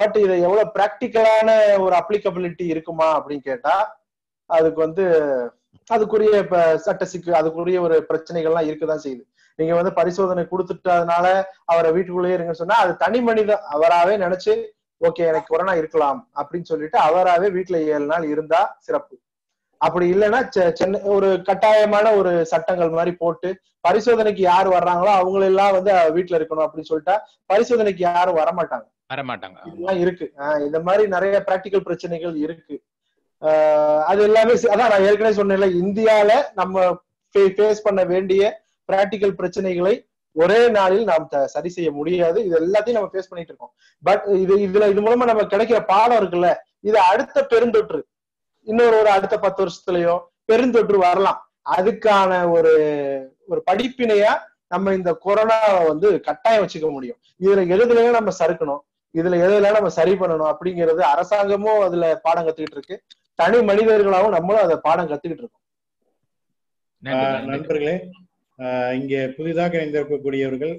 பட் இது எவ்வளவு பிராக்டிக்கலான ஒரு அப்ளிகபிலிட்டி இருக்குமா அப்படின்னு கேட்டா அதுக்கு வந்து அதுக்குரிய இப்ப சட்ட சிக்கு அதுக்குரிய ஒரு பிரச்சனைகள்லாம் இருக்குதான் செய்யுது. நீங்க வந்து பரிசோதனை கொடுத்துட்டதுனால அவரை வீட்டுக்குள்ளேயே இருங்கன்னு சொன்னா அது தனி மனித அவராவே நினைச்சு ஓகே எனக்கு கொரோனா இருக்கலாம் அப்படின்னு சொல்லிட்டு அவராவே வீட்டுல ஏழு நாள் இருந்தா சிறப்பு. அப்படி இல்லைன்னா சென்னை ஒரு கட்டாயமான ஒரு சட்டங்கள் மாதிரி போட்டு பரிசோதனைக்கு யார் வர்றாங்களோ அவங்களெல்லாம் வந்து வீட்டுல இருக்கணும் அப்படின்னு சொல்லிட்டா பரிசோதனைக்கு யாரும் வரமாட்டாங்க. வரமாட்டாங்க. இதெல்லாம் இருக்கு. ஆஹ் இந்த மாதிரி நிறைய பிராக்டிக்கல் பிரச்சனைகள் இருக்கு. ஆஹ் அது எல்லாமே அதான் நான் ஏற்கனவே சொன்னேன்ல இந்தியால நம்ம ஃபேஸ் பண்ண வேண்டிய பிராக்டிக்கல் பிரச்சனைகளை ஒரே நாளில் நாம் சரி செய்ய முடியாது. இது எல்லாத்தையும் நம்ம ஃபேஸ் பண்ணிட்டு இருக்கோம். பட் இது இதுல இது மூலமா நம்ம கிடைக்கிற பாடம் இருக்குல்ல இது அடுத்த பெருந்தொற்று. இன்னொரு ஒரு அடுத்த பத்து வருஷத்துலயோ பெருந்தொற்று வரலாம். அதுக்கான ஒரு ஒரு படிப்பினையா நம்ம இந்த கொரோனாவை வந்து கட்டாயம் வச்சுக்க முடியும். இதுல எதுலயும் நம்ம சறுக்கணும். இதுல எதுல நம்ம சரி பண்ணணும் அப்படிங்கிறது அரசாங்கமும் அதுல பாடம் கத்துக்கிட்டு இருக்கு. தனி மனிதர்களாவும் நம்மளும் அதை பாடம் கத்துக்கிட்டு இருக்கோம். நண்பர்களே இங்கே புதிதாக இணைந்திருக்கக்கூடியவர்கள்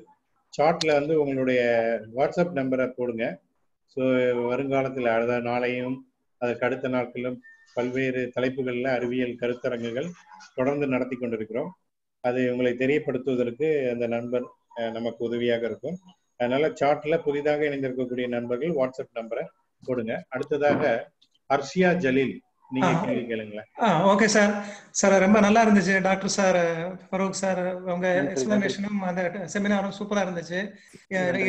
சாட்ல வந்து உங்களுடைய வாட்ஸ்அப் நம்பரை போடுங்க. ஸோ வருங்காலத்தில் அடுத்த நாளையும் அதற்கு அடுத்த நாட்களும் பல்வேறு தலைப்புகளில் அறிவியல் கருத்தரங்குகள் தொடர்ந்து நடத்தி கொண்டிருக்கிறோம். அது உங்களை தெரியப்படுத்துவதற்கு அந்த நண்பர் நமக்கு உதவியாக இருக்கும். அதனால சாட்ல புதிதாக இணைந்திருக்கக்கூடிய நண்பர்கள் வாட்ஸ்அப் நம்பரை போடுங்க. அடுத்ததாக Arshiya Jaleel. Okay sir sir ரொம்ப நல்லா இருந்துச்சு. டாக்டர் சார் ஃபரூக் சார் உங்க நன்றி, எக்ஸ்பிளனேஷனும் அந்த செமினாரும் சூப்பரா இருந்துச்சு.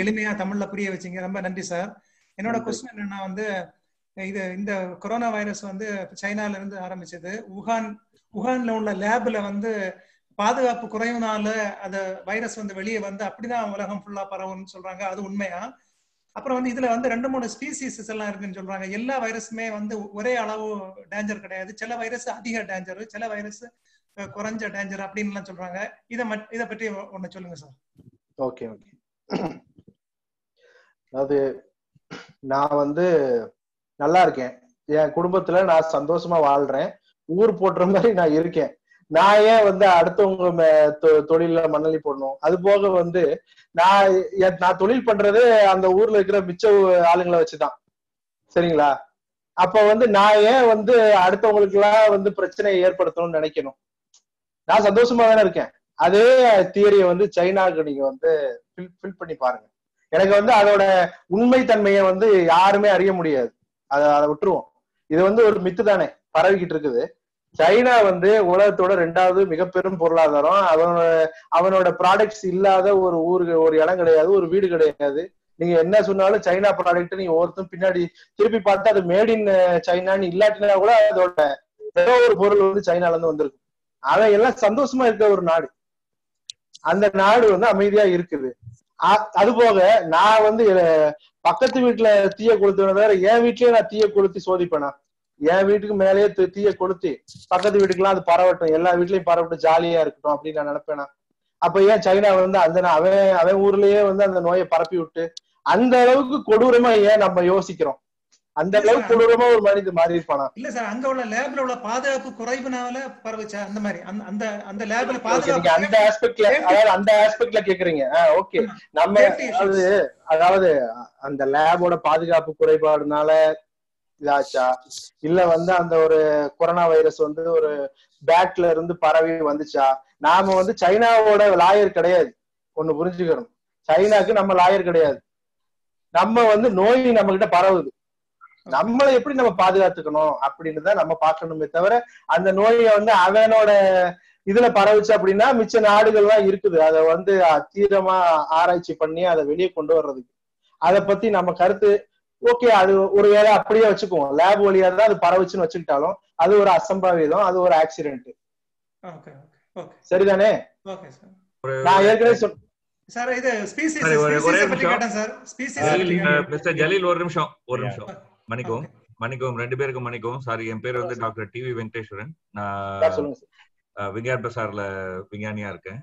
எளிமையா தமிழ்ல புரிய வச்சீங்க. ரொம்ப நன்றி சார் என்னோட. கொஸ்டின் என்னன்னா வந்து இது இந்த கொரோனா வைரஸ் வந்து சைனால இருந்து ஆரம்பிச்சது. உகான் உகான்ல உள்ள லேப்ல வந்து பாதுகாப்பு குறைவுனால அந்த வைரஸ் வந்து வெளியே வந்து அப்படிதான் உலகம் ஃபுல்லா பரவும்னு சொல்றாங்க. அது உண்மையா? அப்புறம் வந்து இதுல வந்து ரெண்டு மூணு ஸ்பீசிஸ் எல்லாம் இருக்குன்னு சொல்றாங்க. எல்லா வைரஸுமே வந்து ஒரே அளவு டேஞ்சர் கிடையாது. சில வைரஸ் அதிக டேஞ்சர் சில வைரஸ் குறைஞ்ச டேஞ்சர் அப்படின்னு எல்லாம் சொல்றாங்க. இத மட்- இத பற்றி ஒண்ணு சொல்லுங்க சார் ஓகே ஓகே அது நான் வந்து நல்லா இருக்கேன். என் குடும்பத்துல நான் சந்தோஷமா வாழ்றேன். ஊர் போட்டுற மாதிரி நான் இருக்கேன். நான் ஏன் வந்து அடுத்தவங்க மே- தொ- மண்ணலி போடணும்? அது போக வந்து நான் நான் தொழில் பண்றது அந்த ஊர்ல இருக்கிற மிச்ச ஆளுங்களை வச்சுதான். சரிங்களா? அப்ப வந்து நான் ஏன் வந்து அடுத்தவங்களுக்கு எல்லாம் வந்து பிரச்சனையை ஏற்படுத்தணும்னு நினைக்கணும்? நான் சந்தோஷமா தானே இருக்கேன். அதே தியரியை வந்து சைனாவுக்கு நீங்க வந்து ஃபில் பண்ணி பாருங்க. எனக்கு வந்து அதோட உண்மை தன்மையை வந்து யாருமே அறிய முடியாது. அதை அதை விட்டுருவோம். இது வந்து ஒரு மித்து தானே பரவிக்கிட்டு இருக்குது. சைனா வந்து உலகத்தோட ரெண்டாவது மிக பெரும் பொருளாதாரம். அவனோட அவனோட ப்ராடக்ட்ஸ் இல்லாத ஒரு ஊருக்கு ஒரு இடம் கிடையாது ஒரு வீடு கிடையாது. நீங்க என்ன சொன்னாலும் சைனா ப்ராடக்ட் நீங்க ஒருத்தரும் பின்னாடி திருப்பி பார்த்தா அது மேட் இன் சைனான்னு இல்லாட்டினா கூட அதோட ஏதோ ஒரு பொருள் வந்து சைனால இருந்து வந்திருக்கும். அவன் எல்லாம் சந்தோஷமா இருக்க ஒரு நாடு. அந்த நாடு வந்து அமைதியா இருக்குது. அ- அது போக நான் வந்து பக்கத்து வீட்டுல தீய கொளுத்துவேன் வேற என் வீட்லயே நான் தீய கொளுத்தி சோதிப்பேனா? என் வீட்டுக்கு மேலேயே தீய கொளுத்தி பக்கத்து வீட்டுக்குலாம் அது பரவட்டும். எல்லா வீட்லயும் பரவட்டும் ஜாலியா இருக்கட்டும் அப்படின்னு நான் நினைப்பேனா. அப்ப ஏன் சைனா வந்து அந்த அவன் அவன் ஊர்லயே வந்து அந்த நோயை பரப்பி விட்டு அந்த அளவுக்கு கொடூரமா ஏன் நம்ம யோசிக்கிறோம்? அந்த அளவுக்கு கொடூரமா ஒரு மனிதன் மாறி இருப்பானா? இல்ல சார் அங்க உள்ள லேப்ல உள்ள பாதுகாப்பு குறைவுனால பரவுச்சா? அந்த மாதிரி. அந்த அந்த லேப்ல நீங்க அந்த பாதுகாப்பு ஆஸ்பெக்ட்ல அதாவது அந்த ஆஸ்பெக்ட்ல கேக்குறீங்க. ஓகே. நம்ம. அதாவது அதாவது அந்த லேபோட பாதுகாப்பு குறைபாடுனால இதாச்சா? இல்ல வந்து அந்த ஒரு கொரோனா வைரஸ் வந்து ஒரு பேட்ல இருந்து பரவி வந்துச்சா? நாம வந்து சைனாவோட லாயர் கிடையாது. ஒண்ணு புரிஞ்சுக்கணும். சைனாக்கு நம்ம லாயர் கிடையாது. நம்ம வந்து நோய் நம்ம கிட்ட பரவுது. நம்மளை எப்படி நம்ம பாதுகாத்துக்கணும் அப்படின்னு தான் நம்ம பார்க்கணுமே தவிர அந்த நோயை வந்து அவனோட இதுல பரவுச்சு அப்படின்னா மிச்ச நாடுகள்லாம் இருக்குது. அதை வந்து தீவிரமா ஆராய்ச்சி பண்ணி அதை வெளியே கொண்டு வர்றதுக்கு. அதை பத்தி நம்ம கருத்து ஓகே அது ஒரு வேளை அப்படியே வச்சுக்குவோம். லேப் வழியா தான் அது பரவுச்சுன்னு வச்சுக்கிட்டாலும் அது ஒரு அசம்பாவிதம் அது ஒரு ஆக்சிடென்ட் ஓகே ஓகே சரிதானே? ஓகே சார் ஒரு நான் ஏற்கனவே சொல் சார் இது ஸ்பீசிஸ் ஒரு- நிமிஷம். Sir species. மிஸ்டர் ஜலீல் ஒரு நிமிஷம் ஒரு நிமிஷம். மன்னிக்கவும் Okay. மன்னிக்கவும் ரெண்டு பேருக்கும் மன்னிக்கவும். சாரி என் பேர் வந்து டாக்டர் டிவி வெங்கடேஸ்வரன். நான் விஞ்ஞான் பிரசார்ல விஞ்ஞானியா இருக்கேன்.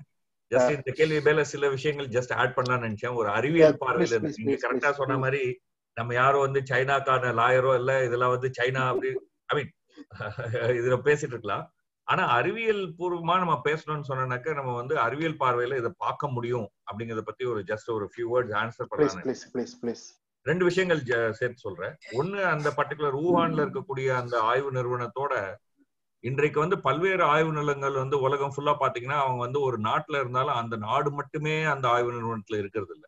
ஜஸ்ட் இந்த கேள்வி மேல சில விஷயங்கள் ஜஸ்ட் ஆட் பண்ணலாம்னு நினைச்சேன். ஒரு அறிவியல் பார்வையில இருந்து. நீங்க கரெக்டா சொன்ன. மாதிரி நம்ம யாரும் வந்து சைனாக்கான லாயரோ இல்ல இதெல்லாம் வந்து சைனா அப்படி ஐ மீன் இதுல பேசிட்டு இருக்கலாம். ஆனா அறிவியல் பூர்வமா நம்ம பேசணும்னு சொன்னாக்க நம்ம வந்து அறிவியல் பார்வையில இதை பார்க்க முடியும் அப்படிங்கறத பத்தி ஒரு ஜஸ்ட் ஒரு ஃபியூ வேர்ட்ஸ் ஆன்சர் பண்ணலாம் ரெண்டு விஷயங்கள் சேர்த்து சொல்றேன். ஒண்ணு அந்த பர்டிகுலர் ஊஹான்ல இருக்கக்கூடிய அந்த ஆய்வு நிறுவனத்தோட இன்றைக்கு வந்து பல்வேறு ஆய்வு நிலங்கள் வந்து உலகம் ஃபுல்லா பாத்தீங்கன்னா அவங்க வந்து ஒரு நாட்டுல இருந்தாலும் அந்த நாடு மட்டுமே அந்த ஆய்வு நிறுவனத்துல இருக்கிறது இல்ல.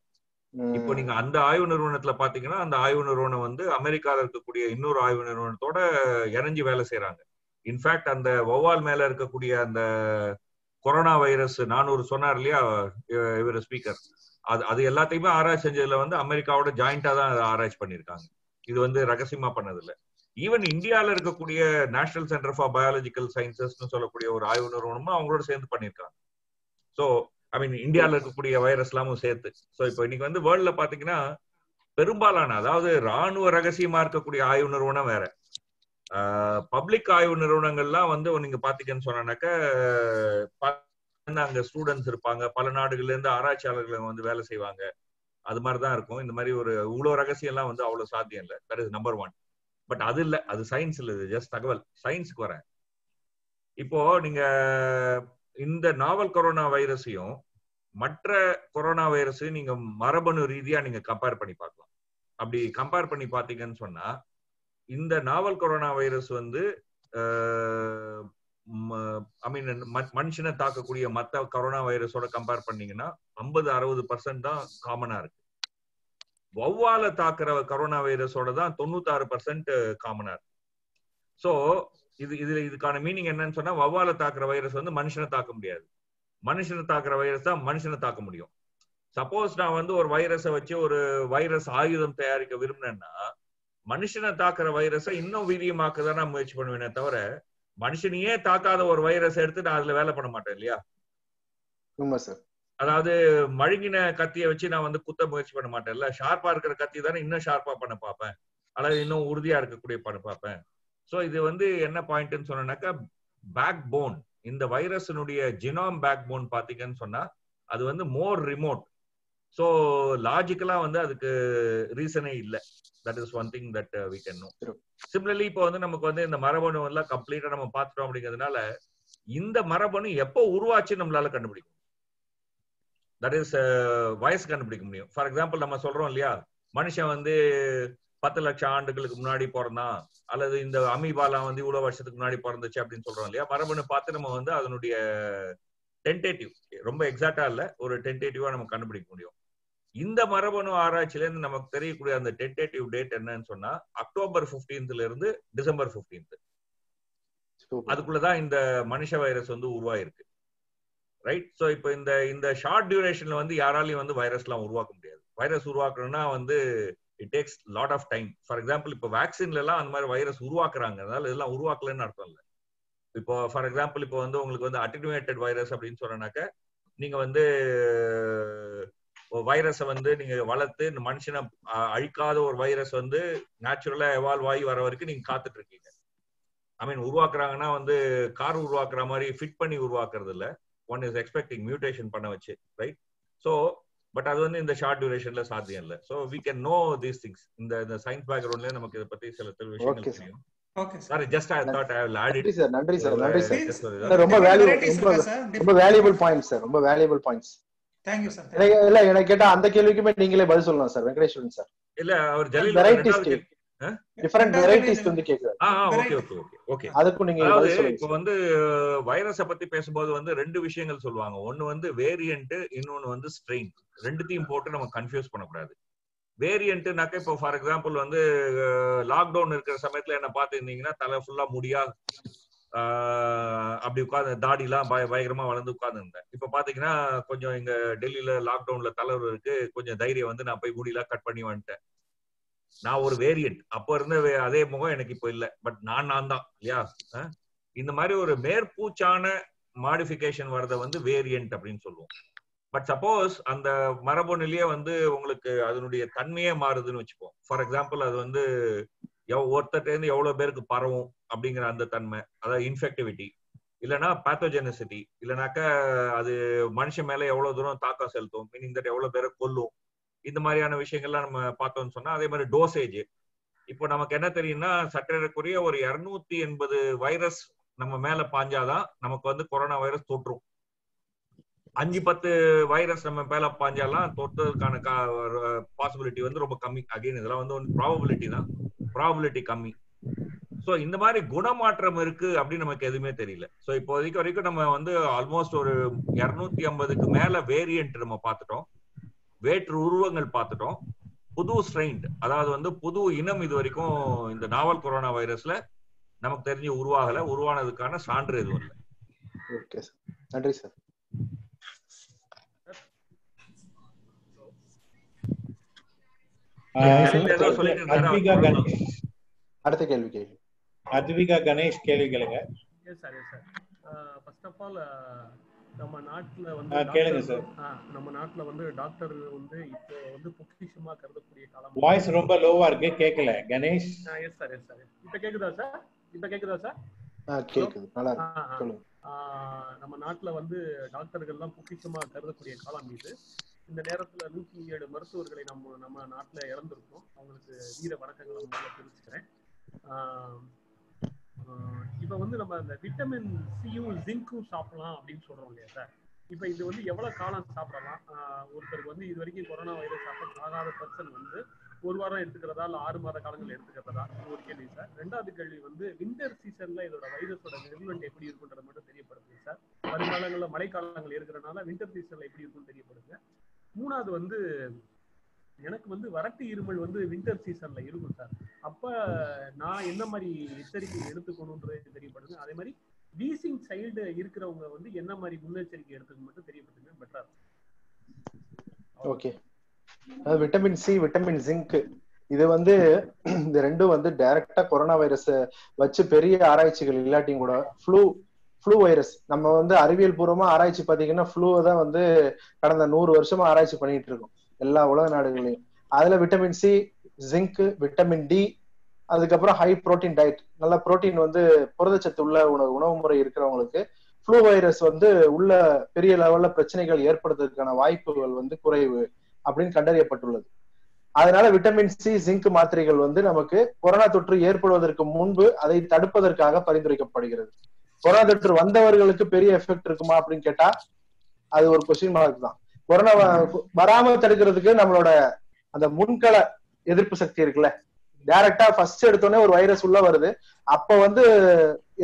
இப்போ நீங்க அந்த ஆய்வு நிறுவனத்துல பாத்தீங்கன்னா அந்த ஆய்வு நிறுவனம் வந்து அமெரிக்கால இருக்கக்கூடிய இன்னொரு ஆய்வு நிறுவனத்தோட இணைஞ்சு வேலை செய்யறாங்க இன்ஃபேக்ட் அந்த வௌவால் மேல இருக்கக்கூடிய அந்த கொரோனா வைரஸ் நானூறு சொன்னார் இல்லையா இவர் ஸ்பீக்கர் அது அது எல்லாத்தையுமே ஆராய்ச்சி செஞ்சதுல வந்து அமெரிக்காவோட ஜாயிண்டா தான் ஆராய்ச்சி பண்ணிருக்காங்க இது வந்து ரகசியமா பண்ணது இல்ல ஈவன் இந்தியால இருக்கக்கூடிய நேஷனல் சென்டர் ஃபார் பயாலஜிக்கல் சயின்சஸ்னு சொல்லக்கூடிய ஒரு ஆய்வு நிறுவனமும் அவங்களோட சேர்ந்து பண்ணிருக்காங்க ஸோ ஐ மீன் இந்தியால இருக்கக்கூடிய வைரஸ் எல்லாமும் சேர்த்து. ஸோ இப்போ இன்னைக்கு வந்து வேர்ல்ட்ல பாத்தீங்கன்னா பெரும்பாலான அதாவது ராணுவ ரகசியமா இருக்கக்கூடிய ஆய்வு நிறுவனம் வேற. பப்ளிக் ஆய்வு நிறுவனங்கள்லாம் வந்து நீங்க பாத்தீங்கன்னு சொன்னாக்க அங்க ஸ்டூடெண்ட்ஸ் இருப்பாங்க. பல நாடுகள்ல இருந்து ஆராய்ச்சியாளர்கள் வந்து வேலை செய்வாங்க. அது மாதிரி தான் இருக்கும். இந்த மாதிரி ஒரு இவ்வளவு ரகசியம் எல்லாம் வந்து அவ்வளவு சாத்தியம் இல்லை. That is number one but அது இல்ல. அது சயின்ஸ் இல்ல. இது ஜஸ்ட் தகவல். சயின்ஸ்க்கு வரேன். இப்போ நீங்க இந்த நாவல் கொரோனா வைரஸையும் மற்ற கொரோனா வைரஸையும் நீங்க மரபணு ரீதியா நீங்க கம்பேர் பண்ணி பார்க்கலாம். அப்படி கம்பேர் பண்ணி பாத்தீங்கன்னு சொன்னா இந்த நாவல் கொரோனா வைரஸ் வந்து ஐ மீன் மனுஷனை தாக்கக்கூடிய மத்த கொரோனா வைரஸோட கம்பேர் பண்ணீங்கன்னா ஐம்பது அறுபது பர்சன்ட் தான் காமனா இருக்கு. வௌவால தாக்குற கொரோனா வைரஸோட தான் தொண்ணூத்தாறு பர்சன்ட் காமனா இருக்கு. ஸோ இது இதுல இதுக்கான மீனிங் என்னன்னு சொன்னா வௌவால தாக்குற வைரஸ் வந்து மனுஷனை தாக்க முடியாது. மனுஷனை தாக்குற வைரஸ் தான் மனுஷனை தாக்க முடியும். சப்போஸ் நான் வந்து ஒரு வைரஸை வச்சு ஒரு வைரஸ் ஆயுதம் தயாரிக்க விரும்பினேன்னா மனுஷனை தாக்குற வைரஸை இன்னும் வீரியமாக்க தான் நான் முயற்சி பண்ணுவேனே தவிர மனுஷனையே தாக்காத ஒரு வைரஸ் எடுத்து நான் அதுல வேலை பண்ண மாட்டேன் இல்லையா? உண்மை சார் அதாவது மழுங்கின கத்தியை வச்சு நான் வந்து குத்த முயற்சி பண்ண மாட்டேன்ல. ஷார்ப்பா இருக்கிற கத்தி தானே இன்னும் ஷார்ப்பா பண்ண பார்ப்பேன். அல்லது இன்னும் உறுதியா இருக்கக்கூடிய பண்ண பார்ப்பேன். சோ இது வந்து என்ன பாயிண்ட்னு சொன்னாக்கா பேக் போன் இந்த வைரஸினுடைய ஜினாம் பேக் போன் பாத்தீங்கன்னு சொன்னா அது வந்து மோர் ரிமோட் ஸோ லாஜிக்கலா வந்து அதுக்கு ரீசனே இல்லை. That is one thing that we can know similarly இப்போ வந்து நமக்கு வந்து இந்த மரபணு எல்லாம் கம்ப்ளீட்டா நம்ம பார்த்துட்டோம் அப்படிங்கிறதுனால இந்த மரபணு எப்போ உருவாச்சு நம்மளால கண்டுபிடிக்கும் தட் இஸ் வயசு கண்டுபிடிக்க முடியும். ஃபார் எக்ஸாம்பிள் நம்ம சொல்றோம் இல்லையா? மனுஷன் வந்து பத்து லட்சம் ஆண்டுகளுக்கு முன்னாடி பிறந்தான் அல்லது இந்த அமீபாலாம் வந்து இவ்வளவு வருஷத்துக்கு முன்னாடி பிறந்துச்சு அப்படின்னு சொல்றோம் இல்லையா? மரபணு பார்த்து நம்ம வந்து அதனுடைய டென்டேட்டிவ் ரொம்ப எக்ஸாக்டா இல்ல ஒரு டென்டேட்டிவா நம்ம கண்டுபிடிக்க முடியும். இந்த மரபணு ஆராய்ச்சியில இருந்து நமக்கு தெரியக்கூடிய அந்த டென்டேட்டிவ் டேட் என்னன்னு சொன்னா அக்டோபர் பிப்டீன்த்ல இருந்து டிசம்பர் பிப்டீன்த் அதுக்குள்ளதான் இந்த மனுஷ வைரஸ் வந்து உருவாயிருக்கு. ரைட் ஸோ இப்போ இந்த இந்த ஷார்ட் டியூரேஷன்ல வந்து யாராலையும் வந்து வைரஸ் எல்லாம் உருவாக்க முடியாது. வைரஸ் உருவாக்கணும்னா வந்து it takes lot of time for example இப்போ வேக்சின்ல எல்லாம் அந்த மாதிரி வைரஸ் உருவாக்குறாங்க. அதனால இதெல்லாம் உருவாக்கலன்னு அர்த்தம் இல்லை. இப்போ ஃபார் எக்ஸாம்பிள் இப்போ வந்து உங்களுக்கு வந்து அட்டினுவேட்டட் வைரஸ் அப்படின்னு சொன்னாக்க நீங்க வந்து வைரஸை வந்து நீங்க வளர்த்து இந்த மனுஷனை அழிக்காத ஒரு வைரஸ் வந்து நேச்சுரலா எவால்வ் ஆகி வர வரைக்கும் நீங்க காத்துட்டு இருக்கீங்க ஐ மீன் உருவாக்குறாங்கன்னா வந்து கார் உருவாக்குற மாதிரி ஃபிட் பண்ணி உருவாக்குறது இல்லை. ஒன் இஸ் எக்ஸ்பெக்டிங் மியூட்டேஷன் பண்ண வச்சு ரைட் ஸோ பட் அது வந்து இந்த ஷார்ட் டியூரேஷன்ல சாத்தியம் இல்லை. So we can know these things இந்த இந்த சயின்ஸ் பேக்ரவுண்ட்ல நமக்கு இதை பத்தி சில விஷயங்கள் தெரியும். Sorry just I thought I will add நன்றி சார் நன்றி சார் நன்றி சார் இட் ரொம்ப வேல்யூபிள் ரொம்ப ரொம்ப வேல்யூபிள் பாயிண்ட்ஸ் சார் ரொம்ப valuable points thank you sir இல்ல எனக்கு கேட்டா அந்த கேள்விக்குமே நீங்களே பதில் சொல்லலாம் சார் வெங்கடேஸ்வரன் சார் இல்ல அவர் ஜலீல் வெரைட்டிஸ் டிஃபரெண்ட் வெரைட்டிஸ் வந்து கேக்குறாரு. ஓகே ஓகே ஓகே ஓகே அதுக்கும் நீங்க அதாவது பதில் சொல்லுங்க. இப்போ வந்து வைரஸ பத்தி பேசும்போது வந்து ரெண்டு விஷயங்கள் சொல்லுவாங்க. ஒன்னு வந்து வேரியன்ட் இன்னொன்னு வந்து ஸ்ட்ரெயின் ரெண்டுத்தையும் போட்டு நம்ம கன்ஃபியூஸ் பண்ணக்கூடாது. வேரியன்ட்னாக்க இப்போ ஃபார் எக்ஸாம்பிள் வந்து லாக்டவுன் இருக்கிற சமயத்துல என்ன பார்த்துருந்தீங்கன்னா தலை ஃபுல்லா முடியா அப்படி உட்காந்து தாடிலாம் பய பயங்கரமா வளர்ந்து உட்கார்ந்து இருந்தேன் இப்ப பாத்தீங்கன்னா கொஞ்சம் இங்க டெல்லியில லாக்டவுன்ல தளர்வு இருக்கு. கொஞ்சம் தைரியம் வந்து நான் போய் முடியெல்லாம் கட் பண்ணி வந்துட்டேன். நான் ஒரு வேரியன்ட் அப்ப இருந்த அதே முகம் எனக்கு இப்போ இல்ல. பட் நான் நான் தான். இல்லையா? இந்த மாதிரி ஒரு மேற்பூச்சான மாடிஃபிகேஷன் வரத வந்து வேரியன்ட் அப்படின்னு சொல்லுவோம். பட் சப்போஸ் அந்த மரபணுலயே வந்து உங்களுக்கு அதனுடைய தன்மையே மாறுதுன்னு வச்சுப்போம் ஃபார் எக்ஸாம்பிள் அது வந்து எவ் ஒருத்தர்ட்ட இருந்து எவ்வளவு பேருக்கு பரவும் அப்படிங்கிற அந்த தன்மை. அதாவது இன்ஃபெக்டிவிட்டி இல்லைன்னா பேத்தோஜெனசிட்டி இல்லைனாக்கா அது மனுஷன் மேல எவ்வளவு தூரம் தாக்கம் செலுத்தும். மீனிங் தட் எவ்வளவு பேரை கொல்லும். இந்த மாதிரியான விஷயங்கள்லாம் நம்ம பார்த்தோம்னு சொன்னா அதே மாதிரி டோசேஜ் இப்போ நமக்கு என்ன தெரியும்னா சற்றேறக்குரிய ஒரு இருநூத்தி எண்பது வைரஸ் நம்ம மேல பாஞ்சாதான் நமக்கு வந்து கொரோனா வைரஸ் தொற்றும். அஞ்சு பத்து வைரஸ் நம்ம மேல பாஞ்சாலாம் தொட்டதுக்கான பாசிபிலிட்டி வந்து ரொம்ப கம்மி. அகைன் இதெல்லாம் வந்து ஒன்று ப்ராபபிலிட்டி தான். ப்ராபபிலிட்டி கம்மி. ஸோ இந்த மாதிரி குணமாற்றம் இருக்கு அப்படின்னு நமக்கு எதுவுமே தெரியல. ஸோ இப்போதைக்கு வரைக்கும் நம்ம வந்து ஆல்மோஸ்ட் ஒரு இரநூத்தி ஐம்பதுக்கு மேல வேரியன்ட் நம்ம பார்த்துட்டோம். வேற்று உருவங்கள் பார்த்துட்டோம். புது ஸ்ட்ரெயின் அதாவது வந்து புது இனம் இது வரைக்கும் இந்த நாவல் கொரோனா வைரஸ்ல நமக்கு தெரிஞ்சு உருவாகல உருவானதுக்கான சான்று எதுவும் இல்லை. Okay sir. நன்றி சார். அடுத்த கேள்வி கேள்வி அத்விகா கணேஷ் கேள்வி கேளுங்க. Yes sir yes sir first of all நம்ம நாட்டுல வந்து கேளுங்க சார். நம்ம நாட்டுல வந்து டாக்டர் வந்து இப்போ வந்து பொக்கிஷமா கருதக்கூடிய காலம். வாய்ஸ் ரொம்ப லோவா இருக்கு. கேட்கல Ganesh? Yes sir yes sir இப்போ கேக்குதா சார் இப்போ கேக்குதா சார் நல்லா இருக்கு. ஆ, நம்ம நாட்டுல வந்து டாக்டர்கள்லாம் பொக்கிஷமா கருதக்கூடிய காலம் இது. இந்த நேரத்துல நூத்தி ஏழு மருத்துவர்களை நம்ம நம்ம நாட்டுல இழந்திருக்கோம் அவங்களுக்கு வீர வணக்கங்களை முதல்ல தெரிவிச்சுக்கிறேன். இப்ப வந்து நம்ம இந்த விட்டமின் சியும் ஜிங்க்கும் சாப்பிடலாம் அப்படின்னு சொல்றோம் இல்லையா சார்? இப்ப இது வந்து எவ்வளவு காலம் சாப்பிடலாம்? ஒருத்தருக்கு வந்து இது வரைக்கும் கொரோனா வைரஸ் அஃபெக்ட் ஆகாத பர்சன் வந்து ஒரு வாரம் எடுத்துக்கிறதா இல்ல ஆறு மாத காலங்கள் எடுத்துக்கிறதா? இது ஒரு கேள்வி சார். ரெண்டாவது கேள்வி வந்து விண்டர் சீசன்ல இதோட வைரஸோட விருவன்ட் எப்படி இருக்குன்றது மட்டும் தெரியப்படுது சார். வருங்காலங்கள்ல மழைக்காலங்கள் இருக்கிறனால விண்டர் சீசன்ல எப்படி இருக்கும்னு தெரியப்படுங்க மூணாவது வந்து எனக்கு வந்து வறட்டு இருமல் வந்து வின்டர் சீசன்ல இருக்கும் சார். அப்ப நான் என்ன மாதிரி எச்சரிக்கை எடுத்துக்கணும்ன்றது தெரியப்படுது. அதே மாதிரி வீசிங் சைல்டு இருக்கிறவங்க வந்து என்ன மாதிரி முன்னெச்சரிக்கை எடுத்துக்கணும் மட்டும் தெரியப்படுங்க பெட்டரா ஓகே அதாவது விட்டமின் சி விட்டமின் ஜிங்க் இது வந்து இந்த ரெண்டும் வந்து டைரக்டா கொரோனா வைரஸ் வச்சு பெரிய ஆராய்ச்சிகள் இல்லாட்டியும் கூட ஃப்ளூ ஃப்ளூ வைரஸ் நம்ம வந்து அறிவியல் பூர்வமா ஆராய்ச்சி பாத்தீங்கன்னா ஃப்ளூவை தான் வந்து கடந்த நூறு வருஷமா ஆராய்ச்சி பண்ணிட்டு இருக்கோம். எல்லா உலக நாடுகளையும். அதுல vitamin C zinc vitamin D அதுக்கப்புறம் ஹை புரோட்டீன் டயட் நல்ல புரோட்டீன் வந்து புரதச்சத்து உள்ள உணவு உணவு முறை இருக்கிறவங்களுக்கு ஃப்ளூ வைரஸ் வந்து உள்ள பெரிய லெவல்ல பிரச்சனைகள் ஏற்படுறதுக்கான வாய்ப்புகள் வந்து குறைவு அப்படின்னு கண்டறியப்பட்டுள்ளது. அதனால விட்டமின் சி ஜிங்க் மாத்திரைகள் வந்து நமக்கு கொரோனா தொற்று ஏற்படுவதற்கு முன்பு அதை தடுப்பதற்காக பரிந்துரைக்கப்படுகிறது. கொரோனா தொற்று வந்தவர்களுக்கு பெரிய எஃபெக்ட் இருக்குமா அப்படின்னு கேட்டா அது ஒரு கொஸ்டின் மார்க் தான். கொரோனா வராம தடுக்கிறதுக்கு நம்மளோட அந்த முன்கள எதிர்ப்பு சக்தி இருக்குல்ல. டைரக்டா ஃபர்ஸ்ட் எடுத்தோடனே ஒரு வைரஸ் உள்ள வருது. அப்ப வந்து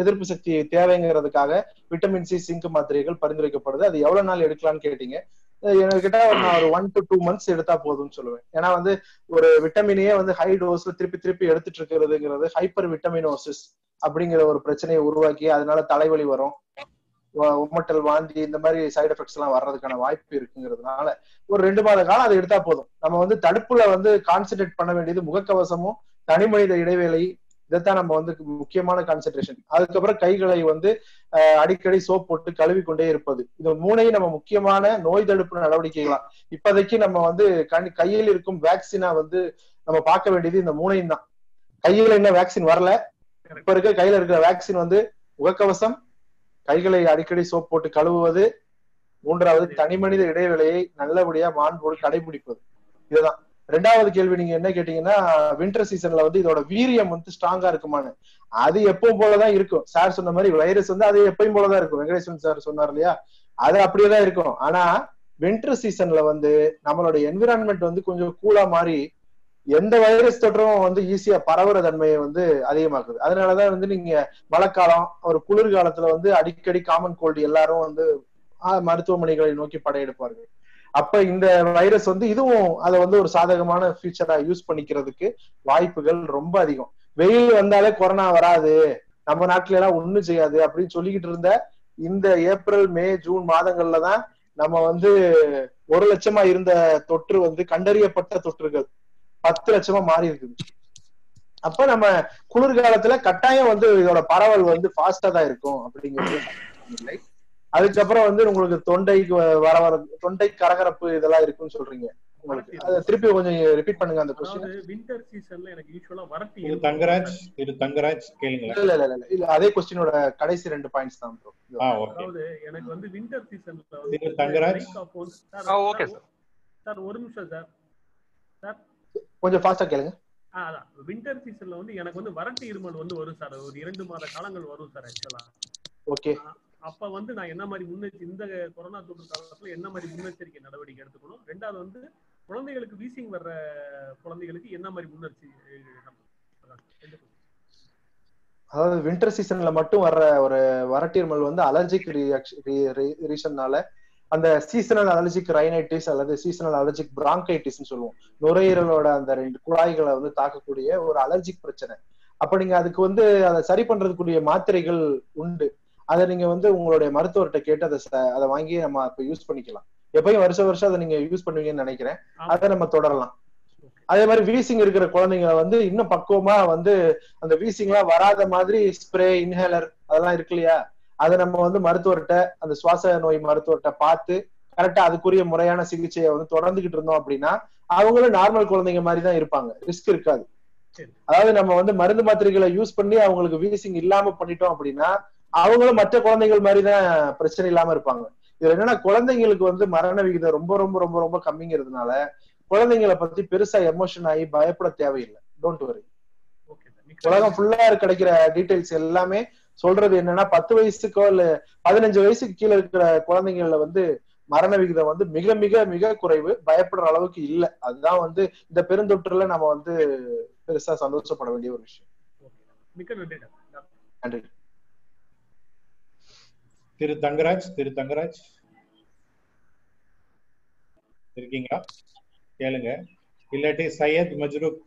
எதிர்ப்பு சக்தி தேவைங்கிறதுக்காக விட்டமின் சி சிங்க் மாத்திரைகள் பரிந்துரைக்கப்படுது. அது எவ்வளவு நாள் எடுக்கலாம்னு கேட்டீங்க. என்கிட்ட ஒரு நான் ஒரு ஒன் டு டூ மந்த்ஸ் எடுத்தா போதும்னு சொல்லுவேன். ஏன்னா வந்து ஒரு விட்டமினையே வந்து ஹை டோஸ்ல திருப்பி திருப்பி எடுத்துட்டு இருக்கிறதுங்கிறது ஹைப்பர் விட்டமினோசிஸ் அப்படிங்கிற ஒரு பிரச்சனையை உருவாக்கி அதனால தலைவலி வரும். உமட்டல் வாந்தி இந்த மாதிரி சைடு எஃபெக்ட்ஸ் எல்லாம் வர்றதுக்கான வாய்ப்பு இருக்குங்கிறதுனால ஒரு ரெண்டு மாத காலம் அதை எடுத்தா போதும். நம்ம வந்து தடுப்புல வந்து கான்சென்ட்ரேட் பண்ண வேண்டியது முகக்கவசமும் தனி மனித இடைவேளை இதைத்தான் நம்ம வந்து முக்கியமான கான்சென்ட்ரேஷன் அதுக்கப்புறம் கைகளை வந்து அடிக்கடி சோப் போட்டு கழுவி கொண்டே இருப்பது. இந்த மூணையும் நம்ம முக்கியமான நோய் தடுப்பு நடவடிக்கைகளா இப்போதைக்கு நம்ம வந்து கண் கையில் இருக்கும் வேக்சினா வந்து நம்ம பார்க்க வேண்டியது இந்த மூணையும் தான். கையில என்ன வேக்சின் வரல? இப்ப இருக்க கையில இருக்கிற வேக்சின் வந்து முகக்கவசம் கைகளை அடிக்கடி சோப் போட்டு கழுவுவது. மூன்றாவது தனி மனித இடைவேளையை நல்லபடியா மாண்போடு கடைபிடிப்பது. இதுதான். ரெண்டாவது கேள்வி நீங்க என்ன கேட்டீங்கன்னா வின்டர் சீசன்ல வந்து இதோட வீரியம் வந்து ஸ்ட்ராங்கா இருக்குமான்னு. அது எப்பவும் போலதான் இருக்கும். சார் சொன்ன மாதிரி வைரஸ் வந்து அது எப்பயும் போலதான் இருக்கும். வெங்கடேஸ்வரன் சார் சொன்னார் இல்லையா? அது அப்படியேதான் இருக்கும். ஆனா வின்டர் சீசன்ல வந்து நம்மளோட என்விரான்மெண்ட் வந்து கொஞ்சம் கூலா மாறி எந்த வைரஸ் தொற்றும் வந்து ஈஸியா பரவுற தன்மையை வந்து அதிகமாக்குது. அதனாலதான் வந்து நீங்க மழைக்காலம் ஒரு குளிர்காலத்துல வந்து அடிக்கடி காமன் கோல்டு எல்லாரும் வந்து ஆஹ், மருத்துவமனைகளை நோக்கி படையெடுப்பார்கள். அப்ப இந்த வைரஸ் வந்து இதுவும் அதை வந்து ஒரு சாதகமான ஃபியூச்சரா யூஸ் பண்ணிக்கிறதுக்கு வாய்ப்புகள் ரொம்ப அதிகம். வெயில் வந்தாலே கொரோனா வராது நம்ம நாட்டுல எல்லாம் ஒண்ணும் செய்யாது அப்படின்னு சொல்லிக்கிட்டு இருந்த இந்த ஏப்ரல் மே ஜூன் மாதங்கள்ல தான் நம்ம வந்து ஒரு லட்சமா இருந்த தொற்று வந்து கண்டறியப்பட்ட தொற்றுகள். பத்து லட்சமா மாறி இருக்குது. அப்ப நம்ம குளிர்காலத்துல கட்டாயம் வந்து இதோட பரவல் வந்து ஃபாஸ்டா தான் இருக்கும் அப்படிங்கிறது இல்லை. அதுக்கப்புறம் வந்து உங்களுக்கு தொண்டைக்கு வ- வர வர தொண்டை கரகரப்பு இதெல்லாம் இருக்குன்னு சொல்றீங்க. உங்களுக்கு. அதை திருப்பி கொஞ்சம் ரிப்பீட் பண்ணுங்க அந்த கொஸ்டின் வின்டர் சீசன்ல எனக்கு வறட்டு திரு இருக்கும். தங்கராஜ் திரு தங்கராஜ் கேளுங்களேன். இல்ல இல்ல இல்ல இல்ல அதே கொஸ்டினோட கடைசி ரெண்டு பாயிண்ட்ஸ் தான் ஓகே அதாவது எனக்கு வந்து வின்டர் சீசன்ல திரு தங்கராஜ். சார் ஆ, okay, sir. சார் ஒரு நிமிஷம் சார் சார். கொஞ்சம் ஃபாஸ்டா கேளுங்க. அதான். வின்டர் சீசன்ல வந்து எனக்கு வந்து வறட்டு இருமல் வந்து வரும் சார் ஒரு இரண்டு மாத காலங்கள் வரும் சார் ஆக்சுவலா ஓகே அப்ப வந்து நான் என்ன மாதிரி முன்னெச்சரிக்கை இந்த கொரோனா தொற்று காலத்துல என்ன மாதிரி முன்னெச்சரிக்கை நடவடிக்கை எடுத்துக்கணும்? ரெண்டாவது வந்து குழந்தைகளுக்கு வீசிங் வர்ற குழந்தைகளுக்கு என்ன மாதிரி முன்னெச்சரிக்கை. அதாவது வின்டர் சீசன்ல மட்டும் வர்ற ஒரு வறட்டிருமல் வந்து அலர்ஜிக் ரீசன்னால அந்த சீசனல் அலர்ஜிக் ரைனைட்டிஸ் அல்லது சீசனல் அலர்ஜிக் பிராங்கைட்டிஸ் சொல்லுவோம். நுரையீரலோட அந்த ரெண்டு குழாய்களை வந்து தாக்கக்கூடிய ஒரு அலர்ஜிக் பிரச்சனை. அப்ப நீங்க அதுக்கு வந்து அதை சரி பண்றதுக்குரிய மாத்திரைகள் உண்டு. அதை நீங்க வந்து உங்களுடைய மருத்துவர்கிட்ட கேட்டு அதை அதை வாங்கி நம்ம இப்ப யூஸ் பண்ணிக்கலாம். எப்பயும் வருஷம் வருஷம் அதை நீங்க யூஸ் பண்ணுவீங்கன்னு நினைக்கிறேன். அதை நம்ம தொடரலாம். அதே மாதிரி வீசிங் இருக்கிற குழந்தைங்களை வந்து இன்னும் பக்குவமா வந்து அந்த வீசிங் எல்லாம் வராத மாதிரி ஸ்ப்ரே இன்ஹேலர் அதெல்லாம் இருக்கு இல்லையா? அதை நம்ம வந்து மருத்துவர்கிட்ட அந்த சுவாச நோய் மருத்துவர்கிட்ட பார்த்து கரெக்டா அதுக்குரிய முறையான சிகிச்சையை வந்து தொடர்ந்துகிட்டு இருந்தோம் அப்படின்னா அவங்களும் நார்மல் குழந்தைங்க மாதிரி தான் இருப்பாங்க. ரிஸ்க் இருக்காது. அதாவது நம்ம வந்து மருந்து மாத்திரைகளை யூஸ் பண்ணி அவங்களுக்கு வீசிங் இல்லாம பண்ணிட்டோம் அப்படின்னா அவங்களும் மற்ற குழந்தைகள் மாதிரி தான் பிரச்சனை இல்லாம இருப்பாங்க. இதுல என்னன்னா குழந்தைங்களுக்கு வந்து மரண விகிதம் ரொம்ப ரொம்ப ரொம்ப ரொம்ப கம்மிங்கிறதுனால குழந்தைங்களை பத்தி பெருசா எமோஷன் ஆகி பயப்பட தேவையில்லை. டோன்ட் வரி உலகம் ஃபுல்லா கிடைக்கிற டீடைல்ஸ் எல்லாமே சொல்றது என்னன்னா பத்து வயசுக்கோ இல்ல பதினஞ்சு வயசுக்கு கீழே இருக்கிற குழந்தைங்கள்ல வந்து மரண விகிதம் வந்து மிக மிக மிக குறைவு. பயப்படுற அளவுக்கு இல்ல. அதுதான் வந்து இந்த பெருந்தொற்றுல நம்ம வந்து பெருசா சந்தோஷப்பட வேண்டிய ஒரு விஷயம். மிக்க நன்றி திரு தங்கராஜ் திரு தங்கராஜ். இருக்கீங்களா? கேளுங்க. இல்லாட்டி Syed Majroob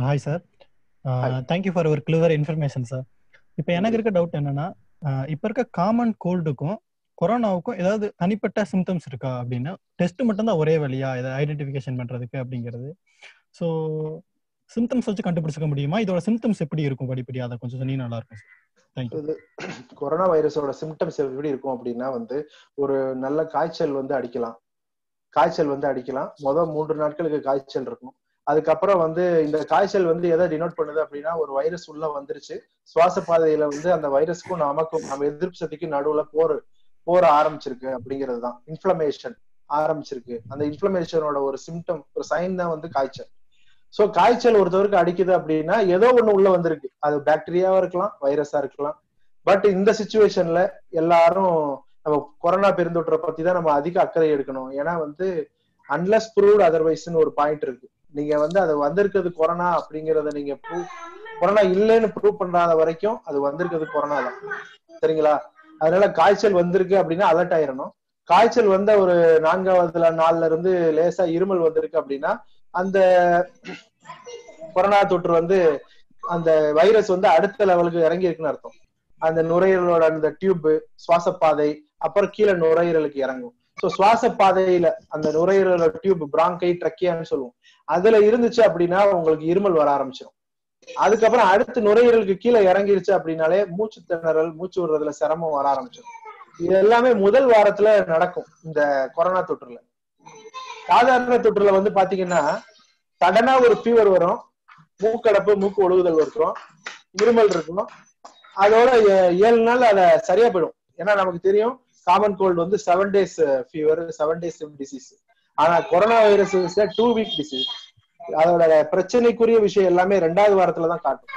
hi sir thank you for ஒரு கிளிவர் இன்ஃபர்மேஷன் சார் இப்போ எனக்கு இருக்க டவுட் என்னன்னா இப்ப இருக்க காமன் கோல்டுக்கும் கொரோனாவுக்கும் ஏதாவது தனிப்பட்ட சிம்டம்ஸ் இருக்கா அப்படின்னா? டெஸ்ட் மட்டும்தான் ஒரே வழியா இதை ஐடென்டிஃபிகேஷன் பண்றதுக்கு அப்படிங்கிறது. ஸோ சிம்டம்ஸ் வச்சு கண்டுபிடிச்சிக்க முடியுமா? இதோட சிம்டம்ஸ் எப்படி இருக்கும் படிப்படியா? அதை கொஞ்சம் சொன்னீங்க நல்லா இருக்கும் சார் இது கொரோனா வைரஸோட சிம்டம்ஸ் எப்படி இருக்கும் அப்படின்னா வந்து ஒரு நல்ல காய்ச்சல் வந்து அடிக்கலாம். காய்ச்சல் வந்து அடிக்கலாம். முதல் மூன்று நாட்களுக்கு காய்ச்சல் இருக்கும். அதுக்கப்புறம் வந்து இந்த காய்ச்சல் வந்து எதை டினோட் பண்ணுது அப்படின்னா ஒரு வைரஸ் உள்ள வந்துருச்சு. சுவாச பாதையில வந்து அந்த வைரஸ்க்கும் நமக்கும் நம்ம எதிர்ப்பு சக்திக்கும் நடுவுல போர் போர் ஆரம்பிச்சிருக்கு அப்படிங்கிறது தான் இன்ஃபிளமேஷன் ஆரம்பிச்சிருக்கு. அந்த இன்ஃபிளமேஷனோட ஒரு சிம்டம் ஒரு சைன் தான் வந்து காய்ச்சல். சோ காய்ச்சல் ஒருத்தவருக்கு அடிக்குது அப்படின்னா ஏதோ ஒண்ணு உள்ள வந்திருக்கு. அது பாக்டீரியாவா இருக்கலாம் வைரஸா இருக்கலாம். பட் இந்த சுச்சுவேஷன்ல எல்லாரும் நம்ம கொரோனா பெருந்தொற்றை பத்தி தான் நம்ம அதிக அக்கறை எடுக்கணும். ஏன்னா வந்து அன்லஸ் ப்ரூவ்ட் அதர்வைஸ்னு ஒரு பாயிண்ட் இருக்கு. நீங்க வந்து அது வந்திருக்கிறது கொரோனா அப்படிங்கறத நீங்க கொரோனா இல்லைன்னு ப்ரூவ் பண்றாத வரைக்கும் அது வந்திருக்கிறது கொரோனா தான். சரிங்களா? அதனால காய்ச்சல் வந்திருக்கு அப்படின்னா அலர்ட் ஆயிரணும். காய்ச்சல் வந்த ஒரு நான்காவதுல நாள்ல இருந்து லேசா இருமல் வந்திருக்கு அப்படின்னா அந்த கொரோனா தொற்று வந்து அந்த வைரஸ் வந்து அடுத்த லெவலுக்கு இறங்கி இருக்குன்னு அர்த்தம். அந்த நுரையீரலோட அந்த டியூப் சுவாசப்பாதை அப்புறம் கீழே நுரையீரலுக்கு இறங்கும். சோ சுவாச பாதையில அந்த நுரையீரலோட டியூப் பிராங்கை ட்ரக்கியான்னு சொல்லுவோம். அதுல இருந்துச்சு அப்படின்னா உங்களுக்கு இருமல் வர ஆரம்பிச்சிடும் அதுக்கப்புறம் அடுத்து நுரையீரலுக்கு கீழே இறங்கிருச்சு அப்படின்னாலே மூச்சு திணறல் மூச்சு விடுறதுல சிரமம் வர ஆரம்பிச்சிடும் இது எல்லாமே முதல் வாரத்துல நடக்கும் இந்த கொரோனா தொற்றுல. சாதாரண தொற்றுல வந்து பாத்தீங்கன்னா சடனா ஒரு ஃபீவர் வரும் மூக்கடப்பு மூக்கு ஒழுகுதல் இருக்கும் இருமல் இருக்கும். அதோட ஏ- ஏழு நாள் அத சரியா போயிடும். ஏன்னா நமக்கு தெரியும் காமன் கோல்டு வந்து seven days fever seven days disease ஆனா corona virus two week disease அதோட பிரச்சனைக்குரிய விஷயம் எல்லாமே ரெண்டாவது வாரத்துல தான் காட்டும்.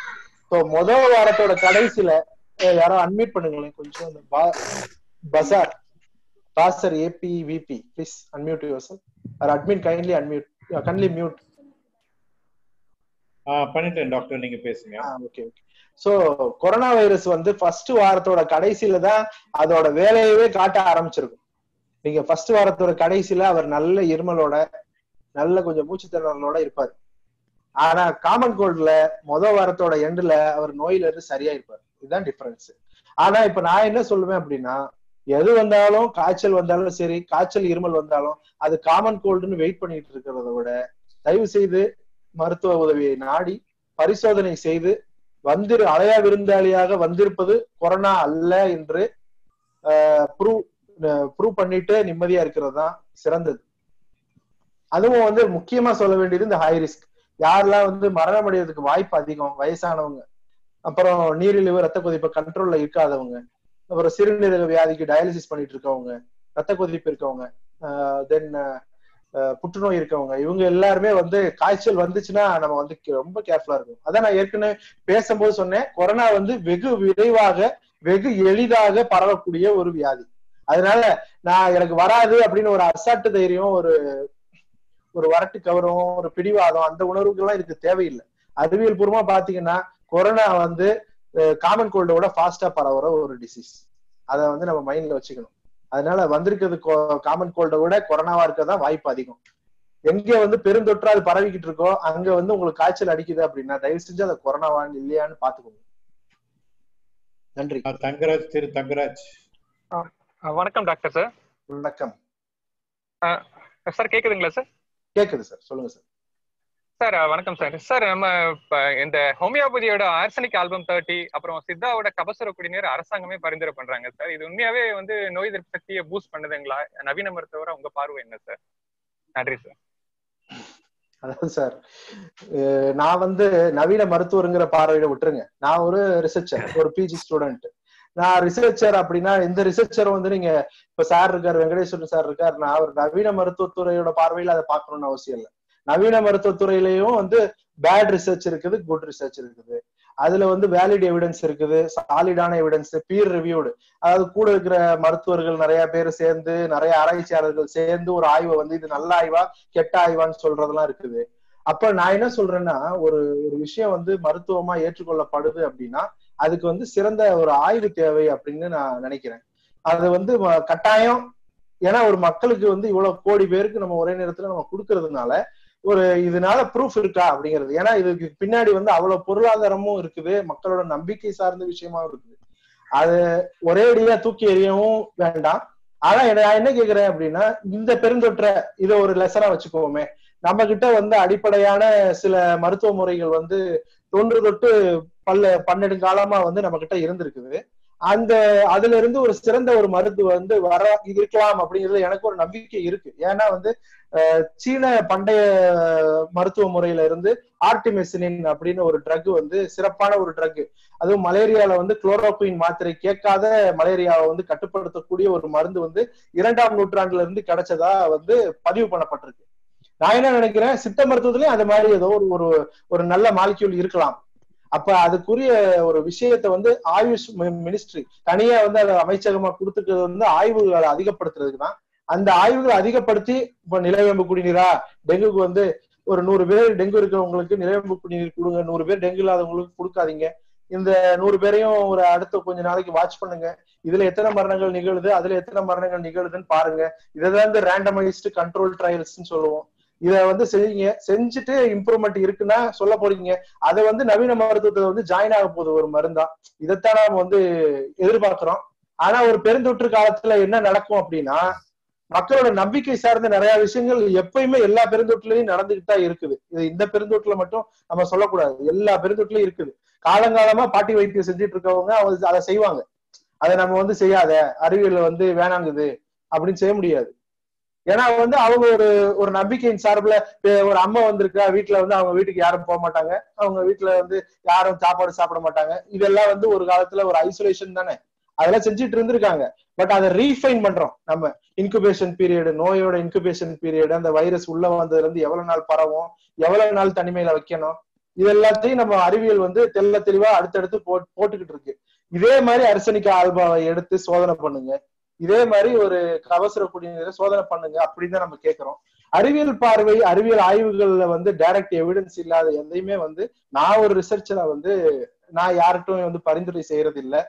ஸோ முதல் வாரத்தோட கடைசியில யாரோ அன்மியூட் பண்ணுங்களேன். கொஞ்சம் இந்த பா- பசார். பாசர் ஏபி VP please unmute yourself or admin kindly unmute கன்லி mute பண்ணிட்டேன் டாக்டர் நீங்க பேசுங்க. Okay okay so corona virus வந்து ஃபர்ஸ்ட் வாரத்தோட கடைசியில தான் அதோட வேலையவே காட்ட ஆரம்பிச்சிருக்கும். நீங்க ஃபர்ஸ்ட் வாரத்தோட கடைசியில அவர் நல்ல இருமலோட நல்ல கொஞ்சம் மூச்சு இருப்பார். ஆனா காமன் கோல்ட்ல முத வாரத்தோட எண்டுல அவர் நோயில இருந்து சரியா இருப்பார். இதுதான் டிஃபரன்ஸ் ஆனா இப்ப நான் என்ன சொல்லுவேன் அப்படின்னா எது வந்தாலும் காய்ச்சல் வந்தாலும் சரி காய்ச்சல் இருமல் வந்தாலும் அது காமன் கோல்டுன்னு வெயிட் பண்ணிட்டு இருக்கிறத விட தயவு செய்து மருத்துவ உதவியை நாடி பரிசோதனை செய்து வந்திரு அலையா விருந்தாளியாக வந்திருப்பது கொரோனா அல்ல என்று ப்ரூவ் ப்ரூவ் பண்ணிட்டு நிம்மதியா இருக்கிறது தான் சிறந்தது. அதுவும் வந்து முக்கியமா சொல்ல வேண்டியது இந்த ஹை ரிஸ்க் யாரெல்லாம் வந்து மரணம் அடைவதற்கு வாய்ப்பு அதிகம் வயசானவங்க அப்புறம் நீரிழிவு ரத்த கொதிப்பு கண்ட்ரோல்ல இருக்காதவங்க அப்புறம் சிறுநீரக வியாதிக்கு டயாலிசிஸ் பண்ணிட்டு இருக்கவங்க ரத்த கொதிப்பு இருக்கவங்க தென் புற்றுநோய் இருக்கவங்க இவங்க எல்லாருமே வந்து காய்ச்சல் வந்துச்சுன்னா நம்ம வந்து ரொம்ப கேர்ஃபுல்லா இருக்கும் அதான் நான் ஏற்கனவே பேசும்போது சொன்னேன் கொரோனா வந்து வெகு விரைவாக வெகு எளிதாக பரவக்கூடிய ஒரு வியாதி. அதனால நான் எனக்கு வராது அப்படின்னு ஒரு அசாட்டு தைரியம் ஒரு ஒரு வரட்டு கவரம் ஒரு பிடிவாதம் அந்த உணர்வுகள்லாம் இதுக்கு தேவையில்லை. அறிவியல் பூர்வமா பாத்தீங்கன்னா கொரோனா வந்து காமன் கோல்டோட ஃபாஸ்டா பரவுற ஒரு டிசீஸ் அதை வந்து நம்ம மைண்ட்ல வச்சுக்கணும். அதனால வந்திருக்கிறது காமன் கோல்டை விட கொரோனாவா இருக்கதான் வாய்ப்பு அதிகம். எங்க வந்து பெருந்தொற்றா அது பரவிக்கிட்டு இருக்கோ அங்க வந்து உங்களுக்கு காய்ச்சல் அடிக்குது அப்படின்னா தயவு செஞ்சு அதை கொரோனாவான்னு இல்லையான்னு பாத்துக்கோங்க. நன்றி. தங்கராஜ் திரு தங்கராஜ். வணக்கம் டாக்டர் சார். வணக்கம். சார் கேக்குதுங்களா சார்? கேக்குது சார். சொல்லுங்க சார். சார் வணக்கம் சார். சார் நம்ம இப்ப இந்த ஹோமியோபதியோட ஆர்சனிக் ஆல்பம் தேர்ட்டி அப்புறம் சித்தாவோட கபசுர குடிநீர் அரசாங்கமே பரிந்துரை பண்றாங்க சார். இது உண்மையாவே வந்து நோய் எதிர்ப்பு சக்தியை பூஸ்ட் பண்ணுதுங்களா? நவீன மருத்துவரை உங்க பார்வை என்ன சார்? நன்றி சார். அதாவது சார். நான் வந்து நவீன மருத்துவருங்கிற பார்வையில விட்டுருங்க. நான் ஒரு ரிசர்ச்சர் ஒரு பிஜி ஸ்டூடெண்ட் நான் ரிசர்ச்சர் அப்படின்னா இந்த ரிசர்ச்சர் வந்து நீங்க இப்ப சார் இருக்காரு வெங்கடேஸ்வரன் சார் இருக்காரு நான் அவர் நவீன மருத்துவத்துறையோட பார்வையில அதை பார்க்கணும்னு அவசியம் இல்லை. நவீன மருத்துவத்துறையிலையும் வந்து பேட் ரிசர்ச் இருக்குது குட் ரிசர்ச் இருக்குது. அதுல வந்து வேலிட் எவிடன்ஸ் இருக்குது சாலிடான எவிடன்ஸ் பீர் ரிவியூடு அதாவது கூட இருக்கிற மருத்துவர்கள் நிறைய பேர் சேர்ந்து நிறைய ஆராய்ச்சியாளர்கள் சேர்ந்து ஒரு ஆய்வை வந்து இது நல்ல ஆய்வா கெட்ட ஆய்வான்னு சொல்றதெல்லாம் இருக்குது. அப்ப நான் என்ன சொல்றேன்னா ஒரு ஒரு விஷயம் வந்து மருத்துவமா ஏற்றுக்கொள்ளப்படுது அப்படின்னா அதுக்கு வந்து சிறந்த ஒரு ஆய்வு தேவை அப்படின்னு நான் நினைக்கிறேன். அது வந்து கட்டாயம். ஏன்னா ஒரு மக்களுக்கு வந்து இவ்வளவு கோடி பேருக்கு நம்ம ஒரே நேரத்துல நம்ம கொடுக்கறதுனால ஒரு இதனால ப்ரூஃப் இருக்கா அப்படிங்கிறது. ஏன்னா இதுக்கு பின்னாடி வந்து அவ்வளவு பொருளாதாரமும் இருக்குது. மக்களோட நம்பிக்கை சார்ந்த விஷயமாவும் இருக்குது. அது ஒரேடியா தூக்கி எறியவும் வேண்டாம். ஆனா நான் என்ன கேக்குறேன் அப்படின்னா இந்த பெருந்தொற்ற இதை ஒரு லெசனா வச்சுக்கோமே. நம்ம கிட்ட வந்து அடிப்படையான சில மருத்துவ முறைகள் வந்து தொன்று தொட்டு பல்ல பன்னெண்டு காலமா வந்து நம்ம கிட்ட இருந்திருக்குது. அந்த அதுல இருந்து ஒரு சிறந்த ஒரு மருந்து வந்து வர இருக்கலாம் அப்படிங்கிறது எனக்கு ஒரு நம்பிக்கை இருக்கு. ஏன்னா வந்து சீன பண்டைய மருத்துவ முறையில இருந்து ஆர்டிமெசினின் அப்படின்னு ஒரு ட்ரக் வந்து சிறப்பான ஒரு ட்ரக் அதுவும் மலேரியால வந்து குளோரோகுயின் மாத்திரை கேட்காத மலேரியாவை வந்து கட்டுப்படுத்தக்கூடிய ஒரு மருந்து வந்து இரண்டாம் நூற்றாண்டுல இருந்து கிடைச்சதா வந்து பதிவு பண்ணப்பட்டிருக்கு. நான் என்ன நினைக்கிறேன்? சித்த மருத்துவத்திலயும் அது மாதிரி ஏதோ ஒரு ஒரு ஒரு நல்ல மாலிக்யூல் இருக்கலாம். அப்ப அதுக்குரிய ஒரு விஷயத்த வந்து ஆயுஷ் மினிஸ்ட்ரி தனியா வந்து அதை அமைச்சகமா கொடுத்துக்கிறது வந்து ஆய்வுகளை அதிகப்படுத்துறதுக்கு தான் அந்த ஆய்வுகளை அதிகப்படுத்தி இப்ப நிலவேம்பு குடிநீரா? டெங்குக்கு வந்து ஒரு நூறு பேர் டெங்கு இருக்கிறவங்களுக்கு நிலவேம்பு குடிநீர் கொடுங்க. நூறு பேர் டெங்கு இல்லாதவங்களுக்கு கொடுக்காதீங்க. இந்த நூறு பேரையும் ஒரு அடுத்த கொஞ்ச நாளைக்கு வாட்ச் பண்ணுங்க. இதுல எத்தனை மரணங்கள் நிகழுது? அதுல எத்தனை மரணங்கள் நிகழுதுன்னு பாருங்க. இதை தான் இந்த ரேண்டமைஸ்டு கண்ட்ரோல் ட்ரையல்ஸ்ன்னு சொல்லுவோம். இதை வந்து செய்யுங்க செஞ்சுட்டு இம்ப்ரூவ்மெண்ட் இருக்குன்னா சொல்ல போறீங்க. அதை வந்து நவீன மருத்துவத்தை வந்து ஜாயின் ஆக போகுது ஒரு மருந்தா. இதைத்தான் நாம வந்து எதிர்பார்க்கிறோம். ஆனா ஒரு பெருந்தொற்று காலத்துல என்ன நடக்கும் அப்படின்னா மக்களோட நம்பிக்கை சார்ந்த நிறைய விஷயங்கள் எப்பயுமே எல்லா பெருந்தொற்றுலையும் நடந்துகிட்டு தான் இருக்குது. இது இந்த பெருந்தொற்றுல மட்டும் நம்ம சொல்லக்கூடாது. எல்லா பெருந்தொற்றுலயும் இருக்குது. காலங்காலமா பாட்டி வைத்தியம் செஞ்சுட்டு இருக்கவங்க அவங்க அதை செய்வாங்க. அதை நம்ம வந்து செய்யாத அறிவியல் வந்து வேணாங்குது. அப்படின்னு செய்ய முடியாது. ஏன்னா வந்து அவங்க ஒரு ஒரு நம்பிக்கையின் சார்பில் ஒரு அம்மா வந்திருக்கா வீட்டுல வந்து அவங்க வீட்டுக்கு யாரும் போக மாட்டாங்க. அவங்க வீட்டுல வந்து யாரும் சாப்பாடு சாப்பிட மாட்டாங்க. இதெல்லாம் வந்து ஒரு காலத்துல ஒரு ஐசோலேஷன் தானே. அதெல்லாம் செஞ்சுட்டு இருந்திருக்காங்க. பட் அதை ரீஃபைன் பண்றோம் நம்ம. இன்குபேஷன் பீரியடு நோயோட இன்குபேஷன் பீரியடு அந்த வைரஸ் உள்ள வந்ததுல இருந்து எவ்வளவு நாள் பரவும் எவ்வளவு நாள் தனிமையில வைக்கணும் இது எல்லாத்தையும் நம்ம அறிவியல் வந்து தெல்ல தெளிவா அடுத்தடுத்து போட்டுக்கிட்டு இருக்கு. இதே மாதிரி அர்சனிக்கா ஆல்பாவை எடுத்து சோதனை பண்ணுங்க. இதே மாதிரி ஒரு கவசர குடிநீரை சோதனை பண்ணுங்க அப்படின்னு நம்ம கேட்கிறோம் அறிவியல் பார்வை அறிவியல் ஆய்வுகள்ல வந்து டைரக்ட் எவிடன்ஸ் இல்லாத எதையுமே வந்து நான் ஒரு ரிசர்ச்சரை வந்து நான் யார்கிட்டும் வந்து பரிந்துரை செய்யறது இல்லை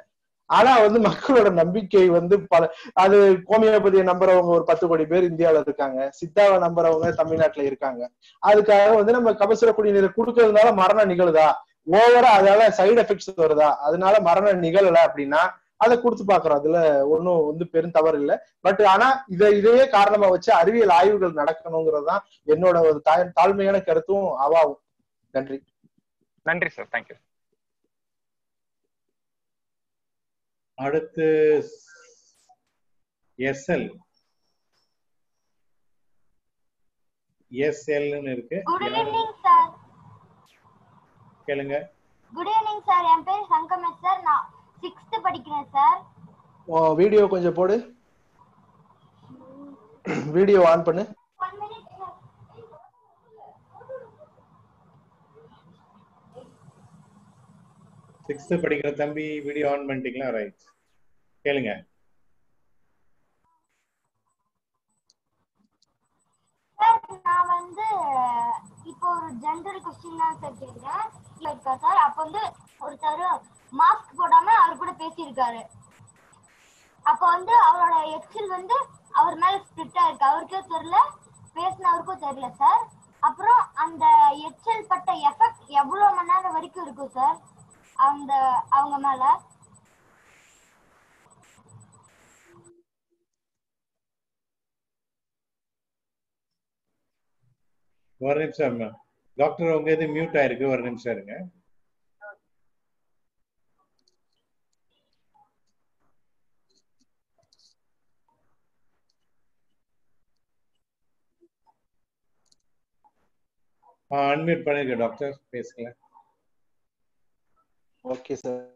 ஆனா வந்து மக்களோட நம்பிக்கை வந்து பல அது ஹோமியோபதியை நம்புறவங்க ஒரு பத்து கோடி பேர் இந்தியாவில இருக்காங்க. சித்தாவை நம்புறவங்க தமிழ்நாட்டுல இருக்காங்க. அதுக்காக வந்து நம்ம கபசுர குடிநீரை கொடுக்கறதுனால மரணம் நிகழுதா? ஓவரா அதால சைடு எஃபெக்ட்ஸ் வருதா? அதனால மரணம் நிகழல அப்படின்னா அதை கொடுத்து பாக்குறோம் அதுல ஒன்னும் வந்து பெரும் தவறு இல்லை. பட் ஆனா இதை இதையே காரணமா வச்சு அறிவியல் ஆய்வுகள் நடக்கணுங்கிறது தான் என்னோட ஒரு தாழ்மையான கருத்தும் அவாவும். நன்றி. நன்றி சார் தேங்க்யூ அடுத்து எஸ்எல் எஸ்எல்னு இருக்கு. குட் யாரு? ஈவினிங் சார் கேளுங்க. குட் ஈவினிங் சார் என் பேர் சங்கமேஷ் சார் நான் சிக்ஸ்த் படிக்கிறேன் சார் வீடியோ கொஞ்சம் போடு. வீடியோ ஆன் பண்ணு. சிக்ஸ்த் படிக்கிற தம்பி வீடியோ ஆன் பண்ணிட்டீங்களா? ரைட் கேளுங்க. சார் நான் வந்து இப்போ ஒரு ஜென்ரல் கொஸ்டின் தான் சார் கேட்கிறேன் சார் அப்போ வந்து ஒருத்தர் மாஸ்க் போடாம அவர் கூட பேசியிருக்காரு. அப்போ வந்து அவரோட எச்சில் வந்து அவர் மேல ஸ்பிரிட்டா இருக்கு அவருக்கே தெரியல. பேசினவருக்கும் தெரியல சார் அப்புறம் அந்த எச்சல் பட்ட எஃபெக்ட் எவ்வளவு மணி நேரம் வரைக்கும் இருக்கும் சார் அந்த அவங்க மேல? ஒரு நிமிஷம் டாக்டர் உங்க இது மியூட் ஆயிருக்கு. ஒரு நிமிஷம் இருங்க. அன்மியூட் பண்ணிருக்க டாக்டர். பேசுங்க ஓகே சார்.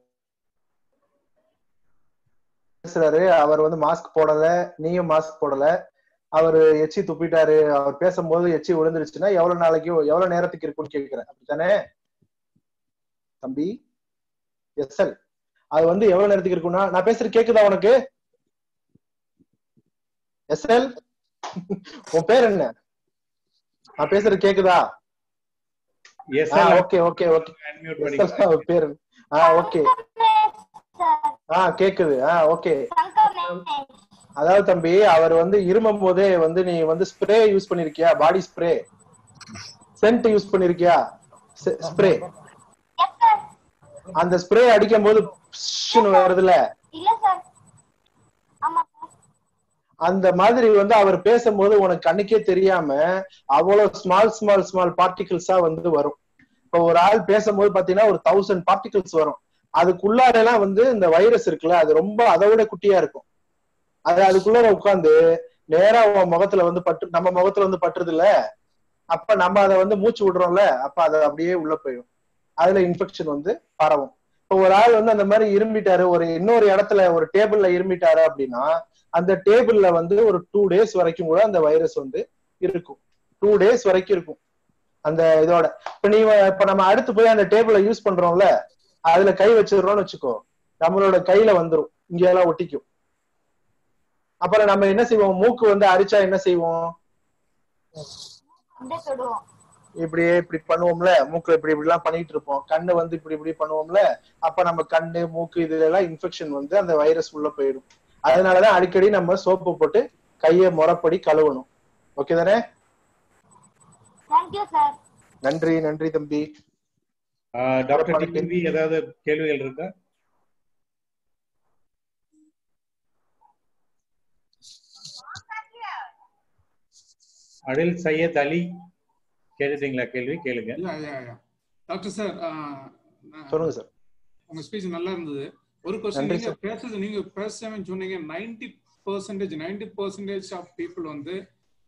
பேசுறாரு. அவர் வந்து மாஸ்க் போடல. நீயும் மாஸ்க் போடல. அவர் எச்சி துப்பிட்டாரு. அவர் பேசும்போது எச்சி விழுந்துருச்சுன்னா எவ்வளவு நாளைக்கு எவ்வளவு நேரத்துக்கு இருக்கும்னு கேட்கிறேன் அப்படித்தானே? தம்பி? எஸ்எல் அது வந்து எவ்வளவு நேரத்துக்கு இருக்கும்னா நான் பேசுறது கேக்குதா உனக்கு? எஸ்எல் உன் பேர் என்ன? நான் பேசுறது கேக்குதா? SL okay okay okay. Unmute பண்ணிக்கலாம் அவர் பேரு. ஆ ஓகே. ஆ கேக்குது. ஆ ஓகே. அதாவது தம்பி அவர் வந்து இருமும் போதே வந்து நீ வந்து ஸ்ப்ரே யூஸ் பண்ணிருக்கியா? பாடி ஸ்ப்ரே சென்ட் யூஸ் பண்ணிருக்கியா? ஸ்ப்ரே அந்த ஸ்ப்ரே அடிக்கும் போது வருதுல இல்ல சார் அந்த மாதிரி வந்து அவர் பேசும்போது உனக்கு கண்ணுக்கே தெரியாம அவ்வளவு ஸ்மால் ஸ்மால் ஸ்மால் பார்ட்டிகிள்ஸா வந்து வரும். இப்போ ஒரு ஆள் பேசும்போது பாத்தீங்கன்னா ஒரு தௌசண்ட் பார்ட்டிகிள்ஸ் வரும். அதுக்குள்ளார எல்லாம் வந்து இந்த வைரஸ் இருக்குல்ல அது ரொம்ப அதை விட குட்டியா இருக்கும். அது அதுக்குள்ள உட்காந்து நேரா உன் முகத்துல வந்து பட்டு நம்ம முகத்துல வந்து பட்டுறது இல்ல அப்ப நம்ம அதை வந்து மூச்சு விடுறோம்ல அப்ப அது அப்படியே உள்ள போயிடும். அதுல இன்ஃபெக்ஷன் வந்து பரவும். இப்போ ஒரு ஆள் வந்து அந்த மாதிரி இரும்பிட்டாரு ஒரு இன்னொரு இடத்துல ஒரு டேபிள்ல இரும்பிட்டாரு அப்படின்னா அந்த டேபிள்ல வந்து ஒரு டூ டேஸ் வரைக்கும் கூட அந்த வைரஸ் வந்து இருக்கும். டூ டேஸ் வரைக்கும் இருக்கும். அந்த இதோட. இப்ப நீ இப்ப நம்ம அடுத்து போய் அந்த டேபிள யூஸ் பண்றோம்ல அதுல கை வச்சிடுறோம்னு வச்சுக்கோ நம்மளோட கையில வந்துரும். இங்க எல்லாம் ஒட்டிக்கும். அப்புறம் நம்ம என்ன செய்வோம்? மூக்கு வந்து அரிச்சா என்ன செய்வோம்? இப்படியே இப்படி பண்ணுவோம்ல. மூக்குல இப்படி இப்படி எல்லாம் பண்ணிட்டு இருப்போம். கண்ணு வந்து இப்படி இப்படி பண்ணுவோம்ல. அப்ப நம்ம கண்ணு மூக்கு இதுல எல்லாம் இன்ஃபெக்ஷன் வந்து அந்த வைரஸ் உள்ள போயிடும் அதனாலதான் அடிக்கடி நம்ம சோப்பு போட்டு கையை முறைப்படி கழுவணும். ஓகே தானே? நன்றி நன்றி தம்பி. டாக்டர் டிவி ஏதாவது கேள்விகள் இருக்கா? அடில் சையத் அலி கேட்டுட்டீங்களா கேள்வி? கேளுங்க. டாக்டர் சார் சொல்லுங்க சார். உங்க ஸ்பீச் நல்லா இருந்தது. ஒரு கொஸ்டின் நீங்க. பேசுறது நீங்க பேசாம சொன்னீங்க ninety percentage ninety percentage of people வந்து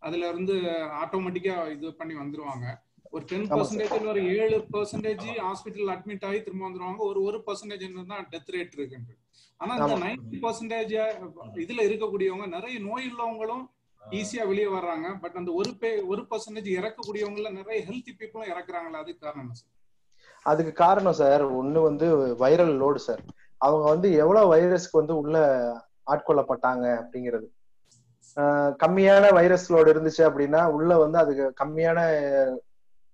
அதுல இருந்து ஆட்டோமேட்டிக்கா இது பண்ணி வந்துருவாங்க. ஒரு டென். பர்சன்டேஜ் ஒரு ஏழு பர்சன்டேஜ் ஹாஸ்பிட்டல் அட்மிட் ஆகி திரும்ப வந்துருவாங்க. ஒரு ஒரு பர்சன்டேஜ் தான் டெத் ரேட் இருக்குன்றது. ஆனா இந்த. நைன்டி பர்சன்டேஜ் இதுல இருக்கக்கூடியவங்க நிறைய நோய் உள்ளவங்களும் ஈஸியா வெளியே வர்றாங்க. பட் அந்த ஒரு பே ஒரு பர்சன்டேஜ் இறக்கக்கூடியவங்கள நிறைய ஹெல்த்தி பீப்புளும் இறக்குறாங்களா அதுக்கு காரணம் சார்? அதுக்கு காரணம் சார் ஒண்ணு வந்து வைரல் லோடு சார். அவங்க வந்து எவ்வளவு வைரஸ்க்கு வந்து உள்ள ஆட்கொள்ளப்பட்டாங்க அப்படிங்கிறது. ஆஹ் கம்மியான வைரஸ் லோடு இருந்துச்சு அப்படின்னா உள்ள வந்து அதுக்கு கம்மியான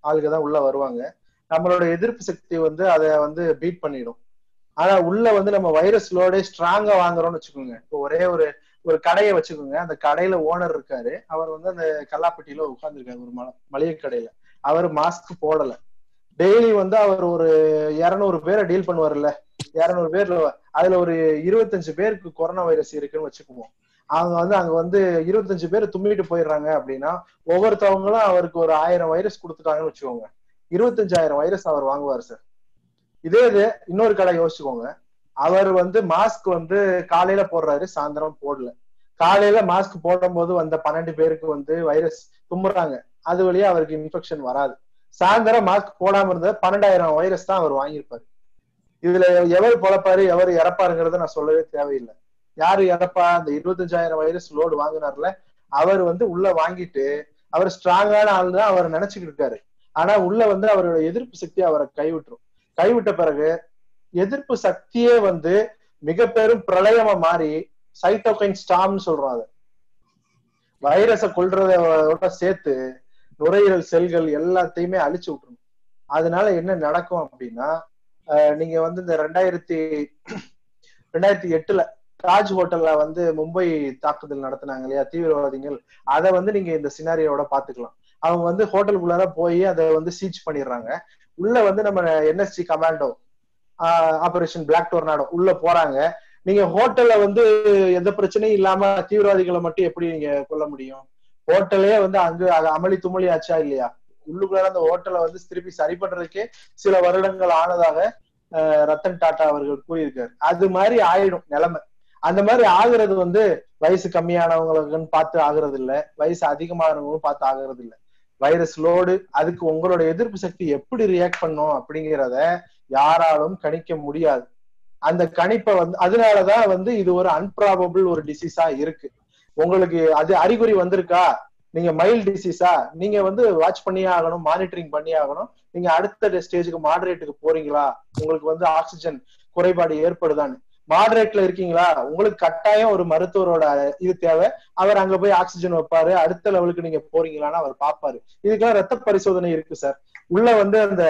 ஆளுக தான் உள்ள வருவாங்க. நம்மளோட எதிர்ப்பு சக்தி வந்து அதை வந்து பீட் பண்ணிடும். ஆனா உள்ள வந்து நம்ம வைரஸ் லோடே ஸ்ட்ராங்கா வாங்குறோம்னு வச்சுக்கோங்க. இப்போ ஒரே ஒரு ஒரு கடையை வச்சுக்கோங்க. அந்த கடையில ஓனர் இருக்காரு. அவர் வந்து அந்த கல்லாப்பட்டியில உட்கார்ந்துருக்காரு ஒரு மளிகை கடையில. அவர் மாஸ்க் போடல. டெய்லி வந்து அவர் ஒரு இருநூறு பேரை டீல் பண்ணுவார்ல. இரநூறு பேர்ல அதுல ஒரு இருபத்தஞ்சு பேருக்கு கொரோனா வைரஸ் இருக்குன்னு வச்சுக்குவோம். அவங்க வந்து அங்க வந்து இருபத்தஞ்சு பேர் தும்மிட்டு போயிடுறாங்க அப்படின்னா ஒவ்வொருத்தவங்களும் அவருக்கு ஒரு ஆயிரம் வைரஸ் கொடுத்துட்டாங்கன்னு வச்சுக்கோங்க. இருபத்தஞ்சாயிரம் வைரஸ் அவர் வாங்குவார் சார். இதே இது இன்னொரு கடை யோசிச்சுக்கோங்க. அவர் வந்து மாஸ்க் வந்து காலையில போடுறாரு சாயந்தரம் போடல. காலையில மாஸ்க் போடும்போது வந்த பன்னெண்டு பேருக்கு வந்து வைரஸ் தும்புறாங்க. அது வழியா அவருக்கு இன்ஃபெக்ஷன் வராது. சாயந்தரம் மாஸ்க் போடாம இருந்த பன்னெண்டாயிரம் வைரஸ் தான் அவர் வாங்கியிருப்பாரு. இதுல எவர் பொழப்பாரு எவர் இறப்பாருங்கிறத நான் சொல்லவே தேவையில்லை. யாரு இறப்பா? அந்த இருபத்தஞ்சாயிரம் வைரஸ் லோடு வாங்கினார்ல அவர் வந்து உள்ள வாங்கிட்டு அவர் ஸ்ட்ராங்கான ஆள் தான் அவர் நினைச்சுக்கிட்டு இருக்காரு. ஆனா உள்ள வந்து அவரோட எதிர்ப்பு சக்தி அவரை கைவிட்டுரும். கைவிட்ட பிறகு எதிர்ப்பு சக்தியே வந்து மிக பெரும் பிரளயமா மாறி சைட்டோகைன் ஸ்டாம்னு சொல்றோம் அதை. வைரஸை கொல்றதோட சேர்த்து நுரையீரல் செல்கள் எல்லாத்தையுமே அழிச்சு விட்டுரும் அதனால என்ன நடக்கும் அப்படின்னா நீங்க வந்து இந்த ரெண்டாயிரத்தி ரெண்டாயிரத்தி எட்டுல தாஜ் ஹோட்டல்ல வந்து மும்பை தாக்குதல் நடத்தினாங்க இல்லையா தீவிரவாதிகள்? அதை வந்து நீங்க இந்த சினாரியோட பாத்துக்கலாம் அவங்க வந்து ஹோட்டலுக்குள்ளார போய் அதை வந்து சீச் பண்ணிடுறாங்க. உள்ள வந்து நம்ம NSC commando operation black tornado உள்ள போறாங்க. நீங்க ஹோட்டல்ல வந்து எந்த பிரச்சனையும் இல்லாம தீவிரவாதிகளை மட்டும் எப்படி நீங்க கொல்ல முடியும்? ஹோட்டலே வந்து அங்கு அமளி துமளி ஆச்சா இல்லையா? உள்ளுக்குள்ள அந்த ஹோட்டலை வந்து திருப்பி சரி பண்றதுக்கே சில வருடங்கள் ஆனதாக அஹ், ரத்தன் டாட்டா அவர்கள் கூறியிருக்காரு. அது மாதிரி ஆயிடும் நிலைமை. அந்த மாதிரி ஆகுறது வந்து வயசு கம்மியானவங்களுக்குன்னு பார்த்து ஆகுறது இல்ல வயசு அதிகமானவங்களும் பார்த்து ஆகுறது இல்ல வைரஸ் லோடு அதுக்கு உங்களோட எதிர்ப்பு சக்தி எப்படி ரியாக்ட் பண்ணும் அப்படிங்கிறத யாராலும் கணிக்க முடியாது. அந்த கணிப்பை வந்து அதனாலதான் வந்து இது ஒரு அன்பிராபபிள் ஒரு டிசீஸா இருக்கு. உங்களுக்கு அது அறிகுறி வந்திருக்கா? நீங்க மைல்ட் டிசீஸா நீங்க வந்து வாட்ச் பண்ணியே ஆகணும் மானிட்டரிங் பண்ணி ஆகணும். நீங்க அடுத்த ஸ்டேஜுக்கு மாடரேட்டுக்கு போறீங்களா? உங்களுக்கு வந்து ஆக்சிஜன் குறைபாடு ஏற்படுதான்னு. மாடரேட்ல இருக்கீங்களா? உங்களுக்கு கட்டாயம் ஒரு மருத்துவரோட இது தேவை. அவர் அங்க போய் ஆக்சிஜன் வைப்பாரு. அடுத்த லெவலுக்கு நீங்க போறீங்களான்னு அவர் பாப்பாரு இதுக்கெல்லாம் ரத்த பரிசோதனை இருக்கு சார் உள்ள வந்து அந்த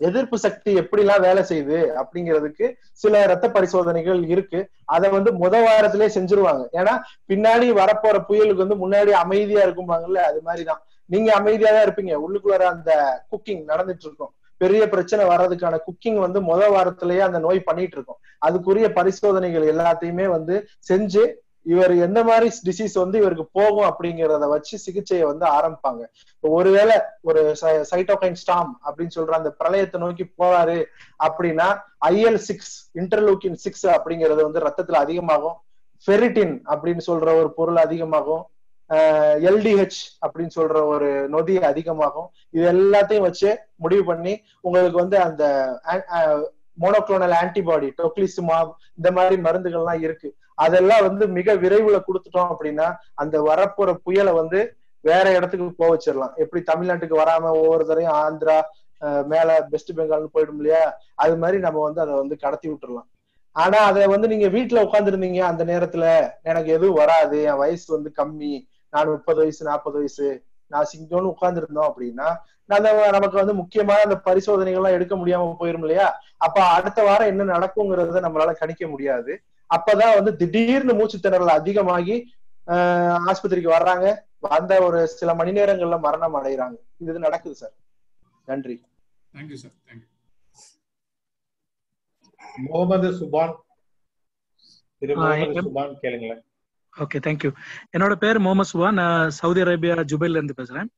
எதிர்ப்பு சக்தி எப்படிலாம் வேலை செய்யுது அப்படிங்கிறதுக்கு சில ரத்த பரிசோதனைகள் இருக்கு. அதை வந்து முத வாரத்திலே செஞ்சுருவாங்க. ஏன்னா பின்னாடி வரப்போற புயலுக்கு வந்து முன்னாடி அமைதியா இருக்கும்பாங்கல்ல அது மாதிரிதான். நீங்க அமைதியா தான் இருப்பீங்க உள்ளுக்குள்ள அந்த குக்கிங் நடந்துட்டு இருக்கும் பெரிய பிரச்சனை வர்றதுக்கான குக்கிங் வந்து முத வாரத்திலேயே அந்த நோய் பண்ணிட்டு இருக்கும் அதுக்குரிய பரிசோதனைகள் எல்லாத்தையுமே வந்து செஞ்சு இவர் எந்த மாதிரி டிசீஸ் வந்து இவருக்கு போகும் அப்படிங்கறத வச்சு சிகிச்சையை வந்து ஆரம்பிப்பாங்க. ஒருவேளை ஒரு சைட்டோகைன் ஸ்டாம் அப்படின்னு சொல்ற அந்த பிரளயத்தை நோக்கி போறாரு அப்படின்னா ஐஎல் சிக்ஸ் இன்டர்லூக்கின் சிக்ஸ் அப்படிங்கிறது வந்து ரத்தத்துல அதிகமாகும். ஃபெரிட்டின் அப்படின்னு சொல்ற ஒரு பொருள் அதிகமாகும். எல்டிஹெச் அப்படின்னு சொல்ற ஒரு நொதி அதிகமாகும். இது எல்லாத்தையும் வச்சு முடிவு பண்ணி உங்களுக்கு வந்து அந்த மோனோக்ளோனல் ஆன்டிபாடி டொக்லிசுமாப் இந்த மாதிரி மருந்துகள்லாம் இருக்கு. அதெல்லாம் வந்து மிக விரைவுல கொடுத்துட்டோம் அப்படின்னா அந்த வரப்போற புயலை வந்து வேற இடத்துக்கு போக வச்சிடலாம். எப்படி தமிழ்நாட்டுக்கு வராம ஒவ்வொரு தரையும் ஆந்திரா அஹ் மேல வெஸ்ட் பெங்கால்னு போயிடும் இல்லையா? அது மாதிரி நம்ம வந்து அதை வந்து கடத்தி விட்டுறலாம். ஆனா அதை வந்து நீங்க வீட்டுல உட்காந்துருந்தீங்க அந்த நேரத்துல எனக்கு எதுவும் வராது. என் வயசு வந்து கம்மி. நான் முப்பது வயசு நாற்பது வயசு. நான் சிங்கம்னு உட்கார்ந்துருந்தோம் அப்படின்னா அந்த நமக்கு வந்து முக்கியமான அந்த பரிசோதனைகள்லாம் எடுக்க முடியாம போயிரும் இல்லையா? அப்ப அடுத்த வாரம் என்ன நடக்குங்கிறத நம்மளால கணிக்க முடியாது. அப்பதான் வந்து திடீர்னு மூச்சு திணறல் அதிகமாகி ஆஹ் ஆஸ்பத்திரிக்கு வர்றாங்க. வந்த ஒரு சில மணி நேரங்கள்ல மரணம் அடைகிறாங்க. இது நடக்குது சார். நன்றி. Thank you sir thank you Muhammad Subhan Subhan கேளுங்களேன். ஓகே தேங்க்யூ என்னோட பேர் முகமது சுவா நான் சவுதி அரேபியா ஜுபைல இருந்து பேசுறேன்.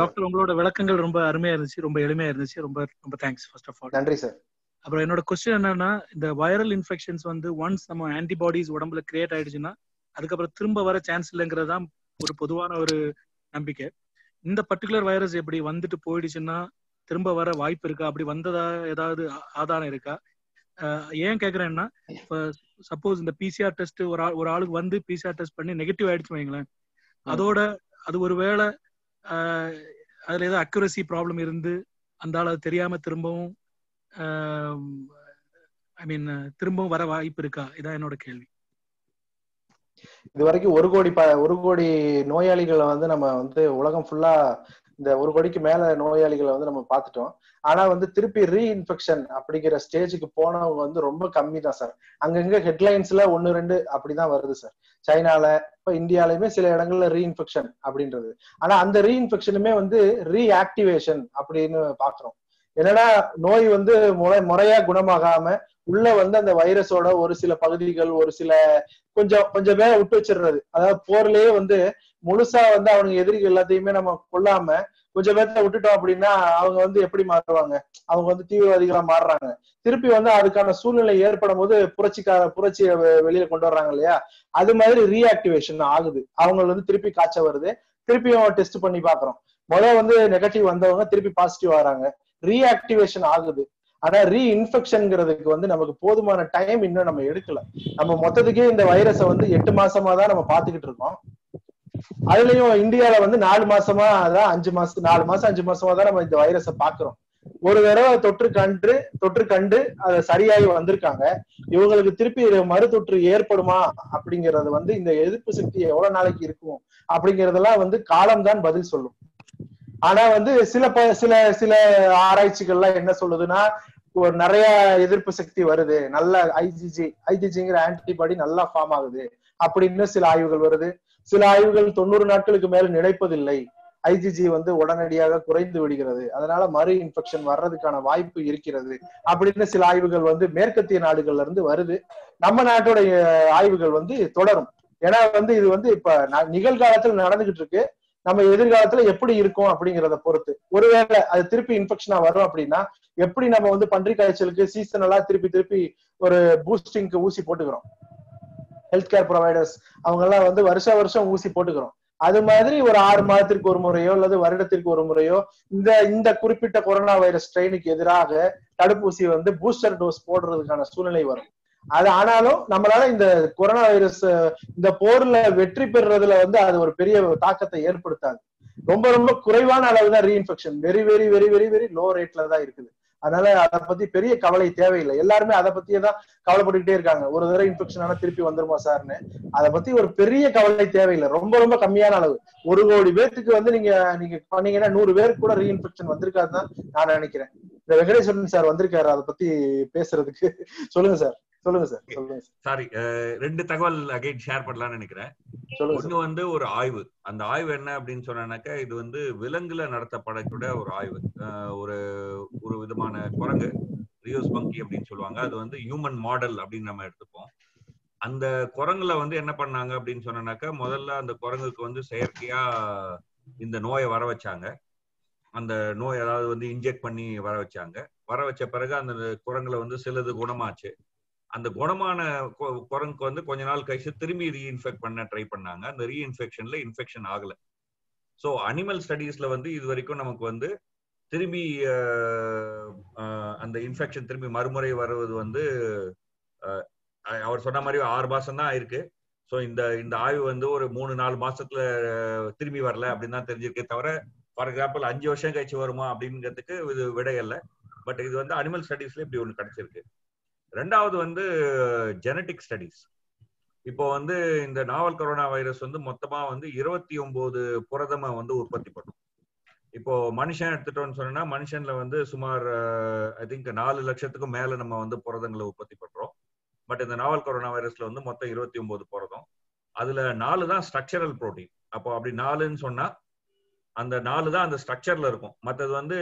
டாக்டர் உங்களோட விளக்கங்கள் ரொம்ப அருமையா இருந்துச்சு ரொம்ப எளிமையா இருந்துச்சு. ரொம்ப ரொம்ப தேங்க்ஸ் ஃபர்ஸ்ட் ஆஃப் ஆல் நன்றி சார் அப்புறம் என்னோட கொஸ்டின் என்னன்னா இந்த வைரல் இன்ஃபெக்ஷன்ஸ் வந்து ஒன்ஸ் நம்ம ஆன்டிபாடிஸ் உடம்புல கிரியேட் ஆயிடுச்சுன்னா அதுக்கப்புறம் திரும்ப வர சான்ஸ் இல்லைங்கிறது தான் ஒரு பொதுவான ஒரு நம்பிக்கை. இந்த பர்டிகுலர் வைரஸ் எப்படி வந்துட்டு போயிடுச்சுன்னா திரும்ப வர வாய்ப்பு இருக்கா? அப்படி வந்ததா ஏதாவது ஆதாரம் இருக்கா? ஏன் கேக்குறேன்னா இப்போ சப்போஸ் இந்த பிசிஆர் டெஸ்ட் ஒரு ஆள் ஒரு ஆளுக்கு வந்து பிசிஆர் டெஸ்ட் பண்ணி நெகட்டிவ் ஆயிடுச்சு வைங்களேன் அதோட அது ஒரு வேளை ஆஹ் அதுல ஏதோ அக்யூரசி ப்ராப்ளம் இருந்து அந்த ஆள் அது தெரியாம திரும்பவும் ஐ மீன் திரும்பவும் வர வாய்ப்பு இருக்கா? இதான் என்னோட கேள்வி. இது வரைக்கும் ஒரு கோடி ஒரு கோடி நோயாளிகளை வந்து நம்ம வந்து உலகம் ஃபுல்லா இந்த ஒரு கோடிக்கு மேல நோயாளிகளை வந்து நம்ம பார்த்துட்டோம். ஆனா வந்து திருப்பி ரீஇன்ஃபெக்ஷன் அப்படிங்கிற ஸ்டேஜுக்கு போனவங்க வந்து ரொம்ப கம்மி தான் சார். அங்கங்க ஹெட்லைன்ஸ்ல ஒன்னு ரெண்டு அப்படிதான் வருது சார். சைனால இப்ப இந்தியாலயுமே சில இடங்கள்ல ரீஇன்ஃபெக்ஷன் அப்படின்றது. ஆனா அந்த ரீஇன்ஃபெக்ஷனுமே வந்து ரீஆக்டிவேஷன் அப்படின்னு பாக்குறோம் என்னன்னா நோய் வந்து முறை முறையா குணமாகாம உள்ள வந்து அந்த வைரஸோட ஒரு சில பகுதிகள் ஒரு சில கொஞ்சம் கொஞ்சம் விட்டு வச்சிடுறது. அதாவது போர்லயே வந்து முழுசா வந்து அவனுங்க எதிரிகள் எல்லாத்தையுமே நம்ம கொல்லாம கொஞ்சம் பேர்த்த விட்டுட்டோம் அப்படின்னா அவங்க வந்து எப்படி மாறுவாங்க? அவங்க வந்து தீவிரவாதிகளா மாறுறாங்க. திருப்பி வந்து அதுக்கான சூழ்நிலை ஏற்படும் போது புரட்சிக்கார புரட்சியை வெளியில கொண்டு வர்றாங்க இல்லையா? அது மாதிரி ரீஆக்டிவேஷன் ஆகுது. அவங்க வந்து திருப்பி காய்ச்ச வருது. திருப்பியும் டெஸ்ட் பண்ணி பாக்குறோம் முதல்ல வந்து நெகட்டிவ் வந்தவங்க திருப்பி பாசிட்டிவ் வராங்க. ரீஆக்டிவேஷன் ஆகுது. ஆனா ரீஇன்ஃபெக்ஷன்ங்கிறதுக்கு வந்து நமக்கு போதுமான டைம் இன்னும் நம்ம எடுக்கல. நம்ம மொத்தத்துக்கே இந்த வைரஸை வந்து எட்டு மாசமா தான் நம்ம பாத்துக்கிட்டு இருக்கோம். அதுலயும் இந்தியால வந்து நாலு மாசமா அதான் அஞ்சு மாசம் நாலு மாசம் அஞ்சு மாசமா தான் நம்ம இந்த வைரஸை பாக்குறோம். ஒரு தடவை தொற்று கண்டு தொற்று கண்டு அது சரியாகி வந்திருக்காங்க. இவங்களுக்கு திருப்பி மறு தொற்று ஏற்படுமா அப்படிங்கறது வந்து இந்த எதிர்ப்பு சக்தி எவ்வளவு நாளைக்கு இருக்கும் அப்படிங்கறதெல்லாம் வந்து காலம்தான் பதில் சொல்லும். ஆனா வந்து சில ப சில சில ஆராய்ச்சிகள்லாம் என்ன சொல்லுதுன்னா ஒரு நிறைய எதிர்ப்பு சக்தி வருது. நல்ல ஐஜிஜி ஐஜிஜிங்கிற ஆன்டிபாடி நல்லா ஃபார்ம் ஆகுது. அப்படின்னு சில ஆய்வுகள் வருது. சில ஆய்வுகள் தொண்ணூறு நாட்களுக்கு மேல் நிலைப்பதில்லை. ஐஜிஜி வந்து உடனடியாக குறைந்து விடுகிறது. அதனால மறு இன்ஃபெக்ஷன் வர்றதுக்கான வாய்ப்பு இருக்கிறது. அப்படின்னு சில ஆய்வுகள் வந்து மேற்கத்திய நாடுகள்ல இருந்து வருது. நம்ம நாட்டுடைய ஆய்வுகள் வந்து தொடரும். ஏன்னா வந்து இது வந்து இப்ப ந- நிகழ்காலத்துல நடந்துகிட்டு இருக்கு. நம்ம எதிர்காலத்துல எப்படி இருக்கும் அப்படிங்கிறத பொறுத்து. ஒருவேளை அது திருப்பி இன்ஃபெக்ஷனா வரும் அப்படின்னா எப்படி நம்ம வந்து பன்றி காய்ச்சலுக்கு சீசனலா திருப்பி திருப்பி ஒரு பூஸ்டிங்க்கு ஊசி போட்டுக்கிறோம்? ஹெல்த் கேர் ப்ரொவைடர்ஸ் அவங்க எல்லாம் வந்து வருஷ வருஷம் ஊசி போட்டுக்கிறோம். அது மாதிரி ஒரு ஆறு மாதத்திற்கு ஒரு முறையோ அல்லது வருடத்திற்கு ஒரு முறையோ இந்த இந்த குறிப்பிட்ட கொரோனா வைரஸ் ஸ்ட்ரெயினுக்கு எதிராக தடுப்பூசி வந்து பூஸ்டர் டோஸ் போடுறதுக்கான சூழ்நிலை வரும். அது ஆனாலும் நம்மளால இந்த கொரோனா வைரஸ் இந்த போர்ல வெற்றி பெறுறதுல வந்து அது ஒரு பெரிய தாக்கத்தை ஏற்படுத்தாது. ரொம்ப ரொம்ப குறைவான அளவு தான் reinfection very very very very very low ரேட்ல தான் இருக்குது. அதனால அதை பத்தி பெரிய கவலை தேவையில்லை. எல்லாருமே அதை பத்தியே தான் கவலைப்பட்டுக்கிட்டே இருக்காங்க. ஒரு தடவை இன்ஃபெக்ஷன் ஆனா திருப்பி வந்துருமா சார்னு. அதை பத்தி ஒரு பெரிய கவலை தேவையில்லை. ரொம்ப ரொம்ப கம்மியான அளவு. ஒரு கோடி பேர்த்துக்கு வந்து நீங்க நீங்க பண்ணீங்கன்னா நூறு பேருக்கு கூட ரீஇன்ஃபெக்ஷன் வந்திருக்காதுதான் நான் நினைக்கிறேன். இந்த வெங்கடேஸ்வரன் சார் வந்திருக்காரு அதை பத்தி பேசுறதுக்கு. சொல்லுங்க சார். சொல்லுங்க சார் சொல்லுங்க சார். ரெண்டு தகவல் அகைன் ஷேர் பண்ணலாம்னு நினைக்கிறேன். ஒண்ணு வந்து ஒரு ஆய்வு. அந்த ஆய்வு என்ன அப்படின்னு சொன்னாக்கா இது வந்து விலங்குல நடத்தப்படக்கூடிய ஒரு ஆய்வு. ஒரு ஒரு விதமான குரங்கு ரியோஸ் பங்கி அப்படின்னு சொல்லுவாங்க. அது வந்து ஹியூமன் மாடல் அப்படின்னு நம்ம எடுத்துப்போம். அந்த குரங்குல வந்து என்ன பண்ணாங்க அப்படின்னு சொன்னாக்கா முதல்ல அந்த குரங்குக்கு வந்து செயற்கையா இந்த நோயை வர வச்சாங்க. அந்த நோய் அதாவது வந்து இன்ஜெக்ட் பண்ணி வர வச்சாங்க. வர வச்ச பிறகு அந்த குரங்குல வந்து சிலது குணமாச்சு. அந்த குணமான கு- குரங்குக்கு வந்து கொஞ்ச நாள் கழிச்சு திரும்பி ரீஇன்ஃபெக்ட் பண்ண ட்ரை பண்ணாங்க. அந்த ரீஇன்ஃபெக்ஷன்ல இன்ஃபெக்ஷன் ஆகல. ஸோ அனிமல் ஸ்டடீஸ்ல வந்து இது வரைக்கும் நமக்கு வந்து திரும்பி அந்த இன்ஃபெக்ஷன் திரும்பி மறுமுறை வருவது வந்து அவர் சொன்ன மாதிரி ஆறு மாசம் தான் ஆயிருக்கு ஸோ இந்த இந்த ஆய்வு வந்து ஒரு மூணு நாலு மாசத்துல திரும்பி வரல அப்படின்னு தான் தெரிஞ்சிருக்கே தவிர ஃபார் எக்ஸாம்பிள் அஞ்சு வருஷம் கழிச்சு வருமா அப்படிங்கிறதுக்கு இது விடை இல்லை. பட் இது வந்து அனிமல் ஸ்டடீஸ்ல இப்படி ஒன்று கிடைச்சிருக்கு. ரெண்டாவது வந்து ஜெனட்டிக் ஸ்டடீஸ் இப்போ வந்து இந்த நாவல் கொரோனா வைரஸ் வந்து மொத்தமா வந்து இருபத்தி ஒன்பது புரதம வந்து உற்பத்தி பண்ணும். இப்போ மனுஷன் எடுத்துட்டோம்னு சொன்னா மனுஷன்ல வந்து சுமார் ஐ திங்க் நாலு லட்சத்துக்கும் மேல நம்ம வந்து புரதங்களை உற்பத்தி பண்றோம். பட் இந்த நாவல் கொரோனா வைரஸ்ல வந்து மொத்தம் இருபத்தி ஒன்பது புரதம். அதுல நாலு தான் ஸ்ட்ரக்சரல் புரோட்டீன் அப்போ அப்படி நாலுன்னு சொன்னா அந்த நாலு தான் அந்த ஸ்ட்ரக்சர்ல இருக்கும். மற்றது வந்து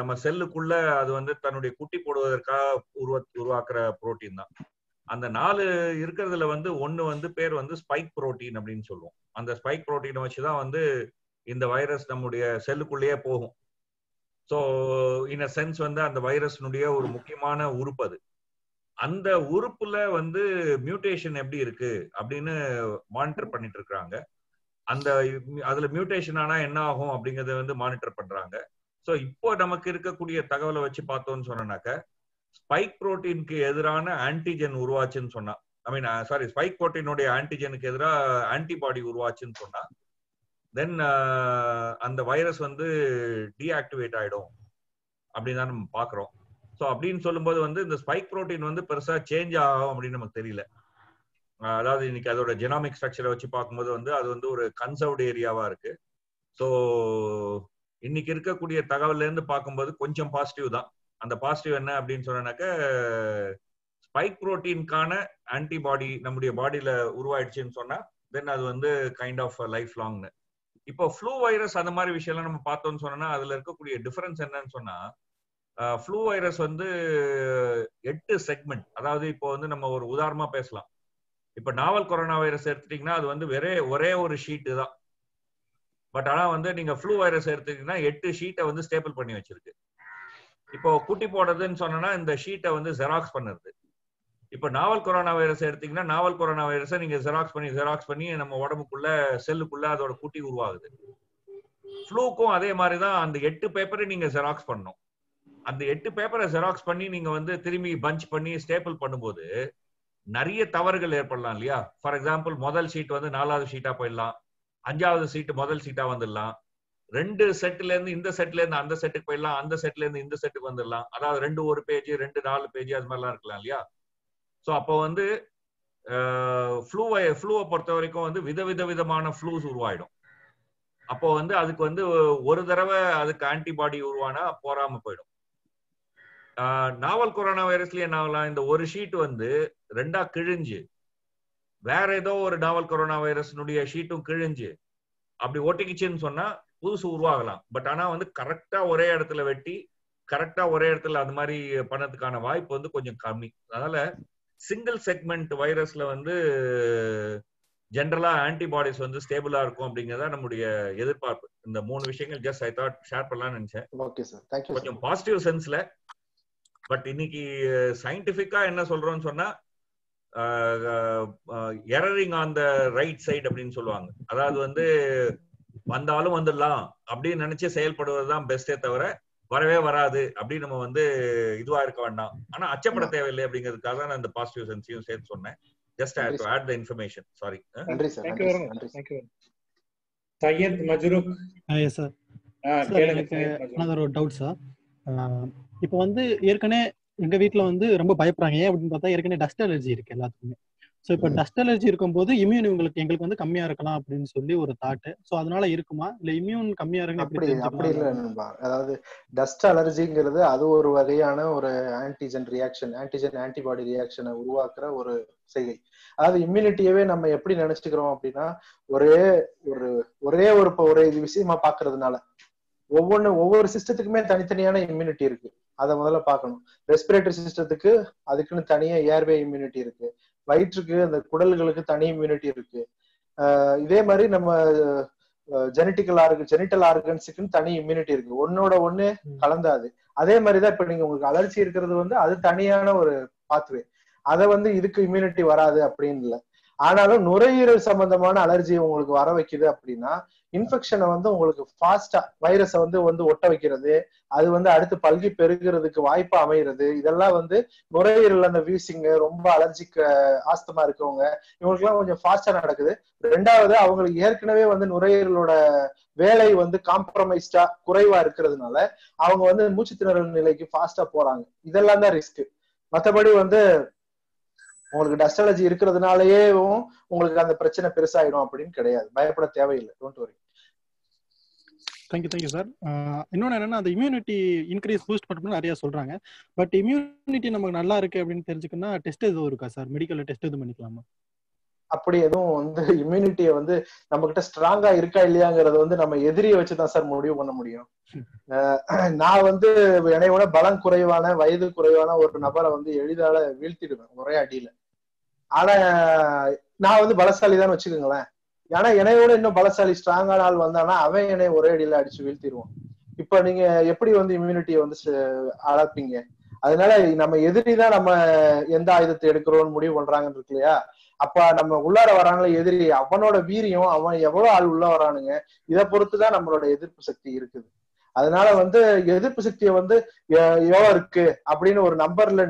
நம்ம செல்லுக்குள்ள அது வந்து தன்னுடைய குட்டி போடுவதற்காக உருவ உருவாக்குற புரோட்டீன் தான். அந்த நாலு இருக்கிறதுல வந்து ஒன்று வந்து பேர் வந்து ஸ்பைக் புரோட்டீன் அப்படின்னு சொல்லுவோம். அந்த ஸ்பைக் புரோட்டீனை வச்சு தான் வந்து இந்த வைரஸ் நம்முடைய செல்லுக்குள்ளேயே போகும். ஸோ இன் அ சென்ஸ் வந்து அந்த வைரஸ்னுடைய ஒரு முக்கியமான உறுப்பு அது. அந்த உறுப்புல வந்து மியூட்டேஷன் எப்படி இருக்கு அப்படின்னு மானிட்டர் பண்ணிட்டு இருக்கிறாங்க அந்த அதுல மியூட்டேஷன் ஆனா என்ன ஆகும் அப்படிங்கறத வந்து மானிட்டர் பண்றாங்க. ஸோ இப்போ நமக்கு இருக்கக்கூடிய தகவலை வச்சு பார்த்தோம்னு சொன்னனாக்க ஸ்பைக் புரோட்டீனுக்கு எதிரான ஆன்டிஜென் உருவாச்சுன்னு சொன்னா ஐ மீன் சாரி ஸ்பைக் புரோட்டீனுடைய ஆன்டிஜெனுக்கு எதிராக ஆன்டிபாடி உருவாச்சுன்னு சொன்னா தென் uh, அந்த வைரஸ் வந்து டீஆக்டிவேட் ஆயிடும் அப்படின்னு தான் நம்ம பாக்குறோம் ஸோ அப்படின்னு சொல்லும்போது வந்து இந்த ஸ்பைக் புரோட்டீன் வந்து பெருசா சேஞ்ச் ஆகும் அப்படின்னு நமக்கு தெரியல. அதாவது இன்னைக்கு அதோட ஜெனாமிக் ஸ்ட்ரக்சரை வச்சு பார்க்கும்போது வந்து அது வந்து ஒரு கன்சர்வ்டு ஏரியாவா இருக்கு. ஸோ இன்னைக்கு இருக்கக்கூடிய தகவல்ல இருந்து பார்க்கும்போது கொஞ்சம் பாசிட்டிவ் தான். அந்த பாசிட்டிவ் என்ன அப்படின்னு சொன்னாக்க ஸ்பைக் புரோட்டீனுக்கான ஆன்டிபாடி நம்முடைய பாடியில உருவாயிடுச்சுன்னு சொன்னா தென் அது வந்து கைண்ட் ஆஃப் லைஃப் லாங்னு இப்போ ஃப்ளூ வைரஸ் அந்த மாதிரி விஷயம்லாம் நம்ம பார்த்தோம்னு சொன்னா அதுல இருக்கக்கூடிய டிஃபரன்ஸ் என்னன்னு சொன்னா ஃப்ளூ வைரஸ் வந்து எட்டு செக்மெண்ட் அதாவது இப்போ வந்து நம்ம ஒரு உதாரணமா பேசலாம். இப்ப நாவல் கொரோனா வைரஸ் எடுத்துட்டீங்கன்னா அது வந்து ஒரே ஒரே ஒரு ஷீட்டு தான். பட் ஆனா வந்து நீங்க ஃப்ளூ வைரஸ் எடுத்துட்டீங்கன்னா எட்டு ஷீட்டை வந்து ஸ்டேபிள் பண்ணி வச்சிருக்கு. இப்போ குட்டி போடுறதுன்னு சொன்னா இந்த ஷீட்டை வந்து ஜெராக்ஸ் பண்ணுறது. இப்போ நாவல் கொரோனா வைரஸ் எடுத்தீங்கன்னா நாவல் கொரோனா வைரஸை நீங்க ஜெராக்ஸ் பண்ணி ஜெராக்ஸ் பண்ணி நம்ம உடம்புக்குள்ள செல்லுக்குள்ள அதோட குட்டி உருவாகுது. ஃப்ளூக்கும் அதே மாதிரி தான் அந்த எட்டு பேப்பரை நீங்க ஜெராக்ஸ் பண்ணணும். அந்த எட்டு பேப்பரை ஜெராக்ஸ் பண்ணி நீங்க வந்து திரும்பி பஞ்ச் பண்ணி ஸ்டேபிள் பண்ணும்போது நிறைய தவறுகள் ஏற்படலாம் இல்லையா? ஃபார் எக்ஸாம்பிள் முதல் சீட் வந்து நாலாவது சீட்டா போயிடலாம். அஞ்சாவது சீட்டு முதல் சீட்டா வந்துடலாம். ரெண்டு செட்ல இருந்து இந்த செட்ல இருந்து அந்த செட்டுக்கு போயிடலாம். அந்த செட்ல இருந்து இந்த செட்டுக்கு வந்துடலாம். அதாவது ரெண்டு ஒரு பேஜ் ரெண்டு நாலு பேஜ் அது மாதிரிலாம் இருக்கலாம் இல்லையா? ஸோ அப்போ வந்து ஃப்ளூவை ஃப்ளூவை பொறுத்த வரைக்கும் வந்து விதவித விதமான ஃப்ளூஸ் உருவாயிடும். அப்போ வந்து அதுக்கு வந்து ஒரு தடவை அதுக்கு ஆன்டிபாடி உருவானா போறாம போயிடும். நாவல் கொரோனா வைரஸ்லயே என்ன ஆகலாம் இந்த ஒரு ஷீட் வந்து ரெண்டா கிழிஞ்சு வேற ஏதோ ஒரு நாவல் கொரோனா வைரஸ்னுடைய ஷீட்டும் கிழிஞ்சு அப்படி ஒட்டிக்கிச்சுன்னு சொன்னா புதுசு உருவாகலாம். பட் ஆனா வந்து கரெக்டா ஒரே இடத்துல வெட்டி கரெக்டா ஒரே இடத்துல அது மாதிரி பண்ணதுக்கான வாய்ப்பு வந்து கொஞ்சம் கம்மி. அதனால சிங்கிள் செக்மெண்ட் வைரஸ்ல வந்து ஜென்ரலா ஆன்டிபாடிஸ் வந்து ஸ்டேபிளா இருக்கும் அப்படிங்கறத நம்முடைய எதிர்பார்ப்பு. இந்த மூணு விஷயங்கள் ஜஸ்ட் ஐ தாட் ஷேர் பண்ணலாம்னு நினைச்சேன். ஓகே சார் தேங்க்யூ கொஞ்சம் பாசிட்டிவ் சென்ஸ்ல பட் இன்னைக்கு சயின்டிபிக்கா என்ன சொல்றோம்னு சொன்னா erring on the right side அப்படின்னு சொல்லுவாங்க. அதாவது வந்து வந்தாலும் வந்துடலாம் அப்படின்னு நினைச்சு செயல்படுவதுதான் பெஸ்டே தவிர வரவே வராது அப்படின்னு நம்ம வந்து இதுவா இருக்க வேண்டாம். ஆனா அச்சப்பட தேவையில்லை அப்படிங்கிறதுக்காக தான் நான் இந்த பாசிட்டிவ் சென்ஸையும் சேர்த்து சொன்னேன். Just I to add the information sorry நன்றி sir thank you very much thank you Syed Majrook yes sir எனக்கு ஒரு டவுட் சார் இப்போ வந்து ஏற்கனவே எங்க வீட்ல வந்து ரொம்ப பயப்படுறாங்க. ஏன் அப்படின்னு பார்த்தா ஏற்கனவே டஸ்ட் அலர்ஜி இருக்கு எல்லாத்துக்குமே. ஸோ இப்போ டஸ்ட் அலர்ஜி இருக்கும்போது இம்யூன் இவங்களுக்கு எங்களுக்கு வந்து கம்மியா இருக்கலாம் அப்படின்னு சொல்லி ஒரு தாட் ஸோ அதனால இருக்குமா? இல்ல இம்யூன் கம்மியா எப்படி அப்படி அப்படி இல்ல அதாவது டஸ்ட் அலர்ஜிங்கிறது அது ஒரு வகையான ஒரு ஆன்டிஜென் ரியாக்ஷன் ஆன்டிஜென் ஆன்டிபாடி ரியாக்ஷனை உருவாக்குற ஒரு செய்கை. அதாவது இம்யூனிட்டியவே நம்ம எப்படி நினைச்சுக்கிறோம் அப்படின்னா ஒரே ஒரு ஒரே ஒரு ஒரு இது விஷயமா பாக்குறதுனால ஒவ்வொன்னு ஒவ்வொரு சிஸ்டத்துக்குமே தனித்தனியான இம்யூனிட்டி இருக்கு. அதை முதல்ல பார்க்கணும். ரெஸ்பிரேட்டரி சிஸ்டத்துக்கு அதுக்குன்னு தனியா ஏர்வே இம்யூனிட்டி இருக்கு. வயிற்றுக்கு அந்த குடல்களுக்கு தனி இம்யூனிட்டி இருக்கு. இதே மாதிரி நம்ம ஜெனட்டிக்கல் ஆர்கு ஜெனிட்டல் ஆர்கன்ஸுக்குன்னு தனி இம்யூனிட்டி இருக்கு. ஒன்னோட ஒண்ணு கலந்தாது. அதே மாதிரிதான் இப்ப நீங்க உங்களுக்கு அலர்ஜி இருக்கிறது வந்து அது தனியான ஒரு பாத்வே அதை வந்து இதுக்கு இம்யூனிட்டி வராது அப்படின்னு இல்லை. ஆனாலும் நுரையீரல் சம்பந்தமான அலர்ஜி உங்களுக்கு வர வைக்குது அப்படின்னா இன்ஃபெக்ஷனை வந்து உங்களுக்கு ஃபாஸ்டா வைரஸை வந்து வந்து ஒட்ட வைக்கிறது அது வந்து அடுத்து பல்கி பெருகிறதுக்கு வாய்ப்பு அமைகிறது இதெல்லாம் வந்து நுரையீரல் அந்த வீசிங் ரொம்ப அலர்ஜிக்கு ஆஸ்தமா இருக்கவங்க இவங்களுக்குலாம் கொஞ்சம் ஃபாஸ்டா நடக்குது. ரெண்டாவது அவங்களுக்கு ஏற்கனவே வந்து நுரையீரலோட வேலை வந்து காம்ப்ரமைஸ்டா குறைவா இருக்கிறதுனால அவங்க வந்து மூச்சு திணறல் நிலைக்கு ஃபாஸ்டா போறாங்க. இதெல்லாம் தான் ரிஸ்க் மத்தபடி வந்து உங்களுக்கு டஸ்ட் அலர்ஜி இருக்கிறதுனாலயே உங்களுக்கு அந்த பிரச்சனை பெருசாயிடும் அப்படின்னு கிடையாது. பயப்பட தேவையில்லை. Don't worry thank you thank you sir இன்னொன்று என்னன்னா அந்த இம்யூனிட்டி இன்க்ரீஸ் பூஸ்ட் பண்ணணும்னு நிறைய சொல்றாங்க. பட் இம்யூனிட்டி நமக்கு நல்லா இருக்கு அப்படின்னு தெரிஞ்சுக்கணும்னா டெஸ்ட் எதுவும் இருக்கா சார் மெடிக்கல்ல டெஸ்ட் எதுவும் பண்ணிக்கலாமா? அப்படி எதுவும் வந்து இம்யூனிட்டியை வந்து நம்ம கிட்ட ஸ்ட்ராங்கா இருக்கா இல்லையாங்கிறத வந்து நம்ம எதிரியை வச்சுதான் சார் முடிவு பண்ண முடியும். நான் வந்து என்னை விட பலம் குறைவான வயது குறைவான ஒரு நபரை வந்து எளிதால வீழ்த்திடுவேன் ஒரே அடியில. ஆனா நான் வந்து பலசாலி தான் வச்சுக்கோங்களேன். ஏன்னா என்னையோட இன்னும் பலசாலி ஸ்ட்ராங்கான ஆள் வந்தானா அவன் என்னை ஒரே அடியில அடிச்சு வீழ்த்திடுவான் இப்ப நீங்க எப்படி வந்து இம்யூனிட்டியை வந்து அளப்பீங்க அதனால நம்ம எதிரி தான் நம்ம எந்த ஆயுதத்தை எடுக்கிறோம்னு முடிவு பண்றாங்கன்னு இருக்கு இல்லையா? அப்ப நம்ம உள்ளார வராங்களே எதிரி அவனோட வீரியம் அவன் எவ்வளவு ஆள் உள்ள வரானுங்க இதை பொறுத்துதான் நம்மளோட எதிர்ப்பு சக்தி இருக்குது. அதனால வந்து எதிர்ப்பு சக்தியை வந்து எவ்வளவு இருக்கு அப்படின்னு ஒரு நம்பர்ல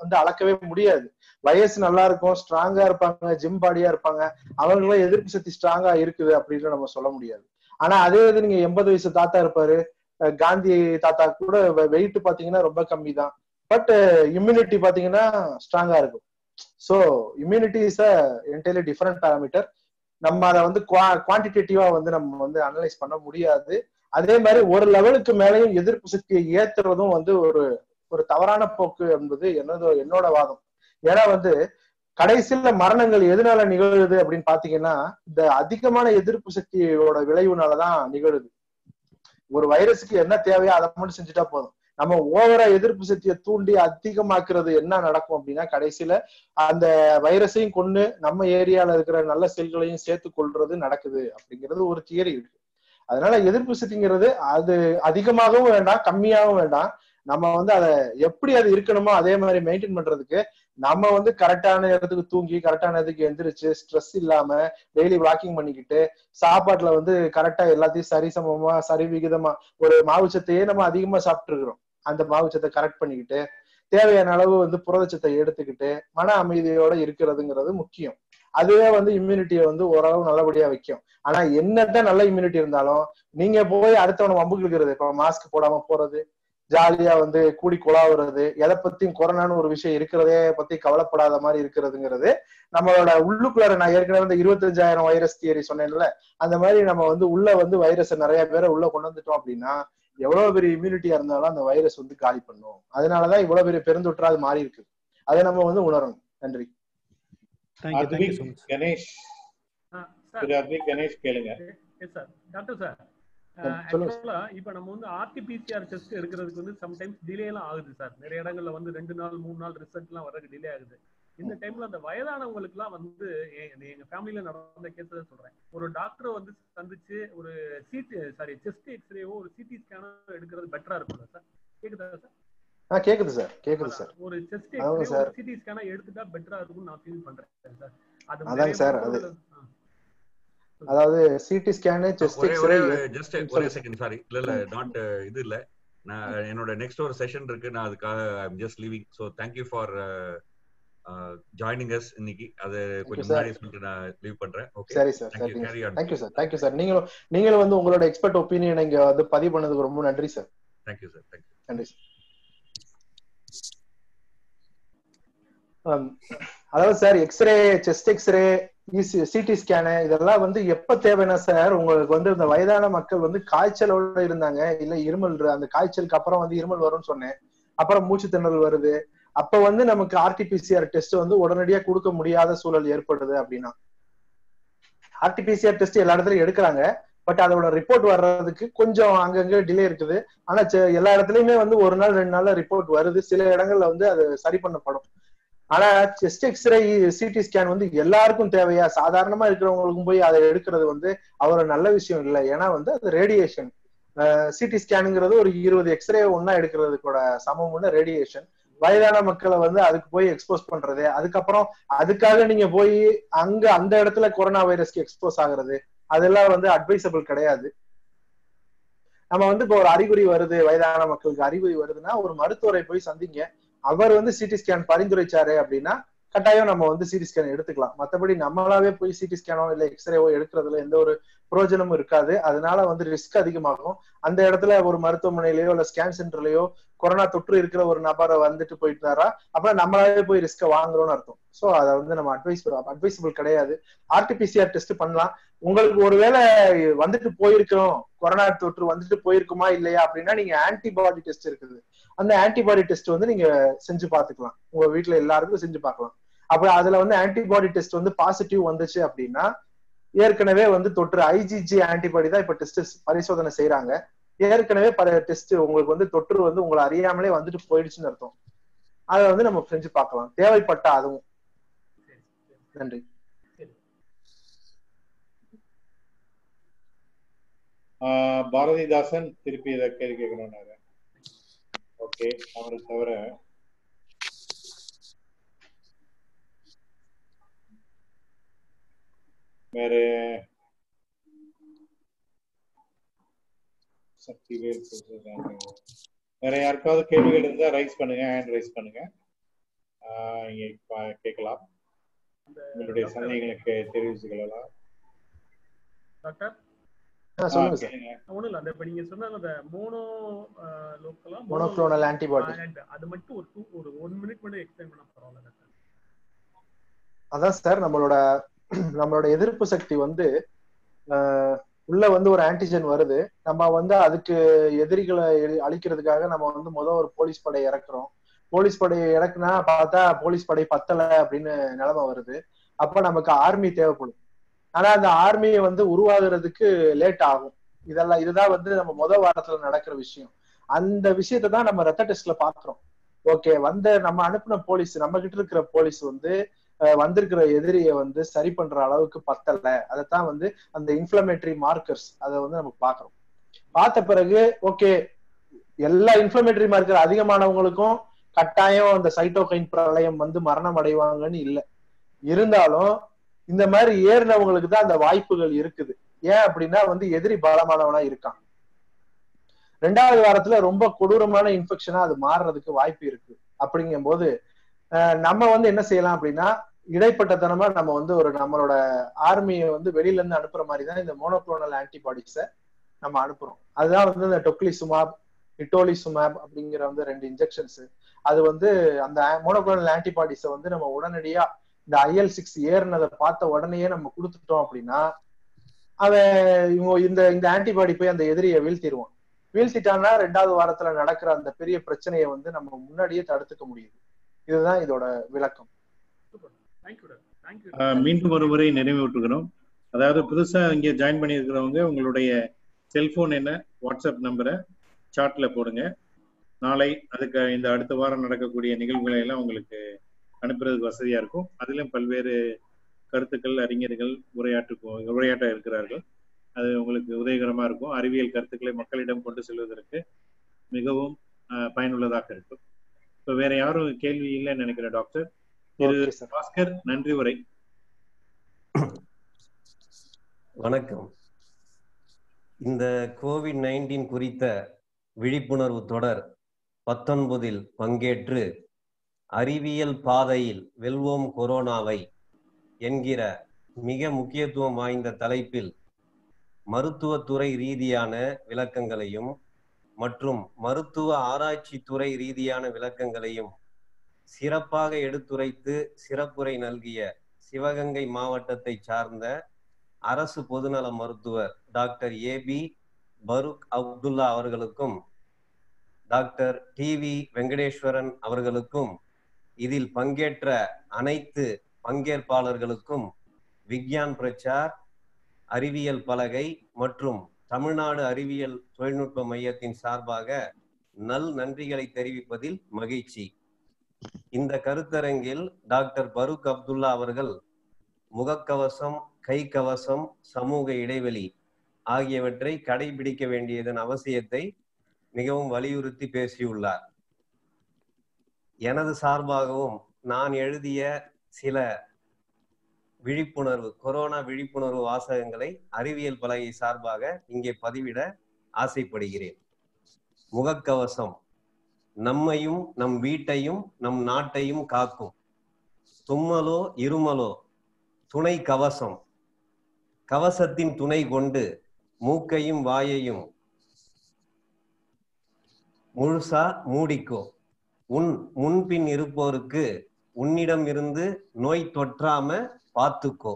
வந்து அளக்கவே முடியாது. வயசு நல்லா இருக்கும் ஸ்ட்ராங்கா இருப்பாங்க ஜிம் பாடியா இருப்பாங்க. அவங்களும் எதிர்ப்பு சக்தி ஸ்ட்ராங்கா இருக்குது அப்படின்னு நம்ம சொல்ல முடியாது. ஆனா அதே இது நீங்க எண்பது வயசு தாத்தா இருப்பாரு. காந்தி தாத்தா கூட வெயிட் பாத்தீங்கன்னா ரொம்ப கம்மி தான் பட் இம்யூனிட்டி பாத்தீங்கன்னா ஸ்ட்ராங்கா இருக்கும். So immunity is a entirely different parameter நம்ம அதை வந்து குவான்டிடேட்டிவா வந்து நம்ம வந்து அனலைஸ் பண்ண முடியாது. அதே மாதிரி ஒரு லெவலுக்கு மேலேயும் எதிர்ப்பு சக்தியை ஏத்துறதும் வந்து ஒரு ஒரு தவறான போக்கு என்பது என்னது என்னோட வாதம். ஏன்னா வந்து கடைசியில மரணங்கள் எதனால நிகழுது அப்படின்னு பாத்தீங்கன்னா இந்த அதிகமான எதிர்ப்பு சக்தியோட விளைவுனாலதான் நிகழுது. ஒரு வைரஸுக்கு என்ன தேவையோ அதை மட்டும் செஞ்சுட்டா போதும். நம்ம ஓவரா எதிர்ப்பு சக்தியை தூண்டி அதிகமாக்குறது என்ன நடக்கும் அப்படின்னா கடைசியில அந்த வைரஸையும் கொண்டு நம்ம ஏரியால இருக்கிற நல்ல செல்களையும் சேர்த்து கொள்றது நடக்குது அப்படிங்கிறது ஒரு தியரி இருக்கு. அதனால எதிர்ப்பு சக்திங்கிறது அது அதிகமாகவும் வேண்டாம் கம்மியாகவும் வேண்டாம். நம்ம வந்து அதை எப்படி அது இருக்கணுமோ அதே மாதிரி மெயின்டைன் பண்றதுக்கு நம்ம வந்து கரெக்டான இடத்துக்கு தூங்கி கரெக்டான இடத்துக்கு எந்திரிச்சு ஸ்ட்ரெஸ் இல்லாம டெய்லி வாக்கிங் பண்ணிக்கிட்டு சாப்பாட்டுல வந்து கரெக்டா எல்லாத்தையும் சரிசமமா சரி விகிதமா ஒரு மாவுச்சத்தையே நம்ம அதிகமா சாப்பிட்டு இருக்கிறோம் அந்த மாவுச்சத்தை கரெக்ட் பண்ணிக்கிட்டு தேவையான அளவு வந்து புரதச்சத்தை எடுத்துக்கிட்டு மன அமைதியோட இருக்கிறதுங்கிறது முக்கியம். அதுவே வந்து இம்யூனிட்டியை வந்து ஓரளவு நல்லபடியா வைக்கும். ஆனா என்னதான் நல்ல இம்யூனிட்டி இருந்தாலும் நீங்க போய் அடுத்தவனை வம்புக்கு இருக்கிறது இப்ப மாஸ்க் போடாம போறது ஜாலியா வந்து கூடி குழாவுறது எதை பத்தியும் கொரோனான்னு ஒரு விஷயம் இருக்கிறதே பத்தி கவலைப்படாத மாதிரி இருக்கிறதுங்கிறது நம்மளோட உள்ளுக்குள்ளார நான் ஏற்கனவே இந்த இருபத்தஞ்சாயிரம் வைரஸ் தியரி சொன்னேன்ல அந்த மாதிரி நம்ம வந்து உள்ள வந்து வைரஸ் நிறைய பேரை உள்ள கொண்டு வந்துட்டோம் அப்படின்னா எவ்வளவு பெரிய இம்யூனிட்டியா இருந்தாலும் அந்த வைரஸ் வந்து காலி பண்ணும். அதனாலதான் இவ்வளவு பெரிய பெருந்தொற்றா அது மாறி இருக்கு அதை நம்ம வந்து உணரணும். நன்றி. கணேஷ் கணேஷ் கேளுங்க எஸ் சார் டாக்டர் சார் இப்ப நம்ம வந்து ஆர்டிபிசிஆர் டெஸ்ட் எடுக்கிறதுக்கு வந்து சம்டைம்ஸ் டிலே எல்லாம் ஆகுது சார் நிறைய இடங்கள்ல வந்து ரெண்டு நாள் மூணு நாள் ரிசல்ட் எல்லாம் வரதுக்கு டிலே ஆகுது. இந்த டைம்ல அந்த வயதானவங்களுக்கு எல்லாம் வந்து எங்க ஃபேமிலில நடந்த கேஸ் சொல்றேன். ஒரு டாக்டரை வந்து சந்திச்சு ஒரு சிடி சாரி செஸ்ட் எக்ஸ்ரேவோ ஒரு சிடி ஸ்கேனோ எடுக்கிறது பெட்டரா இருக்கும்ல சார் கேக்குதா சார் ஆ கேக்குது சார் கேக்குது சார் ஒரு செஸ்ட் எக்ஸ்ரே சிடி ஸ்கேனா எடுத்துட்டா பெட்டரா இருக்கும்னு நான் ஃபீல் பண்றேன் சார் அது அதாங்க சார் அது அதாவது CT scan chest X ray just ஒரே செகண்ட் சாரி இல்ல இல்ல நாட் இது இல்ல. நான் என்னோட நெக்ஸ்ட் ஒரு செஷன் இருக்கு. நான் அதுக்காக I'm just leaving so thank you for joining us இன்னைக்கு. அது கொஞ்சம். முன்னாடி சொல்லிட்டு நான் லீவ் பண்றேன். ஓகே சரி சார் தேங்க்யூ சரிங்க carry on thank you sir sir நீங்களும் நீங்களும் வந்து உங்களோட எக்ஸ்பர்ட் ஒப்பீனியன் இங்க வந்து பதிவு பண்ணதுக்கு ரொம்ப நன்றி sir thank you sir thank you நன்றி சார் அதாவது sir X ray chest X ray CT scan இதெல்லாம் வந்து எப்ப தேவைன்னா சார் உங்களுக்கு வந்து இந்த வயதான மக்கள் வந்து காய்ச்சலோட இருந்தாங்க. இல்ல இருமல் அந்த காய்ச்சலுக்கு அப்புறம் வந்து இருமல் வரும்னு சொன்னேன். அப்புறம் மூச்சு திணறல் வருது. அப்ப வந்து நமக்கு ஆர்டிபிசிஆர் டெஸ்ட் வந்து உடனடியா கொடுக்க முடியாத சூழல் ஏற்படுது அப்படின்னா. ஆர்டிபிசிஆர் டெஸ்ட் எல்லா இடத்துலயும் எடுக்கிறாங்க. பட் அதோட ரிப்போர்ட் வர்றதுக்கு கொஞ்சம் அங்கங்க டிலே இருக்குது. ஆனா எல்லா இடத்துலயுமே வந்து ஒரு நாள் ரெண்டு நாள்ல ரிப்போர்ட் வருது. சில இடங்கள்ல வந்து அது சரி பண்ணப்படும். ஆனா செஸ்ட் எக்ஸ்ரே சிடி ஸ்கேன் வந்து எல்லாருக்கும் தேவையா? சாதாரணமா இருக்கிறவங்களுக்கும் போய் அதை எடுக்கிறது வந்து அவ்வளவு நல்ல விஷயம் இல்லை. ஏன்னா வந்து அது ரேடியேஷன் சிடி ஸ்கேனுங்கிறது ஒரு இருபது எக்ஸ்ரே ஒன்னா எடுக்கிறது கூட சமம் ஒண்ணு ரேடியேஷன் வயதான மக்களை வந்து அதுக்கு போய் எக்ஸ்போஸ் பண்றது. அதுக்கப்புறம் அதுக்காக நீங்க போய் அங்க அந்த இடத்துல கொரோனா வைரஸ்க்கு எக்ஸ்போஸ் ஆகுறது அதெல்லாம் வந்து அட்வைசபிள் கிடையாது. நம்ம வந்து இப்போ ஒரு அறிகுறி வருது வயதான மக்களுக்கு அறிகுறி வருதுன்னா ஒரு மருத்துவரை போய் சந்திங்க. அவர் வந்து சிடி ஸ்கேன் பரிந்துரைச்சாரு அப்படின்னா கட்டாயம் நம்ம வந்து சிடி ஸ்கேன் எடுத்துக்கலாம். மத்தபடி நம்மளாவே போய் சிடி ஸ்கேனோ இல்ல எக்ஸ்ரேவோ எடுக்கிறதுல எந்த ஒரு பிரயோஜனமும் இருக்காது. அதனால வந்து ரிஸ்க் அதிகமாகும். அந்த இடத்துல ஒரு மருத்துவமனையிலயோ இல்ல ஸ்கேன் சென்டர்லயோ கொரோனா தொற்று இருக்கிற ஒரு நபரை வந்துட்டு போயிட்டாரா? அப்புறம் நம்மளாவே போய் ரிஸ்க வாங்குறோம்னு அர்த்தம். சோ அதை வந்து நம்ம அட்வைஸ் அட்வைசபிள் கிடையாது. ஆர்டிபிசிஆர் டெஸ்ட் பண்ணலாம். உங்களுக்கு ஒருவேளை வந்துட்டு போயிருக்கிறோம். கொரோனா தொற்று வந்துட்டு போயிருக்குமா இல்லையா அப்படின்னா நீங்க ஆன்டிபாடி டெஸ்ட் இருக்குது. அந்த ஆன்டிபாடி டெஸ்ட் வந்து நீங்க செஞ்சு பாத்துக்கலாம் உங்க வீட்டுல எல்லாருக்கும் செஞ்சு பார்க்கலாம். அப்ப அதுல வந்து ஆன்டிபாடி டெஸ்ட் வந்து பாசிட்டிவ் வந்துச்சு அப்படின்னா ஏற்கனவே வந்து தொற்று ஐஜிஜி ஆன்டிபாடி தான் இப்ப டெஸ்ட் பரிசோதனை செய்யறாங்க ஏற்கனவே பல டெஸ்ட் உங்களுக்கு வந்து தொற்று வந்து உங்களை அறியாமலே வந்துட்டு போயிடுச்சுன்னு அர்த்தம். அதை வந்து நம்ம செஞ்சு பார்க்கலாம். தேவைப்பட்ட அதுவும். நன்றி. பாரதிதாசன் திருப்பி இதை கேள்வி கேட்கணும்னாரு. ஓகே அவரை தவிர வேற சக்தி வேல் வேற யாருக்காவது கேள்விகள் இருந்தா ரைஸ் பண்ணுங்க ஹேண்ட் ரைஸ் பண்ணுங்க. ஆஹ் இங்க கேட்கலாம். உங்களுடைய சந்தேகங்களுக்கு தெரிவிச்சுக்கலாம் டாக்டர்? ஒண்ணும் இல்ல. அந்த இப்ப நீங்க சொன்ன அந்த மோனோ லோக்கலா Monoclonal antibody. அது மட்டும் ஒரு two ஒரு ஒன் மினிட் மட்டும் எக்ஸ்பிளைன் பண்ண பரவாயில்ல டாக்டர் அதான் சார் நம்மளோட நம்மளோட எதிர்ப்பு சக்தி வந்து ஆஹ், உள்ள வந்து ஒரு ஆன்டிஜன் வருது. நம்ம வந்து அதுக்கு எதிரிகளை அழிக்கிறதுக்காக நம்ம வந்து முத ஒரு போலீஸ் படை இறக்குறோம். போலீஸ் படையை இறக்குனா பார்த்தா போலீஸ் படை பத்தல அப்படின்னு நிலைமை வருது. அப்ப நமக்கு ஆர்மி தேவைப்படும். ஆனா அந்த ஆர்மியை வந்து உருவாகுறதுக்கு லேட் ஆகும். இதெல்லாம் இதுதான் வந்து நம்ம முத வாரத்துல நடக்கிற விஷயம். அந்த விஷயத்தை தான் நம்ம ரத்த டெஸ்ட்ல பாக்குறோம் ஓகே வந்த நம்ம அனுப்பின போலீஸ் நம்ம கிட்ட இருக்கிற போலீஸ் வந்து வந்திருக்கிற எதிரியை வந்து சரி பண்ற அளவுக்கு பத்தல. அதைத்தான் வந்து அந்த இன்ஃபிளமேட்டரி மார்க்கர்ஸ் அதை வந்து நம்ம பாக்குறோம் பார்த்த பிறகு ஓகே எல்லா இன்ஃபிளமேட்டரி மார்க்கர் அதிகமானவங்களுக்கும் கட்டாயம் அந்த சைட்டோகைன் பிரளயம் வந்து மரணம் அடைவாங்கன்னு இல்லை. இருந்தாலும் இந்த மாதிரி ஏறினவங்களுக்கு தான் அந்த வாய்ப்புகள் இருக்குது. ஏன் அப்படின்னா வந்து எதிரி பலமானவனா இருக்கான். ரெண்டாவது வாரத்துல ரொம்ப கொடூரமான இன்ஃபெக்ஷனா அது மாறுறதுக்கு வாய்ப்பு இருக்கு. அப்படிங்கும்போது போது நம்ம வந்து என்ன செய்யலாம் அப்படின்னா இடைப்பட்டத்தனமா நம்ம வந்து ஒரு நம்மளோட ஆர்மியை வந்து வெளியில இருந்து அனுப்புற மாதிரி தான் இந்த மோனோக்ளோனல் ஆன்டிபாடிஸை நம்ம அனுப்புறோம். அதுதான் வந்து இந்த டொக்லிசுமாப் இட்டோலிசுமாப் அப்படிங்கிற வந்து ரெண்டு இன்ஜெக்ஷன்ஸ் அது வந்து அந்த மோனோக்ளோனல் ஆன்டிபாடிஸை வந்து நம்ம உடனடியா இந்த ஐஎல் சிக்ஸ் ஏறினதை பார்த்த உடனேயே நம்ம கொடுத்துட்டோம் அப்படின்னா அவன் இவங்க இந்த இந்த ஆன்டிபாடி போய் அந்த எதிரியை வீழ்த்திடுவான் வீழ்த்திட்டான்னா ரெண்டாவது வாரத்துல நடக்கிற அந்த பெரிய பிரச்சனையை வந்து நம்ம முன்னாடியே தடுத்துக்க முடியுது. இதுதான் இதோட விளக்கம். மீண்டும் ஒரு முறை நினைவூட்டுகிறோம் அதாவது புதுசா இங்க ஜாயின் பண்ணியிருக்கிறவங்க உங்களுடைய செல்போன் என்ன வாட்ஸ்அப் நம்பரை சாட்ல போடுங்க. நாளை அதுக்கு இந்த அடுத்த வாரம் நடக்கக்கூடிய நிகழ்வுகளை எல்லாம் உங்களுக்கு அனுப்புறதுக்கு வசதியா இருக்கும். அதிலும் பல்வேறு கருத்துக்கள் அறிஞர்கள் உரையாற்று உரையாற்ற இருக்கிறார்கள். அது உங்களுக்கு உதவிகரமா இருக்கும். அறிவியல் கருத்துக்களை மக்களிடம் கொண்டு செல்வதற்கு மிகவும் பயனுள்ளதாக இருக்கும். இப்போ வேற யாரும் கேள்வி இல்லைன்னு நினைக்கிறேன் டாக்டர்? திரு பாஸ்கர் நன்றி உரை. வணக்கம். இந்த கோவிட் நைன்டீன் குறித்த விழிப்புணர்வு தொடர் பத்தொன்பதில் பங்கேற்று அறிவியல் பாதையில் வெல்வோம் கொரோனாவை என்கிற மிக முக்கியத்துவம் வாய்ந்த தலைப்பில் மருத்துவத்துறை ரீதியான விளக்கங்களையும் மற்றும் மருத்துவ ஆராய்ச்சி துறை ரீதியான விளக்கங்களையும் சிறப்பாக எடுத்துரைத்து சிறப்புரை நல்கிய சிவகங்கை மாவட்டத்தை சார்ந்த அரசு பொதுநல மருத்துவர் டாக்டர் ஏபி பருக் அப்துல்லா அவர்களுக்கும் டாக்டர் டி வி வெங்கடேஸ்வரன் அவர்களுக்கும் இதில் பங்கேற்ற அனைத்து பங்கேற்பாளர்களுக்கும் விக்யான் பிரச்சார் அறிவியல் பலகை மற்றும் தமிழ்நாடு அறிவியல் தொழில்நுட்ப மையத்தின் சார்பாக நல் நன்றிகளை தெரிவிப்பதில் மகிழ்ச்சி. இந்த கருத்தரங்கில் டாக்டர் பருக் அப்துல்லா அவர்கள் முகக்கவசம் கை கவசம் சமூக இடைவெளி ஆகியவற்றை கடைபிடிக்க வேண்டியதன் அவசியத்தை மிகவும் வலியுறுத்தி பேசியுள்ளார். எனது சார்பாகவும் நான் எழுதிய சில விழிப்புணர்வு கொரோனா விழிப்புணர்வு வாசகங்களை அறிவியல் பலகை சார்பாக இங்கே பதிவிட ஆசைப்படுகிறேன். முகக்கவசம் நம்மையும் நம் வீட்டையும் நம் நாட்டையும் காக்கும். தும்மலோ இருமலோ துணை கவசம். கவசத்தின் துணை கொண்டு மூக்கையும் வாயையும் முழுசா மூடிக்கோ. உன் முன்பின் இருப்போருக்கு உன்னிடம் இருந்து நோய் தொற்றாம பார்த்துக்கோ.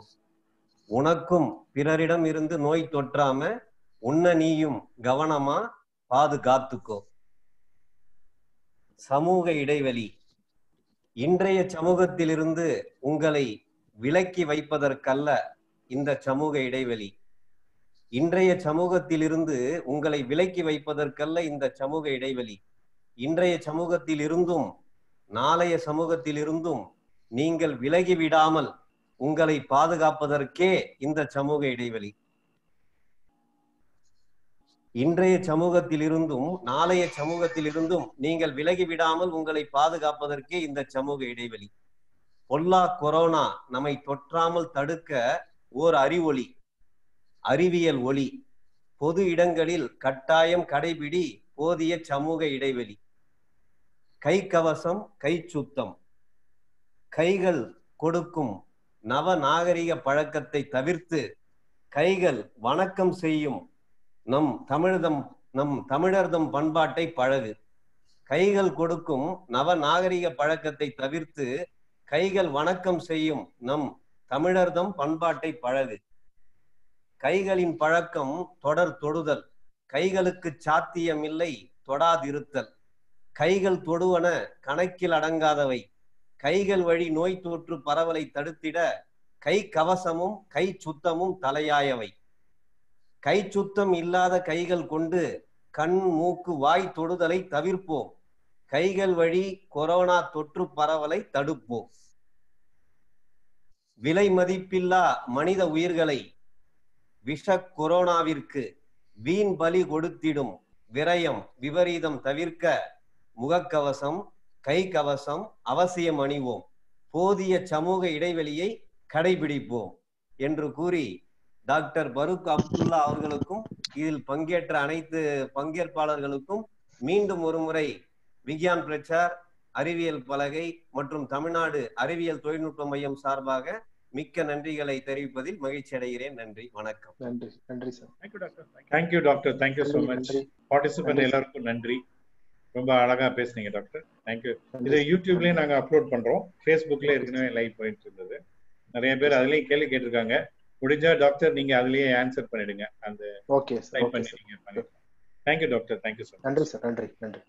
உனக்கும் பிறரிடம் இருந்து நோய் தொற்றாம உன்ன நீயும் கவனமா பாதுகாத்துக்கோ. சமூக இடைவெளி. இன்றைய சமூகத்திலிருந்து உங்களை விலக்கி வைப்பதற்கல்ல இந்த சமூக இடைவெளி. இன்றைய சமூகத்திலிருந்து உங்களை விலக்கி வைப்பதற்கல்ல இந்த சமூக இடைவெளி. இன்றைய சமூகத்தில் இருந்தும் நாளைய சமூகத்தில் இருந்தும் நீங்கள் விலகி விடாமல் உங்களை பாதுகாப்பதற்கே இந்த சமூக இடைவெளி. இன்றைய சமூகத்தில் இருந்தும் நாளைய சமூகத்தில் இருந்தும் நீங்கள் விலகி விடாமல் உங்களை பாதுகாப்பதற்கே இந்த சமூக இடைவெளி. பொல்லா கொரோனா நம்மை தொற்றாமல் தடுக்க ஓர் அறிவொளி அறிவியல் ஒளி. பொது இடங்களில் கட்டாயம் கடைபிடி போதிய சமூக இடைவெளி. கை கவசம் கை சுத்தம் கைகள் கொடுக்கும் நவ நாகரிக பழக்கத்தை தவிர்த்து கைகள் வணக்கம் செய்யும் நம் தமிழதம் நம் தமிழர்தம் பண்பாட்டை பழகு. கைகள் கொடுக்கும் நவ நாகரிக பழக்கத்தை தவிர்த்து கைகள் வணக்கம் செய்யும் நம் தமிழர்தம் பண்பாட்டை பழகு. கைகளின் பழக்கம் தொடர் தொடுதல். கைகளுக்கு சாத்தியமில்லை தொடாதிருத்தல். கைகள் தொடுவன கணக்கில் அடங்காதவை. கைகள் வழி நோய் தொற்று பரவலை தடுத்திட கை கவசமும் கை சுத்தமும் தலையாயவை. கை சுத்தம் இல்லாத கைகள் கொண்டு கண் மூக்கு வாய் தொடுதலை தவிர்ப்போம். கைகள் வழி கொரோனா தொற்று பரவலை தடுப்போம். விலை மதிப்பில்லா மனித உயிர்களை விஷ கொரோனாவிற்கு வீண் பலி கொடுத்திடும் விரயம் விபரீதம் தவிர்க்க முகக்கவசம் கை கவசம் அவசியம் அணிவோம் போதிய சமூக இடைவெளியை கடைபிடிப்போம் என்று கூறி டாக்டர் பரூக் அப்துல்லா அவர்களுக்கும் இதில் பங்கேற்ற அனைத்து பங்கேற்பாளர்களுக்கும் மீண்டும் ஒருமுறை விக்யான் பிரச்சார் அறிவியல் பலகை மற்றும் தமிழ்நாடு அறிவியல் தொழில்நுட்ப மையம் சார்பாக மிக்க நன்றிகளை தெரிவிப்பதில் மகிழ்ச்சி அடைகிறேன். நன்றி வணக்கம். நன்றி நன்றி sir. Thank you doctor thank you doctor thank you நன்றி, மச். பார்ட்டிசிபென்ட். எல்லாருக்கும் நன்றி. ரொம்ப அழகா பேசுனீங்க டாக்டர். தேங்க்யூ இது யூடியூப்லயும் நாங்க அப்லோட் பண்றோம். ஃபேஸ்புக்ல ஏற்கனவே லைவ் போயிட்டு இருந்தது நிறைய பேர் அதுலயும் கேள்வி கேட்டிருக்காங்க. முடிஞ்சா டாக்டர் நீங்க அதுலயே ஆன்சர் பண்ணிடுங்க. அந்த ஓகே சார் டைப் பண்ணி சார் நீங்க பண்ணிடுங்க thank you doctor. Thank you so நன்றி சார் நன்றி. நன்றி.